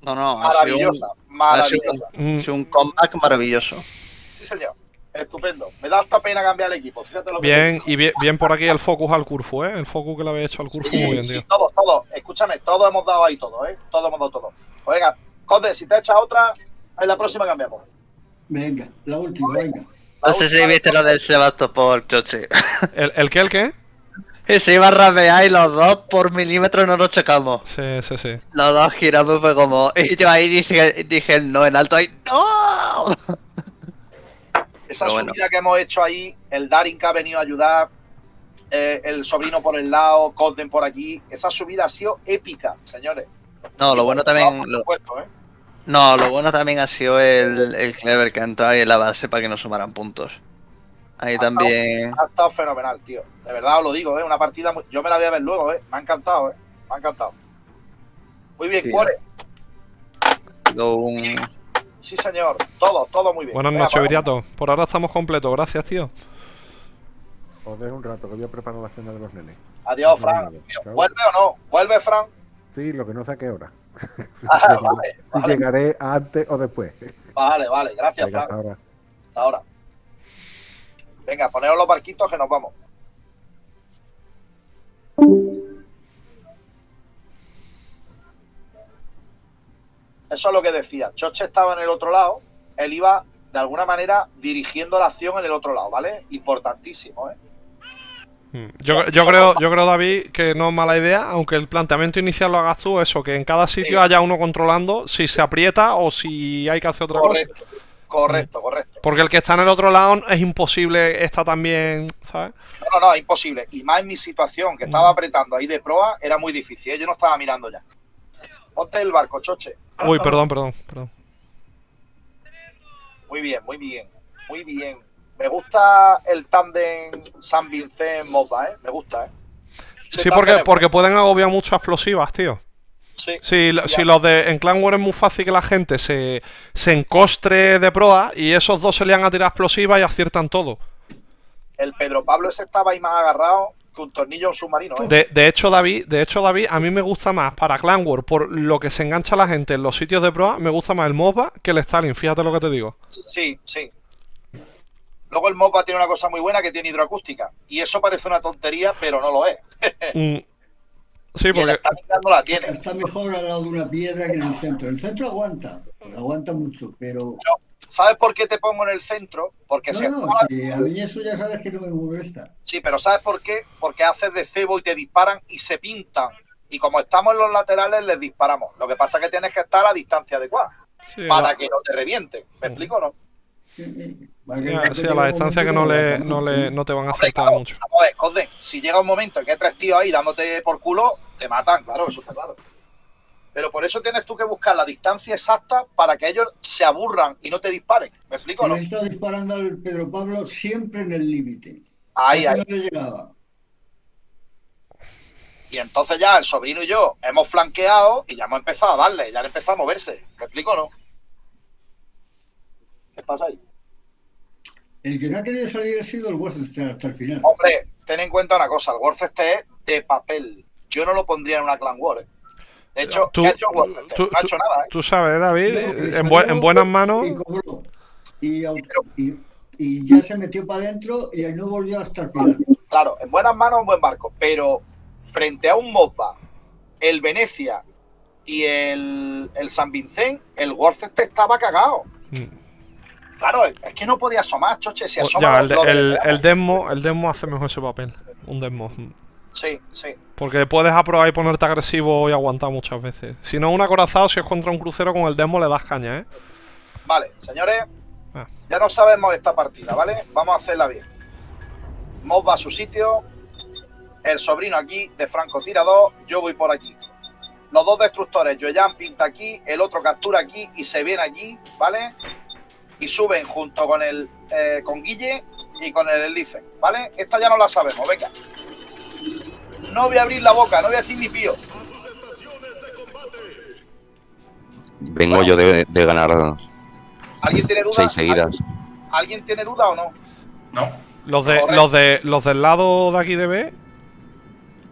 No, no, ha sido un, Maravillosa, ha sido. Mm, ha sido un comeback maravilloso. Sí, señor. Estupendo. Me da hasta pena cambiar el equipo. Fíjate lo que Bien, y bien, bien por aquí el focus al Curfu, ¿eh? El focus que le había hecho al Curfu muy bien, Sí, tío. todos, todos. Escúchame, todos hemos dado ahí todo, ¿eh? Todos hemos dado todo. Pues venga, Conde, si te echas otra, en la próxima cambiamos. Venga, la última, venga. No sé si viste lo del Sebastopol, Chochi. (laughs) ¿El, el qué, el qué? Que se iba a ramear y los dos por milímetro no nos chocamos. Sí, sí, sí. Los dos giramos y fue como. Y yo ahí dije, dije no en alto ahí. ¡No! Esa Pero bueno. subida que hemos hecho ahí, el Darin que ha venido a ayudar, eh, el sobrino por el lado, Cosden por aquí, esa subida ha sido épica, señores. No, lo bueno también. Por Lo, supuesto, ¿eh? No, lo bueno también ha sido el, el Clever que ha entrado ahí en la base para que nos sumaran puntos. Ahí también. Ha estado fenomenal, tío. De verdad os lo digo, ¿eh? Una partida, muy- yo me la voy a ver luego, ¿eh? Me ha encantado, ¿eh? Me ha encantado. Muy bien, Sí. Cuore. un- Sí, señor. Todo, todo muy bien. Buenas noches. Viriato. Por ahora estamos completos, gracias, tío. Os dejo un rato que voy a preparar la cena de los nenes. Adiós, Fran. ¿Vuelve o no? ¿Vuelve, Fran? Sí, lo que no sé a qué hora. Ah, (laughs) vale, Si vale. llegaré antes o después. Vale, vale. Gracias, Venga, hasta ahora. Hasta ahora. Venga, poneos los barquitos que nos vamos. Eso es lo que decía. Choche estaba en el otro lado. Él iba, de alguna manera, dirigiendo la acción en el otro lado, ¿vale? Importantísimo, ¿eh? Mm. Yo, yo creo, yo creo, David, que no es mala idea, aunque el planteamiento inicial lo hagas tú, eso, que en cada sitio Sí. haya uno controlando si se aprieta o si hay que hacer otra Correcto. Correcto, correcto. Porque el que está en el otro lado es imposible, está también, ¿sabes? No, no, no, imposible. Y más en mi situación, que estaba apretando ahí de proa, era muy difícil. ¿eh? Yo no estaba mirando ya. Ponte el barco, choche. Uy, perdón, perdón, perdón. Muy bien, muy bien, muy bien. Me gusta el tándem San Vincent Moba, ¿eh? Me gusta, ¿eh? Ese Sí, porque, porque pueden agobiar muchas explosivas, tío. Sí. Si, si los de en Clan War es muy fácil que la gente se, se encostre de proa y esos dos se le han a tirar explosivas y aciertan todo. El Pedro Pablo ese estaba ahí más agarrado que un tornillo submarino, ¿eh? De, de hecho, David, de hecho, David, a mí me gusta más para Clan War, por lo que se engancha la gente en los sitios de proa, me gusta más el MOBA que el Stalin, fíjate lo que te digo. Sí, sí. Luego el MOPA tiene una cosa muy buena que tiene hidroacústica. Y eso parece una tontería, pero no lo es. Mm, Sí, Y el porque Stalin no la tiene. Está mejor al lado de una piedra que en el centro. El centro aguanta, aguanta mucho, pero... ¿Sabes por qué te pongo en el centro? Porque No, se no, a mí eso ya sabes que no me molesta. Sí, pero ¿sabes por qué? Porque haces de cebo y te disparan y se pintan. Y como estamos en los laterales, les disparamos. Lo que pasa es que tienes que estar a la distancia adecuada Sí, para que no te revienten. ¿Me explico o no? Sí, a- sí, a la distancia que no, le, no, le, no te van a afectar claro, mucho. a ver, Cosden, si llega un momento en que hay tres tíos ahí dándote por culo, te matan, claro, eso está claro. Pero por eso tienes tú que buscar la distancia exacta para que ellos se aburran y no te disparen. ¿Me explico o Pero no? estado disparando al Pedro Pablo siempre en el límite. Ahí, ahí. No le llegaba. Y entonces ya el sobrino y yo hemos flanqueado y ya hemos empezado a darle, ya han empezado a moverse. ¿Me explico o no? ¿Qué pasa ahí? El que no ha querido salir ha sido el Worcester hasta el final. Hombre, ten en cuenta una cosa, el Worcester es de papel. Yo no lo pondría en una Clan War. ¿eh? De hecho, Tú- ¿qué ha hecho Worcester? tú- no ha hecho tú- nada, ¿eh? Tú sabes, David, No, en, salió bu- en buenas manos. Y, cobró. Y, au- y- y ya se metió para adentro y no volvió hasta el final. Claro, en buenas manos un buen barco, pero frente a un Mosba, el Venecia y el, el San Vincent, el Worcester estaba cagado. Mm. Claro, es que no podía asomar, choche, si O- asoma Ya, el, el, reventamos. el Desmo, el Desmo hace mejor ese papel. Un Desmo. mm. Sí, sí. Porque puedes aprobar y ponerte agresivo y aguantar muchas veces. Si no, un acorazado, si es contra un crucero con el Desmo, le das caña, ¿eh? Vale, señores, Ah. ya no sabemos esta partida, ¿vale? Vamos a hacerla bien. Moss va a su sitio, el sobrino aquí de francotirador, yo voy por aquí. Los dos destructores, Joyan pinta aquí, el otro captura aquí y se viene aquí, ¿vale? Y suben junto con el eh, con Guille y con el Elife, ¿vale? Esta ya no la sabemos, venga. No voy a abrir la boca, no voy a decir ni pío. Vengo yo de, de ganar ¿Alguien tiene duda? seis seguidas. ¿Alguien tiene duda o no? No. Los de, Correcto. los de los del lado de aquí de B.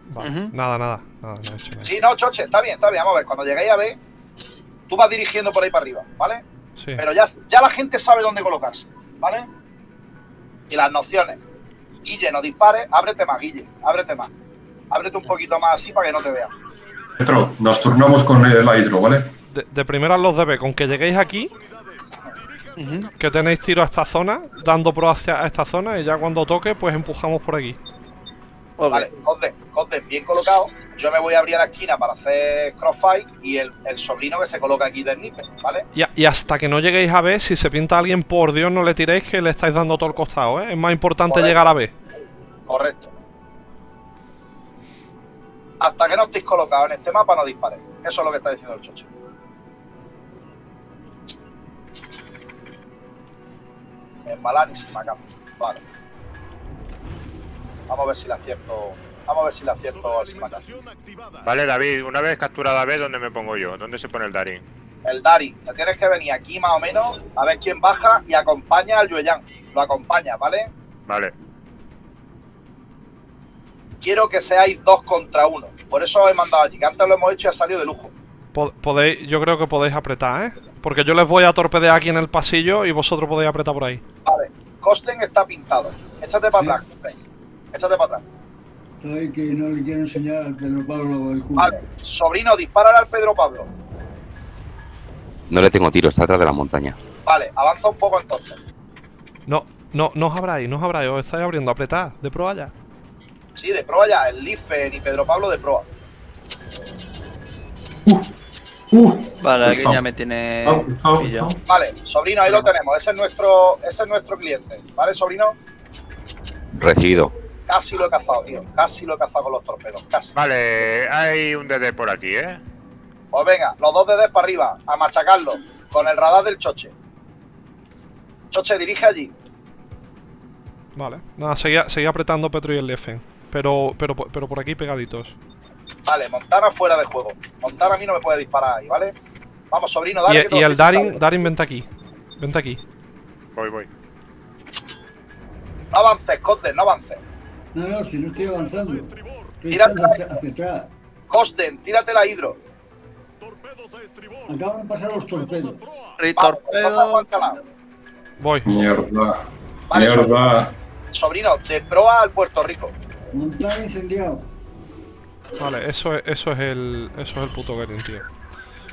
Vale, Nada, nada, nada, no he hecho nada. Sí, no, Choche, está bien, está bien. Vamos a ver, cuando lleguéis a B, tú vas dirigiendo por ahí para arriba, ¿vale? Sí. Pero ya, ya la gente sabe dónde colocarse, ¿vale? Y las nociones. Guille, no dispares, ábrete más, Guille, ábrete más. Ábrete un poquito más así para que no te vean. Petro, nos turnamos con el hidro, ¿vale? De, de primeras los de B, con que lleguéis aquí, que tenéis tiro a esta zona, dando pro hacia esta zona, y ya cuando toque, pues empujamos por aquí. Vale, Conde, Conde, bien colocado. Yo me voy a abrir a la esquina para hacer crossfight y el, el sobrino que se coloca aquí de sniper, ¿vale? Y, a- y hasta que no lleguéis a B, si se pinta alguien, por Dios, no le tiréis que le estáis dando todo el costado, ¿eh? Es más importante Correcto. llegar a B. Correcto. Hasta que no estéis colocados en este mapa, no disparéis. Eso es lo que está diciendo el chocho. En balanísima caza. Vale. Vamos a ver si le acierto. Vamos a ver si le acierto al Simacaz. Vale, David, una vez capturada B, ¿dónde me pongo yo? ¿Dónde se pone el Darín? El Dari, te tienes que venir aquí más o menos a ver quién baja y acompaña al Yueyang. Lo acompaña, ¿vale? Vale. Quiero que seáis dos contra uno. Por eso os he mandado allí, que antes lo hemos hecho y ha salido de lujo. Po- Podéis, yo creo que podéis apretar, ¿eh? Porque yo les voy a torpedear aquí en el pasillo y vosotros podéis apretar por ahí. Vale, Costen está pintado. Échate para atrás, Costen. Échate para atrás. Ay, que no le quiero enseñar al Pedro Pablo el culo. Vale, sobrino, dispara al Pedro Pablo. No le tengo tiro, está atrás de la montaña. Vale, avanza un poco entonces. No, no, no os abráis, no os abráis, os estáis abriendo, apretad, de proa ya. Sí, de proa ya, el Lifen y Pedro Pablo de proa. Vale, Por aquí favor. ya me tiene. Vale, sobrino, ahí lo tenemos. Ese es nuestro, ese es nuestro cliente. ¿Vale, sobrino? Recibido. Casi lo he cazado, tío. Casi lo he cazado con los torpedos. Casi. Vale, hay un DD por aquí, ¿eh? Pues venga, los dos dedos para arriba, a machacarlo. Con el radar del choche. Choche, dirige allí. Vale. Nada, seguía, seguía apretando Petro y el Liefen. Pero, pero, pero por aquí pegaditos. Vale, Montana fuera de juego. Montana a mí no me puede disparar ahí, ¿vale? Vamos, sobrino, dale. Y, que te y el Darin. Darin, vente aquí. Vente aquí. Voy, voy. No avances, Cosden, no avances. No, no, si no estoy avanzando. Estoy Tírate echando hacia, hacia atrás. Cosden, tírate la hidro. Acaban de pasar los torpedos. Guantanamo. Voy. Mierda. Vale, Mierda. Sobrino, de proa al Puerto Rico. Montada incendiado. Vale, eso es, eso es el. Eso es el puto Gerin, tío.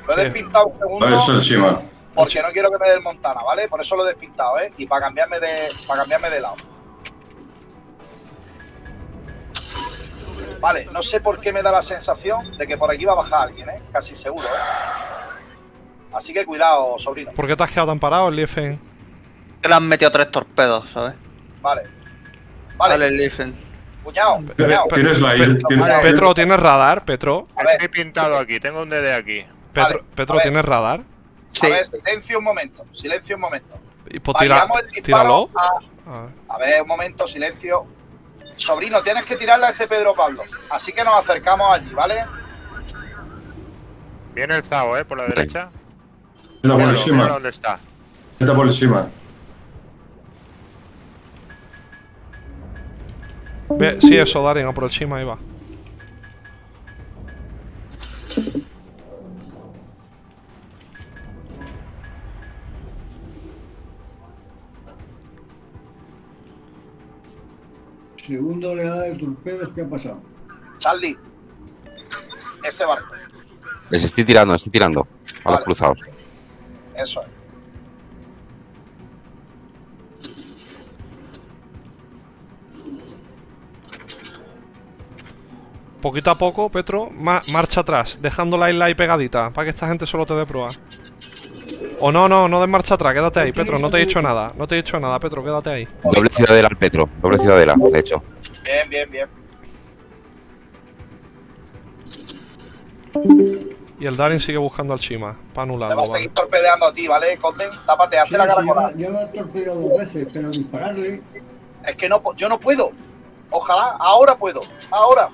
Lo he Eh, despintado un segundo. Vale, eso Shima. Porque no quiero que me dé el Montana, ¿vale? Por eso lo he despintado, ¿eh? Y para cambiarme de, para cambiarme de lado. Vale, no sé por qué me da la sensación de que por aquí va a bajar alguien, ¿eh? Casi seguro, ¿eh? Así que cuidado, sobrino. ¿Por qué te has quedado tan parado, el Liefen? Que le han metido tres torpedos, ¿sabes? Vale. Vale, Vale, el Liefen. cuñado, cuñado. Tienes la tienes Petro, ¿tienes radar? Petro, A ver, Estoy pintado aquí, tengo un DD aquí. Petro, Vale, Petro. ¿tienes radar? Sí. a ver, silencio un momento, silencio un momento. Y pues tira, el tíralo. a- A ver, un momento, silencio. Sobrino, tienes que tirarle a este Pedro Pablo. Así que nos acercamos allí, ¿vale? Viene el Zao, ¿eh? Por la derecha. Vete por Shima. dónde está. Vete por. Ve, sí, eso, Darin, a por el Shima, ahí va. Segunda oleada de torpedos que ha pasado. Charlie, ese barco, Les estoy tirando, estoy tirando. A los cruzados. eso es. Poquito a poco, Petro, ma- marcha atrás, dejando la isla ahí pegadita, para que esta gente solo te dé prueba. O no, no, no des marcha atrás, quédate ahí, Petro, no te he dicho nada, no te he dicho nada, Petro, quédate ahí. Doble ciudadela al Petro. Doble ciudadela, de hecho. Bien, bien, bien. Y el Darin sigue buscando al Shima, para Te anularlo, va a vale. seguir torpedeando a ti, ¿vale, Conden? Tápate, hazte Sí, la sí, cara ya, con la- ya lo ha torpedeado dos veces, pero dispararle, Es que no, yo no puedo. Ojalá, ahora puedo. Ahora.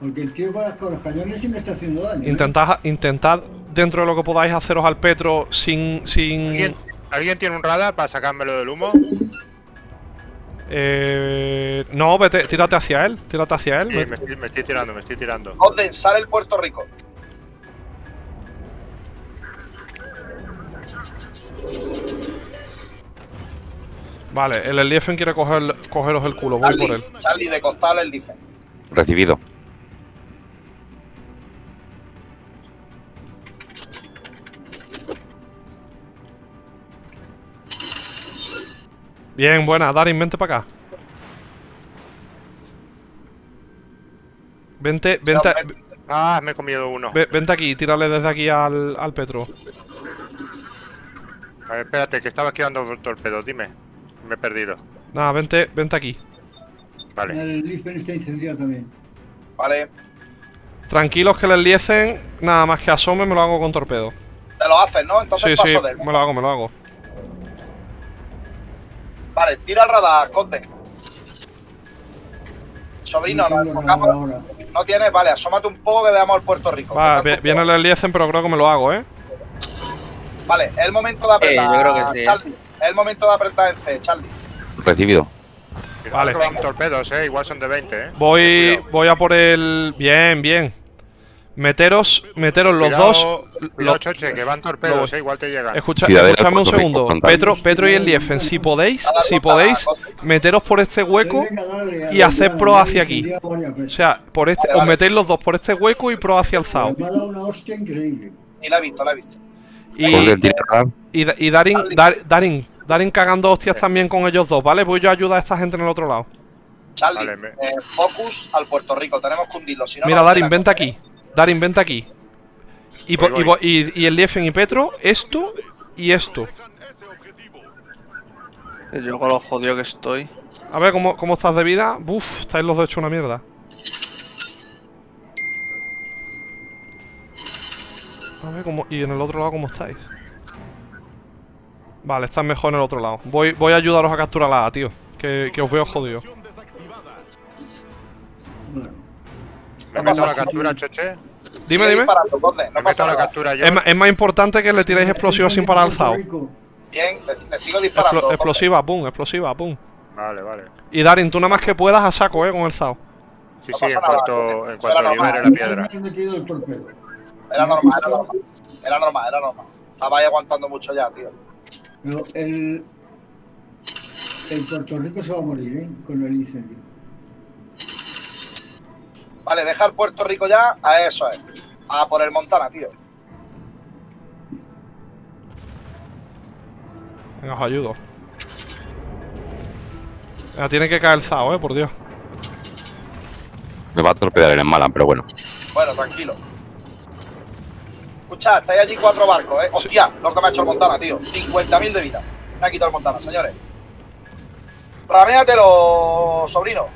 porque el tío con, las- con los cañones sí me está haciendo daño. ¿eh? Intentad, intentad dentro de lo que podáis haceros al Petro sin... sin ¿Alguien, ¿Alguien tiene un radar para sacármelo del humo? eh, no, vete, tírate hacia él, tírate hacia él. Sí, me estoy, me estoy tirando, me estoy tirando. Conden, sale el Puerto Rico. Vale, el Eliefen quiere coger, cogeros el culo, voy por él. Charlie, de costal, dice. Recibido. Bien, buena, Darin, vente para acá. Vente, vente, No, Ah, me he comido uno. ve- vente aquí, tírale desde aquí al, al Petro. A ver, espérate, que estaba esquivando torpedos, dime. Me he perdido. Nada, vente, vente aquí. Vale. El Lisbon está incendiado también. Vale. Tranquilos que les liecen, nada más que asome me lo hago con torpedo. Te lo haces, ¿no? Entonces Sí, paso sí, de él. me lo hago, me lo hago. Vale, tira el radar, Conden. Sobrino, No nos tienes, vale, asómate un poco que veamos el Puerto Rico. Va, viene poco. el liecen, pero creo que me lo hago, ¿eh? Vale, es el momento de apretar. yo creo que sí, ¿eh? Charlie. Es el momento de apretar en C, Charlie. Recibido. Vale. torpedos, eh. Igual son de 20, eh. Voy, voy a por el... Bien, bien. Meteros, meteros los Cuidado, dos... Cuidado, los- choche, que van torpedos, eh. Igual te llegan. Escucha, escuchadme un segundo. Petro, Petro y el Liefen, si podéis, si podéis, meteros por este hueco y hacer pro hacia aquí. O sea, por este, os metéis los dos por este hueco y pro hacia el Zao. Me ha dado una hostia increíble. Y la he visto, la he visto. Y, y, Da- y Darin, Dar- Darin, Darin cagando hostias también con ellos dos, ¿vale? Voy yo a ayudar a esta gente en el otro lado. Charlie, Vale, me- eh, focus al Puerto Rico. Tenemos que hundirlo. Si no, Mira, Darin, vente aquí. Darin, vente aquí. Y, po- Voy, y voy. vo- y- y el Liefen y Petro, esto y esto. Yo con lo jodido que estoy. A ver cómo, cómo estás de vida. Buf, estáis los dos hechos una mierda. A ver cómo. Y en el otro lado cómo estáis. Vale, estás mejor en el otro lado. Voy, voy a ayudaros a capturar la A, tío. Que, que os veo jodido. ¿Me meto la captura, Cheche? Dime, dime. disparando, Conde, ¿Me no meto pasa la captura yo? Es, más importante que le tiréis explosivos sin parar alzado. Bien, le, le sigo disparando. Explosiva, pum, explosiva, pum. Vale, vale. Y Darin, tú nada más que puedas a saco, eh, con el Zao. Sí, No sí, en cuanto, en cuanto Era normal. libere la piedra. Era normal, era normal. Era normal, era normal. Estabais aguantando mucho ya, tío. Pero el, el Puerto Rico se va a morir, ¿eh? Con el incendio. Vale, deja el Puerto Rico ya, a eso es. A por el Montana, tío. Venga, os ayudo. Venga, tiene que caer el Zao, eh, por Dios. Me va a torpedear el Malan, pero bueno. Bueno, tranquilo. Escucha, estáis allí cuatro barcos, ¿eh? Hostia, lo que me ha hecho el Montana, tío. 50.000 de vida. Me ha quitado el Montana, señores. Raméatelo, sobrino.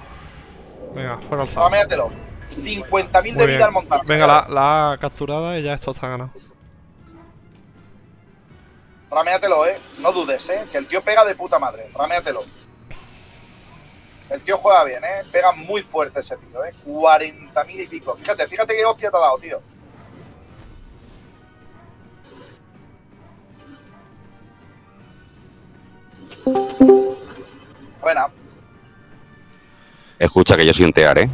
Venga, fuera el Zao. Raméatelo. 50.000 Muy de bien. vida al Montana. Venga, la, la capturada y ya esto está ganado. Raméatelo, ¿eh? No dudes, ¿eh? Que el tío pega de puta madre. Raméatelo. El tío juega bien, ¿eh? Pega muy fuerte ese tío, ¿eh? 40.000 y pico. Fíjate, fíjate qué hostia te ha dado, tío. Buena. Escucha que yo soy un tear, ¿eh?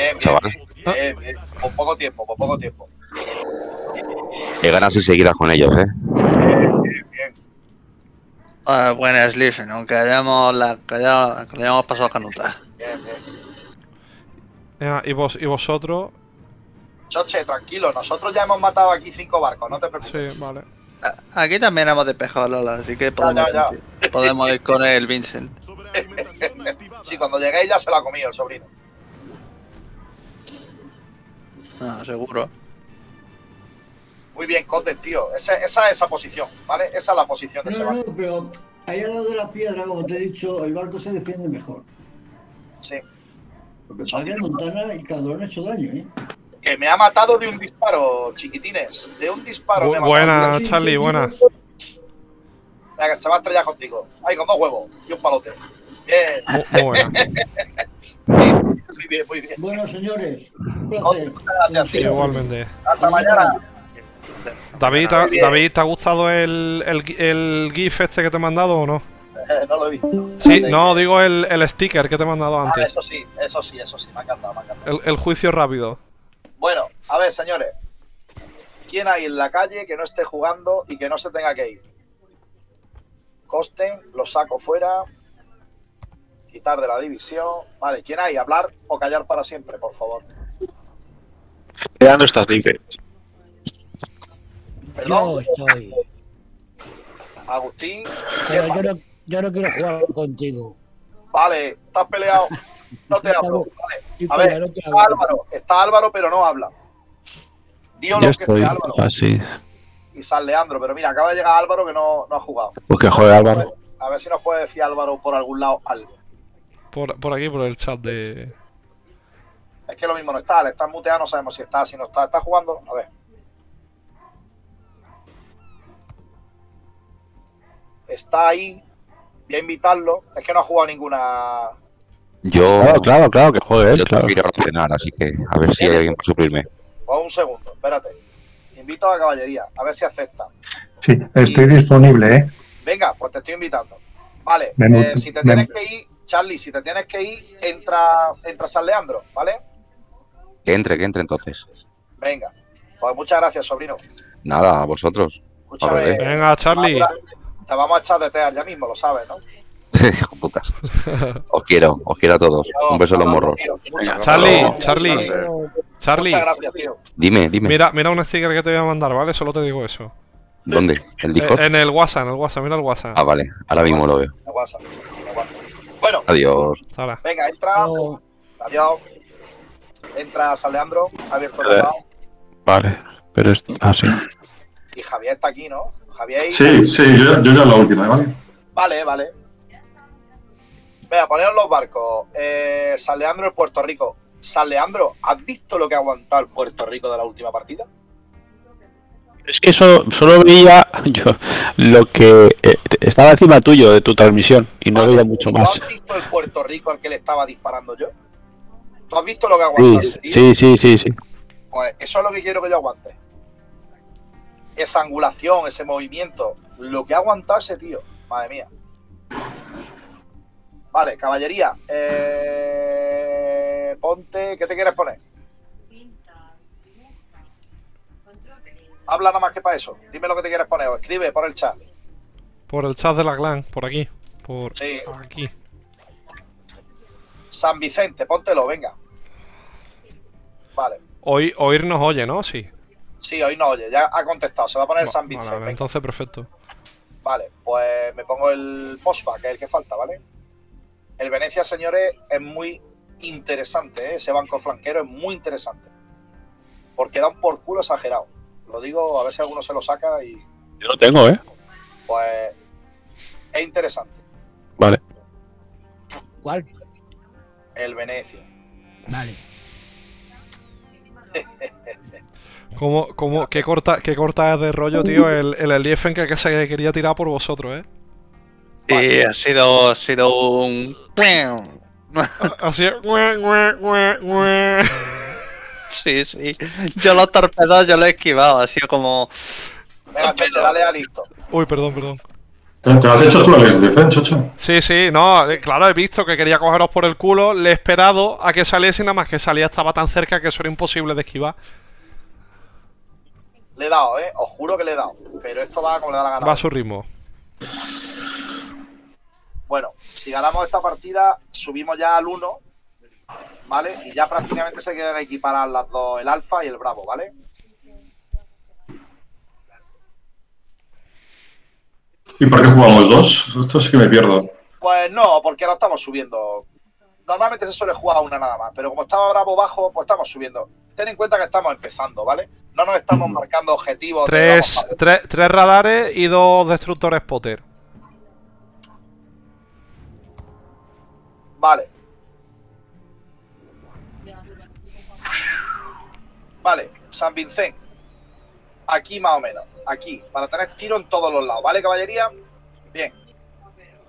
Bien, bien, Chaval. bien, bien, bien. Por poco tiempo, por poco tiempo. He ganas y seguidas con ellos, ¿eh? Bien, bien. Ah, buenas, listen, aunque hayamos, la, que haya- que le hayamos pasado canuta. bien, bien. Y, vos, y vosotros. Choche, tranquilo. Nosotros ya hemos matado aquí cinco barcos, no te preocupes. Sí, vale. Aquí también hemos despejado Lola, así que podemos, ya, podemos ir con el Vincent. (laughs) Sí, cuando lleguéis ya se lo ha comido el sobrino. No, seguro. Muy bien, Conde, tío. Esa, esa es esa posición, ¿vale? Esa es la posición de ese no, barco. pero ahí al lado de la piedra, como te he dicho, el barco se defiende mejor. Sí. Porque que Montana y cabrón ha hecho daño, ¿eh? Que me ha matado de un disparo, chiquitines. De un disparo Bu- me ha matado. buena, Charlie, buena. Venga, que se va a estrellar contigo. Ahí, con dos huevos y un palote. Bien. Muy, muy buena. (laughs) Muy bien, muy bien. Bueno, señores, muchas gracias, tío. Igualmente. Hasta mañana. David, ¿te, Muy bien. David, ¿te ha gustado el, el, el GIF este que te he mandado o no? Eh, no lo he visto. Sí, no, digo el, el sticker que te he mandado Ah, antes. eso sí, eso sí, eso sí. Me ha encantado, me ha encantado. El, el juicio rápido. Bueno, a ver, señores. ¿Quién hay en la calle que no esté jugando y que no se tenga que ir? Costen, lo saco fuera. Quitar de la división. Vale, ¿quién hay? ¿Hablar o callar para siempre, por favor? Creando estas libres. Perdón, Yo estoy. Agustín. Pero yo no, yo no quiero jugar contigo. Vale, estás peleado. No te (laughs) hablo. Vale. A ver, no está. Álvaro. Está Álvaro, pero no habla. Dio Yo lo que estoy sea Álvaro. así. Y San Leandro. Pero mira, acaba de llegar Álvaro que no, no ha jugado. Pues que juegue Álvaro. A ver si nos puede decir Álvaro por algún lado algo. Por, por aquí, por el chat de. Es que lo mismo no está, le están muteado, no sabemos si está, si no está. ¿Está jugando? A ver. Está ahí. Voy a invitarlo. Es que no ha jugado ninguna. Yo. Claro, claro, claro, que juegue Yo claro. tengo que ir a cenar, así que a ver si hay alguien para suplirme. Pues un segundo, espérate. Invito a la caballería, a ver si acepta. Sí, estoy disponible, ¿eh? Venga, pues te estoy invitando. Vale, Me eh, si te me- tienes que ir, Charlie, si te tienes que ir, entra, entra San Leandro, ¿vale? Que entre, que entre entonces. Venga. Pues muchas gracias, sobrino. Nada, a vosotros. Escúchame. Venga, Charlie. Te vamos a echar de tear ya mismo, lo sabes, ¿no? (laughs) Hijo putas. (laughs) Os quiero, os quiero a todos. Un beso en los morros. Charlie, Charlie. Charlie. Muchas gracias, tío. Dime, dime. Mira, mira un sticker que te voy a mandar, ¿vale? Solo te digo eso. ¿Dónde? ¿El Eh, Discord? en el WhatsApp, en el WhatsApp, mira el WhatsApp. Ah, vale. Ahora mismo lo veo. Me WhatsApp. Bueno, Adiós. Venga, entra. Adiós. Entra San Leandro, abierto el Eh. lado. Vale. Pero es. Ah, sí. Y Javier está aquí, ¿no? Javier. Sí, sí, yo, yo ya la última, ¿vale? Vale, vale. Venga, poneros los barcos. Eh, San Leandro y Puerto Rico. San Leandro, ¿has visto lo que ha aguantado el Puerto Rico de la última partida? Es que eso, solo veía (laughs) yo lo que eh, estaba encima tuyo de tu transmisión y no veía mucho ¿Tú más. has visto el Puerto Rico al que le estaba disparando yo? ¿Tú has visto lo que ha Sí, sí, sí, sí, sí. Pues eso es lo que quiero que yo aguante. Esa angulación, ese movimiento. Lo que ha aguantado ese tío. Madre mía. Vale, caballería. Eh, ponte. ¿Qué te quieres poner? Habla nada más que para eso. Dime lo que te quieres poner o escribe por el chat. Por el chat de la clan, por aquí. Por Sí. aquí. San Vicente, póntelo, venga. Vale. Hoy, oír nos oye, ¿no? Sí. Sí, hoy no oye, ya ha contestado. Se va a poner Va- San Vicente. vale, entonces perfecto. Vale, pues me pongo el Pospa, que es el que falta, ¿vale? El Venecia, señores, es muy interesante, ¿eh? ese banco flanquero es muy interesante. Porque da un por culo exagerado. Lo digo, a ver si alguno se lo saca y Yo lo tengo, ¿eh? pues es interesante. Vale. ¿Cuál? El Venecia. Vale. (laughs) ¿Cómo, cómo, qué, corta, qué corta es de rollo, tío, el, el Eliefen que, que se quería tirar por vosotros, ¿eh? Sí, ha sido, ha sido un. Así es. (laughs) (laughs) Sí, sí. Yo los torpedos yo lo he esquivado, ha sido como. Venga, Cheche, dale a listo. Uy, perdón, perdón. ¿Te, has hecho tú el defense, Chocho? Sí, sí, no, eh, claro, he visto que quería cogeros por el culo, le he esperado a que saliese y nada más que salía estaba tan cerca que eso era imposible de esquivar. Le he dado, ¿eh? Os juro que le he dado. Pero esto va como le da la gana. Va a su ritmo. Bueno, si ganamos esta partida, subimos ya al 1, ¿vale? Y ya prácticamente se quedan equiparadas las dos, el Alfa y el Bravo, ¿vale? ¿Y por qué jugamos dos? Esto sí que me pierdo. Pues no, porque no estamos subiendo. Normalmente se suele jugar una nada más, pero como estaba Bravo bajo, pues estamos subiendo. Ten en cuenta que estamos empezando, ¿vale? No nos estamos marcando objetivos. Tres, tres, tres radares y dos destructores Potter. Vale. Vale, San Vicente. Aquí más o menos. Aquí, para tener tiro en todos los lados. ¿Vale, caballería? Bien.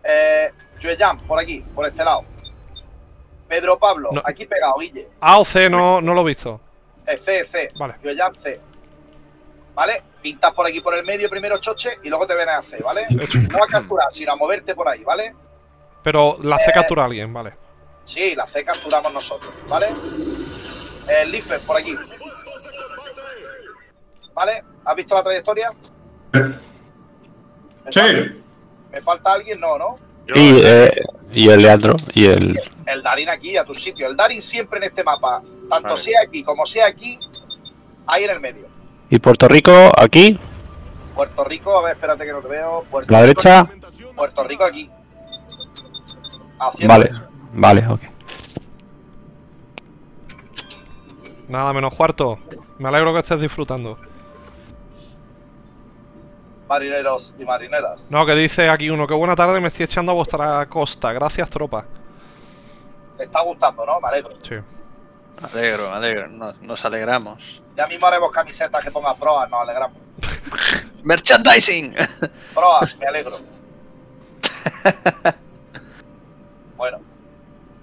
Eh, Yueyam, por aquí, por este lado. Pedro Pablo, No. aquí pegado, Guille. A o C no, no lo he visto. Eh, C, C. Vale. Yueyam, C. ¿Vale? Pintas por aquí por el medio primero choche y luego te vienes a C, ¿vale? No a capturar, sino a moverte por ahí, ¿vale? Pero la C Eh, captura a alguien, vale. Sí, la C capturamos nosotros, ¿vale? El Lifer, por aquí. ¿Vale? ¿Has visto la trayectoria? ¿Me Sí. falta- ¿Me falta alguien? No, ¿no? Y, eh, y el Leandro y el. El Darín aquí, a tu sitio. El Darín siempre en este mapa, tanto Vale. sea aquí como sea aquí, ahí en el medio. Y Puerto Rico aquí, Puerto Rico, a ver, espérate que no te veo. Puerto la Rico, derecha. Puerto Rico aquí. Haciendo Vale, eso. vale, ok. Nada menos cuarto. Me alegro que estés disfrutando. Marineros y marineras. No, que dice aquí uno, que buena tarde, me estoy echando a vuestra costa. Gracias, tropa. Te está gustando, ¿no? Me alegro. Sí. Me alegro, me alegro. Nos, nos alegramos. Ya mismo haremos camisetas que pongan proas, nos alegramos. (laughs) ¡Merchandising! (laughs) Proas, me alegro. (laughs) bueno.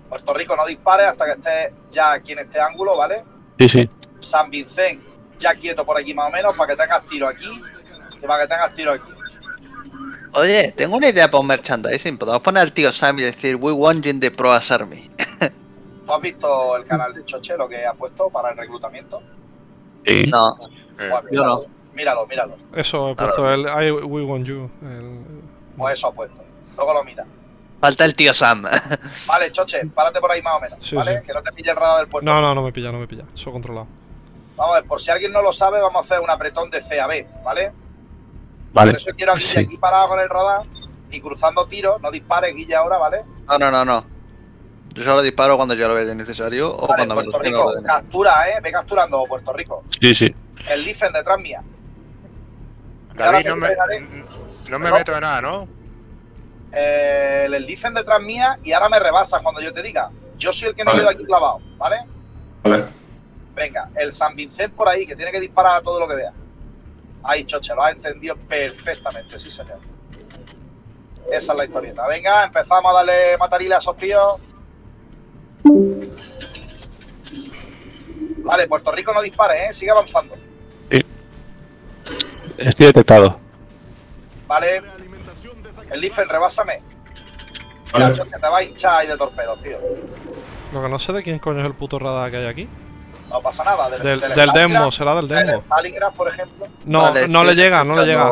Puerto Rico, no dispares hasta que estés ya aquí en este ángulo, ¿vale? Sí, sí. San Vicente, ya quieto por aquí más o menos, para que tengas tiro aquí y para que tengas tiro aquí. Oye, tengo una idea para un merchandising. Podemos poner al tío Sam y decir We want you in the Proas Army. (laughs) ¿Tú has visto el canal de Choche, lo que ha puesto para el reclutamiento? Sí. No, Bueno, yo no. Míralo, míralo. Eso he puesto el I we want you. el- Pues eso ha puesto. Luego lo mira. Falta el tío Sam. (laughs) Vale, Choche, párate por ahí más o menos, Sí, ¿vale? sí. Que no te pille el radar del puerto. No, no, no me pilla, no me pilla. Eso controlado. Vamos a ver, por si alguien no lo sabe, vamos a hacer un apretón de C a B, ¿vale? Vale. Por eso quiero a Guille Sí. aquí parado con el radar y cruzando tiros. No dispares, Guille, ahora, ¿vale? No, no, no, no. Yo solo disparo cuando yo lo vea necesario o Vale, cuando me lo Puerto Rico, captura, ¿eh? Ve capturando Puerto Rico. Sí, sí. el Lifen detrás mía. David, te no me, no me meto en nada, ¿no? eh, el Lifen detrás mía y ahora me rebasas cuando yo te diga. Yo soy el que me Vale. quedo aquí clavado, ¿vale? Vale. Venga, el San Vincent por ahí, que tiene que disparar a todo lo que vea. Ahí, Choche, lo has entendido perfectamente, sí, señor. Esa es la historieta. Venga, empezamos a darle matarile a esos tíos. Vale, Puerto Rico no dispare, ¿eh? Sigue avanzando. Estoy detectado. Vale. El Lifen, rebásame. Mira, Vale. Choche, te va a hinchar ahí de torpedos, tío. Lo que no sé de quién coño es el puto radar que hay aquí. No pasa nada. Del, Del, del del Stalingrad- demo, será del demo. Stalingrad, por ejemplo. No, Vale, no le llega, no le llega.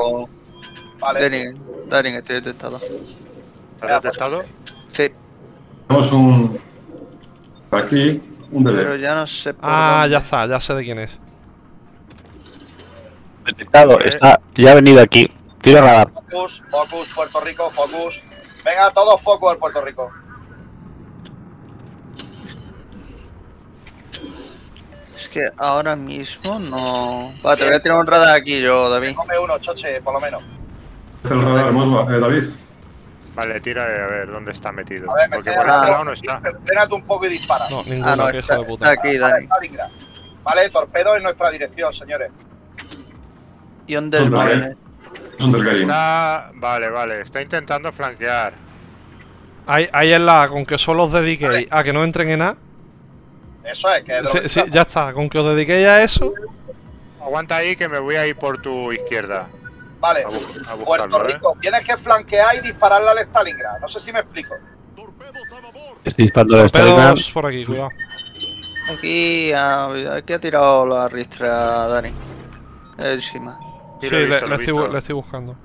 Vale. Daring, Daring, estoy detectado. ¿Has detectado? Sí, Tenemos un. Aquí, un pero DD. ya no sé por Ah, dónde. ya está, ya sé de quién es. Detectado, está, ya ha venido aquí. Tiro radar. Focus, focus, Puerto Rico, focus. Venga, todos focus al Puerto Rico. Es que ahora mismo no. Vale, te voy a tirar un radar aquí yo, David. Come uno, choche, por lo menos. Este es el radar, Mosba. Eh, David. Vale, tira eh, a ver dónde está metido. A ver, Porque por este lado no está. Frénate un poco y dispara. No, ninguno, Ah, no, está, de puta. está aquí, Vale, Dani. Vale, torpedo en nuestra dirección, señores. Y dónde el Vale. Marine. Es un Delgarín. Está. Vale, vale. Está intentando flanquear. Ahí, ahí es la, con que solo os dediquéis a que no entren en A. Eso es, que es Sí, sí, ya está, con que os dediquéis a eso. Aguanta ahí que me voy a ir por tu izquierda. Vale, A, bu- a Puerto buscarlo, ¿eh? Rico, tienes que flanquear y dispararle al Stalingrad. No sé si me explico. Estoy disparando el Stalingrad. Por aquí, cuidado. Aquí, aquí ha tirado la ristra, Dani. Encima. Sí, Sí, le, visto, estoy, le buscando.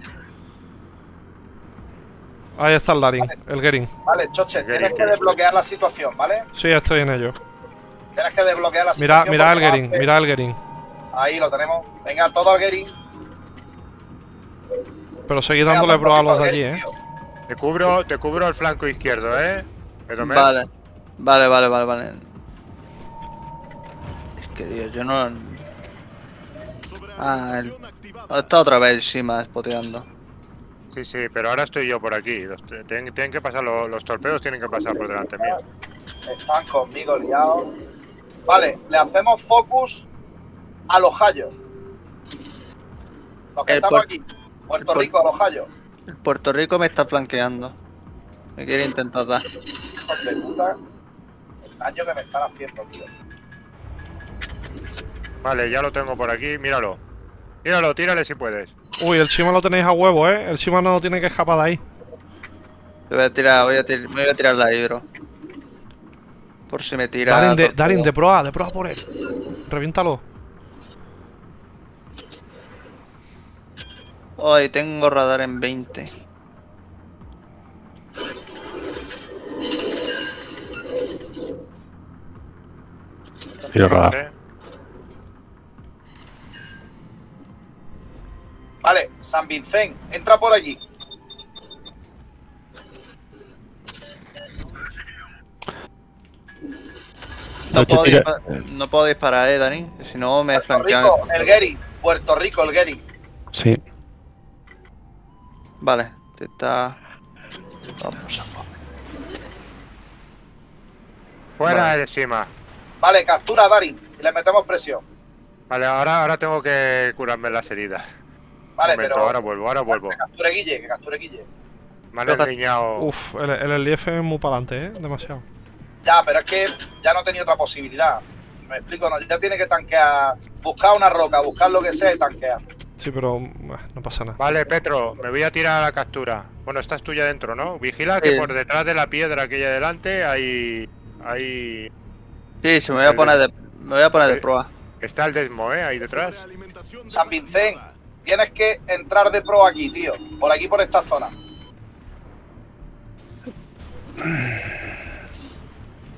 Ahí está el Daring, el Gering. Vale, Choche, tienes que desbloquear la situación, ¿vale? Sí, estoy en ello. Tienes que desbloquear la Mira, situación. mira antes- mira el Gering. Ahí lo tenemos. Venga, todo al Gering. Pero Venga, dándole Puerto prueba a Rico los de al allí, eh. Te cubro, te cubro el flanco izquierdo, ¿eh? Vale. Vale, vale, vale, vale. Es que Dios, yo no. Ah, el... Está otra vez encima spoteando. Sí, sí, pero ahora estoy yo por aquí. Los, tienen, tienen que pasar, lo- los torpedos tienen que pasar por delante mío. Están conmigo liados. Vale, le hacemos focus a los Jayos. Los que El estamos aquí. Puerto Rico, a los Jayos. El Puerto Rico me está flanqueando. Me quiere intentar dar. Hijos de puta. El daño que me están haciendo, tío. Vale, ya lo tengo por aquí, míralo. Míralo, tírale si puedes. Uy, el Shima lo tenéis a huevo, eh. El Shima no tiene que escapar de ahí. Te voy a tirar, voy a tir- me voy a tirar la hidro. Por si me tira. Daring de. Daring, de proa, de proa por él. Reviéntalo. Hoy tengo radar en 20. Tiro radar. ¿eh? Vale, San Vincent, entra por allí. No puedo, dispa- no puedo disparar, eh, Dani. Si no me Puerto flanquean. Rico, el Gary. Puerto Rico, el Gary. Sí. Vale, te está. Vamos a Fuera Vale. de encima. Vale, captura a Darin y le metemos presión. Vale, ahora, ahora tengo que curarme las heridas. Vale, momento, pero ahora vuelvo, ahora vuelvo. que capture Guille, que capture Guille. Me han. Uf, el, el LF es muy para adelante, eh. Demasiado. Ya, pero es que ya no tenía otra posibilidad. Me explico, no, ya tiene que tanquear, buscar una roca, buscar lo que sea y tanquear. Sí, pero no pasa nada. Vale, Petro, me voy a tirar a la captura. Bueno, estás tú ya dentro, ¿no? Vigila que por detrás de la piedra que hay delante hay. hay. Sí, sí, me voy a poner de, me voy a poner de Eh, prueba. Está el Desmo, ¿eh? Ahí detrás. San Vincent, tienes que entrar de pro aquí, tío. Por aquí, por esta zona.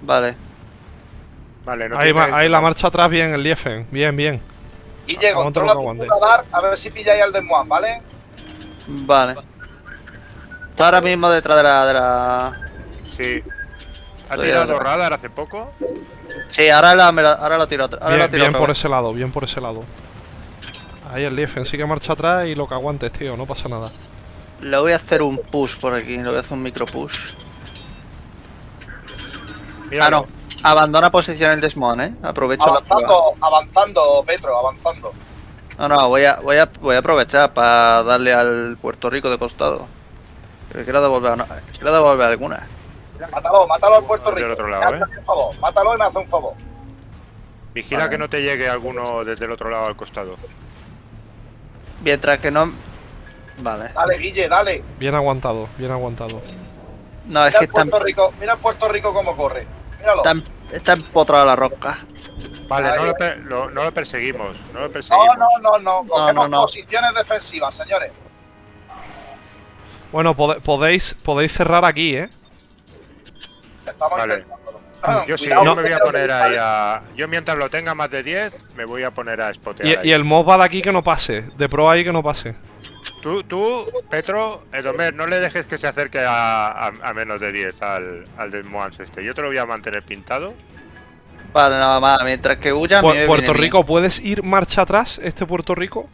Vale. Vale, no ahí, va- ahí la marcha atrás, bien, el Liefen. Bien, bien. Guille, Aguanta controla tu radar, a ver si pilláis al Desmoine, ¿vale? Vale. Está ahora mismo detrás de la. De la... Sí. ¿Ha Estoy tirado atrás. radar hace poco? Sí, ahora, la, me la- ahora lo tiro. otra- Ahora Bien, lo tiro bien por vez. ese lado, bien por ese lado. Ahí el Liefen sí que marcha atrás y lo que aguantes, tío, no pasa nada. Le voy a hacer un push por aquí, le voy a hacer un micro push. Ah, no. Abandona posición el Desmond, eh. Aprovecho la prueba. Avanzando, avanzando, Petro, avanzando. No, no, voy a, voy a, voy a aprovechar para darle al Puerto Rico de costado. Que quiero devolver, una- quiero devolver alguna. Mátalo, mátalo al Puerto Del Rico. otro lado, un favor, Mátalo y me hace un favor. Vigila Vale. que no te llegue alguno desde el otro lado al costado. Mientras que no. Vale. Dale, Guille, dale. Bien aguantado, bien aguantado. No, es que el Puerto Rico, mira el Puerto Rico cómo corre. Está, está empotrado la rosca. Vale, no lo, ahí. per- lo- no lo perseguimos. No lo No, perseguimos. no, no, no. Cogemos no, no. posiciones defensivas, señores. Bueno, podéis, podéis cerrar aquí, ¿eh? Estamos Vale. intentándolo. Yo sí, Cuidado, yo me voy a poner ahí a. Yo mientras lo tenga más de 10, me voy a poner a spotear. Y, ahí. y el mob va de aquí que no pase. De pro ahí que no pase. Tú, tú, Petro, Edomer, no le dejes que se acerque a, a- a menos de 10 al, al del Moans este. Yo te lo voy a mantener pintado. Vale, nada más. Mientras que huya, Pu- Puerto bien. Rico, ¿puedes ir marcha atrás, este Puerto Rico?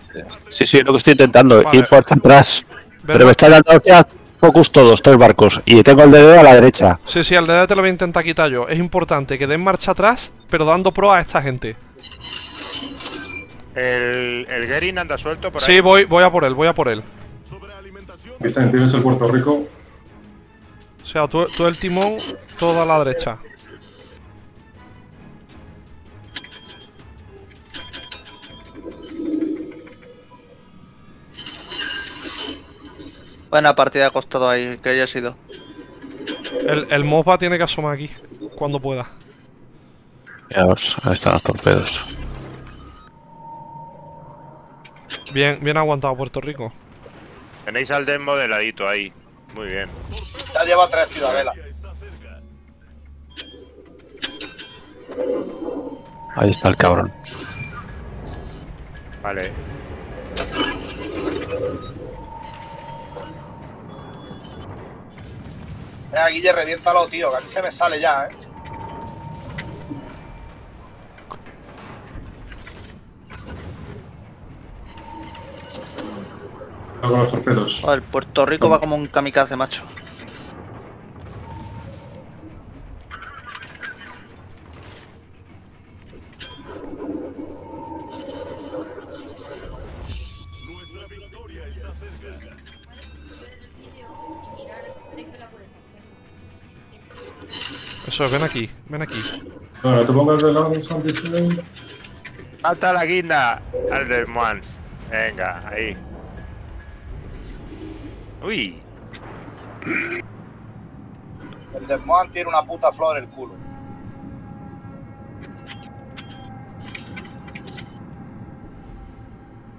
Sí, sí, lo que estoy intentando, Vale. ir por atrás. Pero me están dando hostias focus todos, tres barcos. Y tengo el dedo a la derecha. Sí, sí, al DD te lo voy a intentar quitar yo. Es importante que den marcha atrás, pero dando pro a esta gente. El, el Gerin anda suelto por ahí. Sí, voy, voy a por él, voy a por él. Tienes el Puerto Rico. O sea, tú, tú el timón, todo a la derecha. Buena partida costado ahí, que haya sido. El, el Moba tiene que asomar aquí, cuando pueda. Fijaos, ahí están los torpedos. Bien, bien aguantado Puerto Rico. Tenéis al Demo de ladito ahí. Muy bien. Ya lleva tres ciudadelas. Ahí está el cabrón. Vale. Venga, Guille, reviéntalo, tío, que aquí se me sale ya, ¿eh? Hago los torpedos. El Puerto Rico va como un kamikaze, macho. Eso es, ven aquí, ven aquí. Bueno, te de lado, Santi, sí. Falta la guinda al Moans. Venga, ahí. Uy. El Desmohan tiene una puta flor en el culo.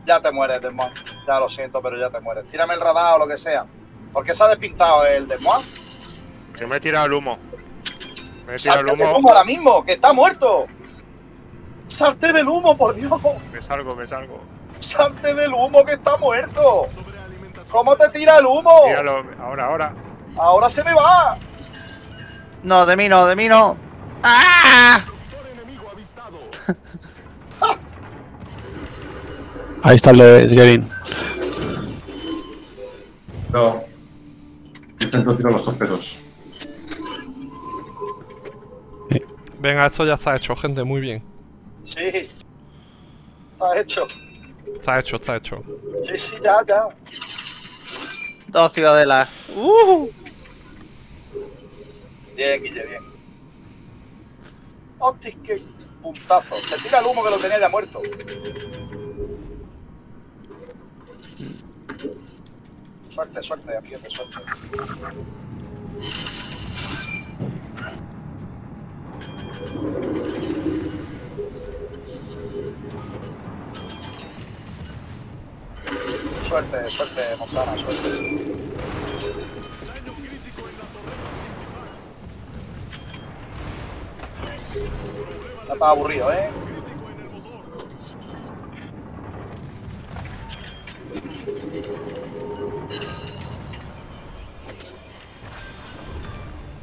Ya te mueres, Desmohan. Ya lo siento, pero ya te mueres. Tírame el radar o lo que sea. ¿Por qué se ha despintado el Desmohan? Que me he tirado el humo. Me he tirado el humo. humo ahora mismo, que está muerto. Salte del humo, por Dios. Me salgo, me salgo. Salte del humo, que está muerto. ¿Cómo te tira el humo? Tíralo, ahora, ahora. Ahora se me va. No, de mí no, de mí no. ¡Ah! (laughs) Ahí está el de Gerin. No. Vicente, tira los torpedos. Venga, esto ya está hecho, gente, muy bien. Sí. Está hecho. Está hecho, está hecho. Sí, sí, ya, ya. Dos ciudadelas. ¡Uh! Bien, Guille, bien. Hostia, qué puntazo. Se tira el humo que lo tenía ya muerto. Suerte, suerte, amiguete, suerte. Suerte, suerte, Montana, suerte. Ya estaba aburrido, ¿eh?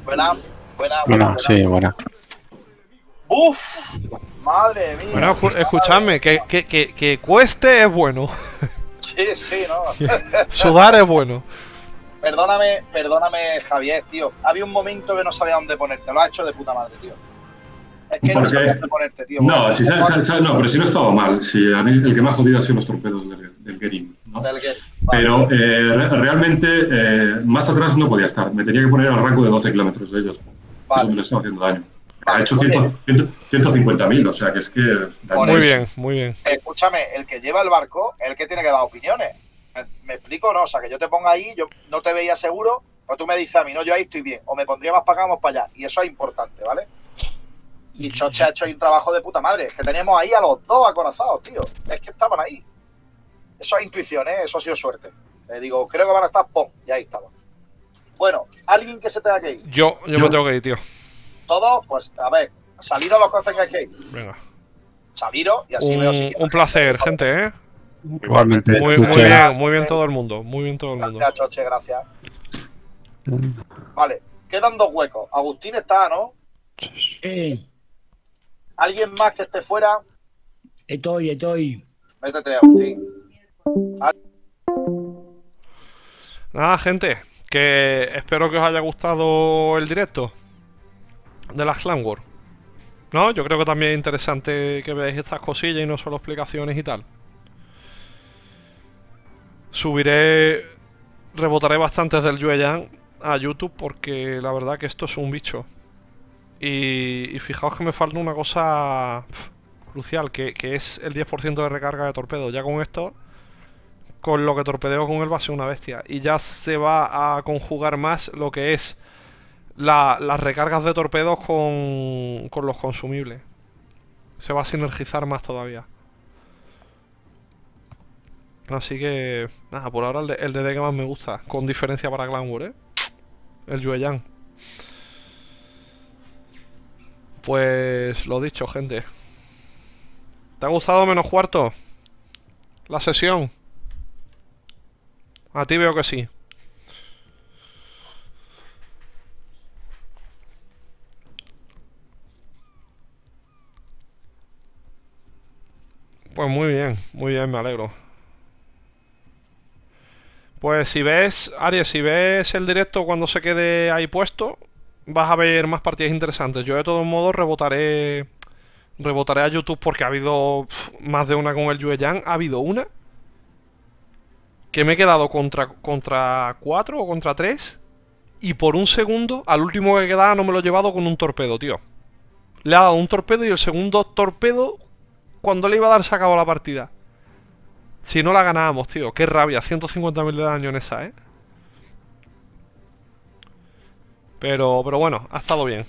Buena, buena, buena. Buena. sí, buena. ¡Uf! Madre mía. Bueno, escuchadme, que, que, que, que cueste es bueno. (laughs) Sí, sí, ¿no? (laughs) Sudar es bueno. perdóname, perdóname, Javier, tío. Había un momento que no sabía dónde ponerte. Lo has hecho de puta madre, tío. Es que no sabía dónde ponerte, tío. No, si sa- sa- sa- no, pero si no estaba mal. Si a mí el que me ha jodido ha sido los torpedos del, del Gerim. ¿no? Del que- Pero eh, re- realmente eh, más atrás no podía estar. Me tenía que poner al rango de 12 kilómetros de ellos. Eso me lo estaba haciendo daño. Ha hecho 100 100 150.000, o sea que es que. Muy bien, muy bien. Escúchame, el que lleva el barco es el que tiene que dar opiniones. ¿Me, me explico o no? O sea, que yo te ponga ahí, yo no te veía seguro, pero tú me dices a mí, no, yo ahí estoy bien. O me pondría más para acá, más para allá. Y eso es importante, ¿vale? Y Choche ha hecho ahí un trabajo de puta madre. Es que teníamos ahí a los dos acorazados, tío. Es que estaban ahí. Eso es intuición, ¿eh? Eso ha sido suerte. Le digo, creo que van a estar, ¡pum! Y ahí estaban. Bueno, alguien que se tenga que ir. Yo, yo me tengo que ir, tío. Todos, pues, a ver, saliros los que tengáis que ir. Venga. Saliros y así veo si Un, un placer, gente, ¿eh? Igualmente. Muy, bien, muy bien todo el mundo. Muy bien todo el mundo. Gracias, Choche, gracias. Vale, quedan dos huecos. Agustín está, ¿no? Sí, ¿Alguien más que esté fuera? estoy, estoy. Métete, Agustín. Nada, gente, que espero que os haya gustado el directo de las Clan. ¿No? Yo creo que también es interesante que veáis estas cosillas y no solo explicaciones y tal. Subiré. Rebotaré bastantes del Yueyang a YouTube porque la verdad que esto es un bicho. Y, y fijaos que me falta una cosa crucial, que, que es el 10% de recarga de torpedo. Ya con esto con lo que torpedeo con él va a ser una bestia. Y ya se va a conjugar más lo que es la- las recargas de torpedos con, con los consumibles. Se va a sinergizar más todavía. Así que, nada, por ahora el, el DD que más me gusta. Con diferencia para War, ¿eh? El Yueyang. Pues lo dicho, gente. ¿Te ha gustado menos cuarto? La sesión. A ti veo que sí. Pues muy bien, muy bien, me alegro. Pues si ves, Aries, si ves el directo cuando se quede ahí puesto, vas a ver más partidas interesantes. Yo de todos modos rebotaré rebotaré a YouTube porque ha habido más de una con el Yueyang. Ha habido una que me he quedado contra, contra 4 o contra 3 y por un segundo, al último que quedaba no me lo he llevado con un torpedo, tío. Le ha dado un torpedo y el segundo torpedo, cuando le iba a dar, se acabó la partida. Si no la ganábamos, tío. Qué rabia. 150.000 de daño en esa, ¿eh? Pero, pero bueno, ha estado bien.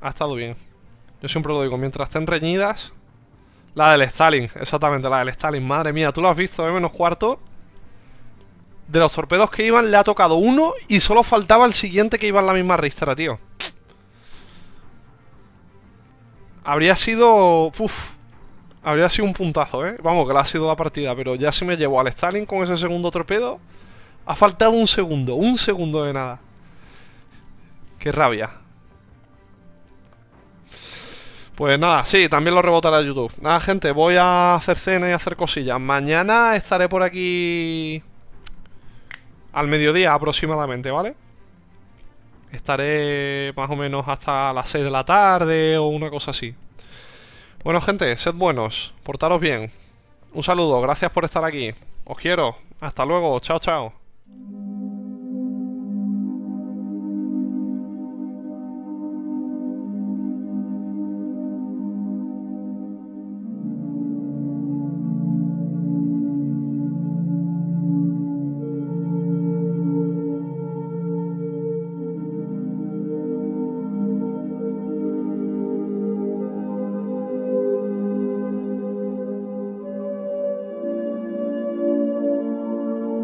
Ha estado bien. Yo siempre lo digo, mientras estén reñidas... La del Stalin, exactamente, la del Stalin. Madre mía, tú lo has visto, ¿eh? Menos cuarto. De los torpedos que iban, le ha tocado uno y solo faltaba el siguiente que iba en la misma ristra, tío. Habría sido... Uf, habría sido un puntazo, ¿eh? Vamos, que la ha sido la partida, pero ya si me llevo al Stalin con ese segundo torpedo... Ha faltado un segundo, un segundo de nada. Qué rabia. Pues nada, sí, también lo rebotaré a YouTube. Nada, gente, voy a hacer cena y hacer cosillas. Mañana estaré por aquí al mediodía aproximadamente, ¿vale? Estaré más o menos hasta las 6 de la tarde o una cosa así. Bueno, gente, sed buenos, portaros bien. Un saludo, gracias por estar aquí. Os quiero. Hasta luego, chao, chao.